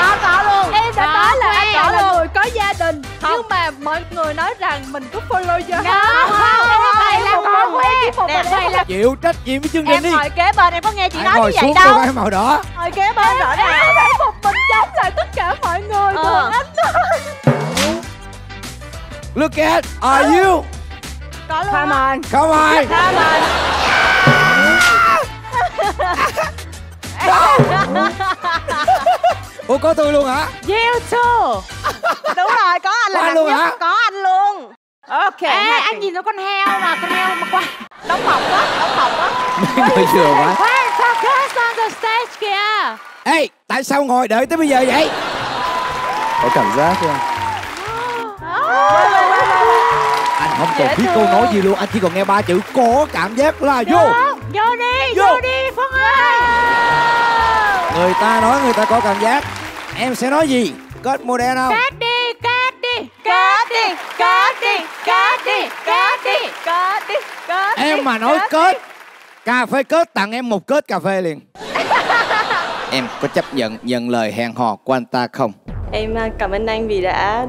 Có có luôn. Em đã nói là anh Có là người có gia đình nhưng mà mọi người nói rằng mình có follow cho Không, không, vậy là. Nè, Vậy là Chịu trách nhiệm với chương trình Em đi ngồi kế bên em có nghe chị Hãy nói ngồi như vậy đâu gái màu đỏ Ngồi kế bên rõ ràng em phải một mình chống lại tất cả mọi người Ờ. thường anh Look at are you Có luôn Come on Come on Come on Ủa có tôi luôn hả? You too Đúng rồi có anh là Có luôn nhất hả? Có anh luôn. Ok Ê, anh nhìn nó con heo mà con heo mà qua. Đóng mọc á Đóng mọc á Mấy người vừa quá Where's focus on the stage kìa? Ê tại sao ngồi đợi tới bây giờ vậy? Có cảm giác chưa? Anh không còn biết câu nói gì luôn Anh chỉ còn nghe ba chữ có cảm giác là vô. Vô đi Vô. vô đi Phương ơi. Người ta nói người ta có cảm giác Em sẽ nói gì? Kết model không? Cắt đi cắt đi Cắt đi Cắt đi Cắt đi Cắt đi Cắt đi đi Em mà nói kết Cà phê kết tặng em một kết cà phê liền. Em có chấp nhận nhận lời hẹn hò của anh ta không? Em à, cảm ơn anh vì đã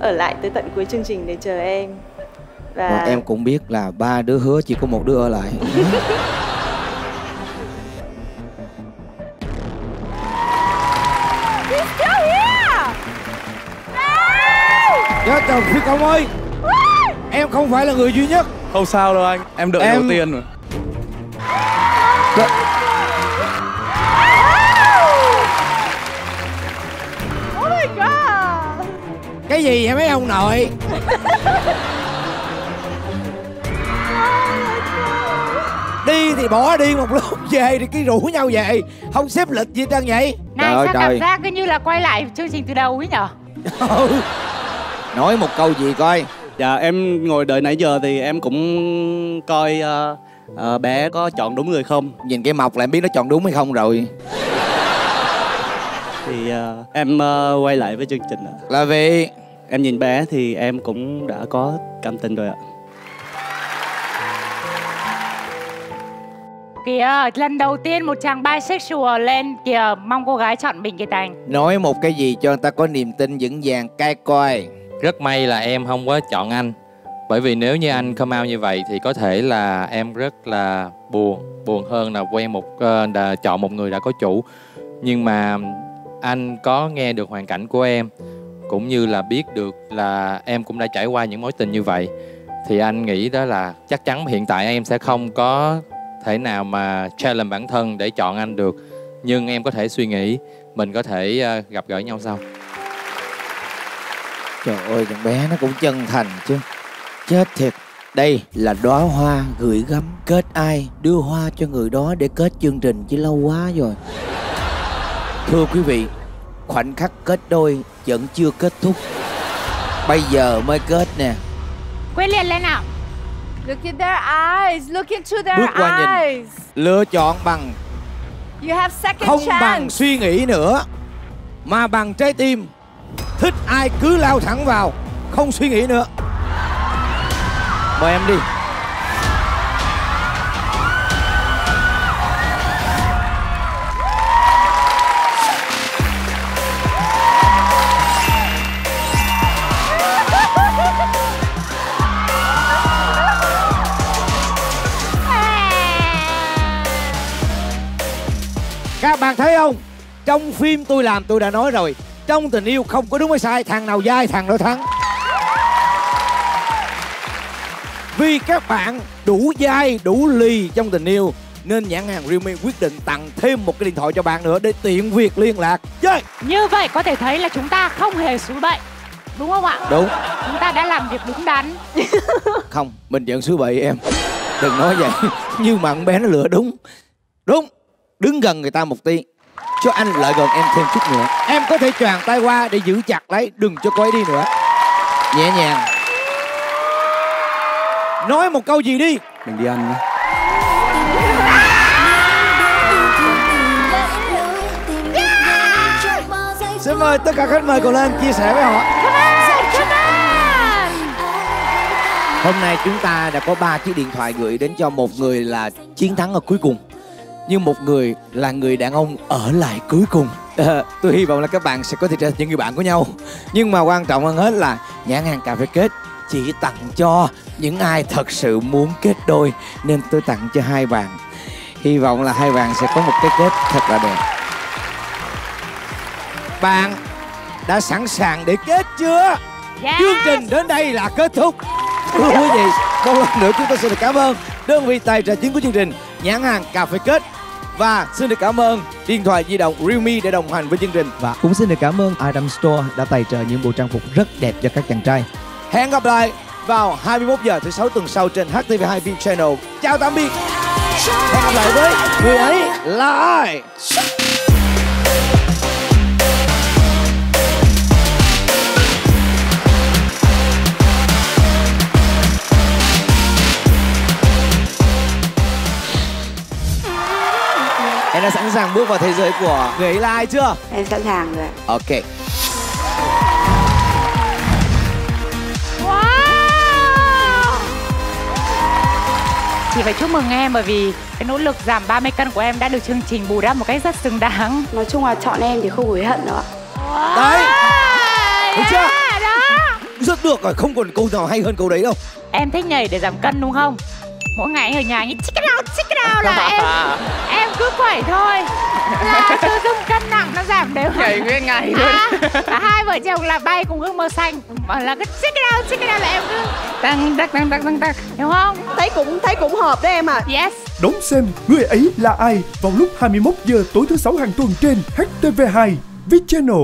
ở lại tới tận cuối chương trình để chờ em. Và Và em cũng biết là ba đứa hứa chỉ có một đứa ở lại Chết chồng phi công ơi. Em không phải là người duy nhất. Không sao đâu anh, em đợi Em- đầu tiên mà. Oh my god. Cái gì vậy mấy ông nội? Đi thì bỏ đi một lúc về thì cái rủ nhau về. Không xếp lịch gì trơn vậy. Này sao cảm giác cứ như là quay lại chương trình từ đầu ấy nhở? Ừ. Nói một câu gì coi Dạ em ngồi đợi nãy giờ thì em cũng coi ờ, ờ, bé có chọn đúng người không Nhìn cái mọc là em biết nó chọn đúng hay không rồi thì ờ, em ờ, quay lại với chương trình ạ. Là vì em nhìn bé thì em cũng đã có cảm tình rồi ạ. Kìa, lần đầu tiên một chàng bisexual lên kìa, mong cô gái chọn mình kìa Thành. nói một cái gì cho người ta có niềm tin vững vàng cai coi rất may là em không có chọn anh. Bởi vì nếu như anh come out như vậy Thì có thể là em rất là buồn Buồn hơn là quen một ờ, chọn một người đã có chủ. Nhưng mà anh có nghe được hoàn cảnh của em Cũng như là biết được là em cũng đã trải qua những mối tình như vậy Thì anh nghĩ đó là chắc chắn hiện tại em sẽ không có thể nào mà challenge bản thân để chọn anh được. Nhưng em có thể suy nghĩ Mình có thể ờ, gặp gỡ nhau sau trời ơi thằng bé nó cũng chân thành chứ chết thiệt đây là đóa hoa gửi gắm kết ai đưa hoa cho người đó để kết chương trình chứ lâu quá rồi thưa quý vị khoảnh khắc kết đôi vẫn chưa kết thúc bây giờ mới kết nè Quyết liệt lên nào. Look at their eyes. Look into their Bước qua nhìn. eyes. lựa chọn bằng You have second không chance. bằng suy nghĩ nữa mà bằng trái tim thích ai cứ lao thẳng vào, không suy nghĩ nữa mời em đi Các bạn thấy không? Trong phim tôi làm tôi đã nói rồi trong tình yêu không có đúng hay sai Thằng nào dai thằng đó thắng. Vì các bạn đủ dai, đủ lì trong tình yêu Nên nhãn hàng Realme quyết định tặng thêm một cái điện thoại cho bạn nữa Để tiện việc liên lạc. Chơi! Như vậy có thể thấy là chúng ta không hề suối bậy. Đúng không ạ? Đúng. Chúng ta đã làm việc đúng đắn. Không, mình vẫn số bậy em. Đừng nói vậy. Nhưng mà con bé nó lựa đúng. Đúng. Đứng gần người ta một tí Cho anh lại gần em thêm chút nữa. Em có thể choàng tay qua để giữ chặt lấy Đừng cho cô ấy đi nữa. Nhẹ nhàng. Nói một câu gì đi? Mình đi ăn. Xin mời tất cả khách mời cùng lên chia sẻ với họ. Hôm nay chúng ta đã có ba chiếc điện thoại gửi đến cho một người là chiến thắng ở cuối cùng Nhưng một người là người đàn ông ở lại cuối cùng. Ờ, Tôi hy vọng là các bạn sẽ có thể trở thành những người bạn của nhau. Nhưng mà quan trọng hơn hết là nhãn hàng cà phê kết chỉ tặng cho những ai thật sự muốn kết đôi Nên tôi tặng cho hai bạn. Hy vọng là hai bạn sẽ có một cái kết thật là đẹp. Bạn đã sẵn sàng để kết chưa? Chương trình đến đây là kết thúc. Thưa quý vị, một lần nữa chúng tôi xin được cảm ơn đơn vị tài trợ chính của chương trình nhãn hàng cà phê kết và xin được cảm ơn điện thoại di động Realme để đồng hành với chương trình Và cũng xin được cảm ơn Adam Store đã tài trợ những bộ trang phục rất đẹp cho các chàng trai. Hẹn gặp lại vào 21 giờ thứ sáu tuần sau trên HTV2 View Channel. Chào tạm biệt. Hẹn gặp lại với người ấy là ai? Đã sẵn sàng bước vào thế giới của người ấy là ai chưa? Em sẵn sàng rồi. Ok. Chị phải chúc mừng em bởi vì cái nỗ lực giảm 30 cân của em đã được chương trình bù đắp một cách rất xứng đáng. Nói chung là chọn em thì không hối hận nữa. Đấy. Thấy chưa? Đó. Rất được rồi, không còn câu nào hay hơn câu đấy đâu. Em thích nhảy để giảm cân đúng không? Mỗi ngày ở nhà như chicken out, chicken out là em em cứ quẩy thôi là tự dưng cân nặng nó giảm đều Nhảy nguyên ngày luôn. à, à, hai vợ chồng là bay cùng ước mơ xanh bảo là cái chicken out, chicken out là em cứ tăng tăng tăng tăng tăng tăng hiểu không? Thấy cũng thấy cũng hợp đấy em à. Yes. Đón xem người ấy là ai vào lúc 21 giờ tối thứ sáu hàng tuần trên HTV2 V Channel.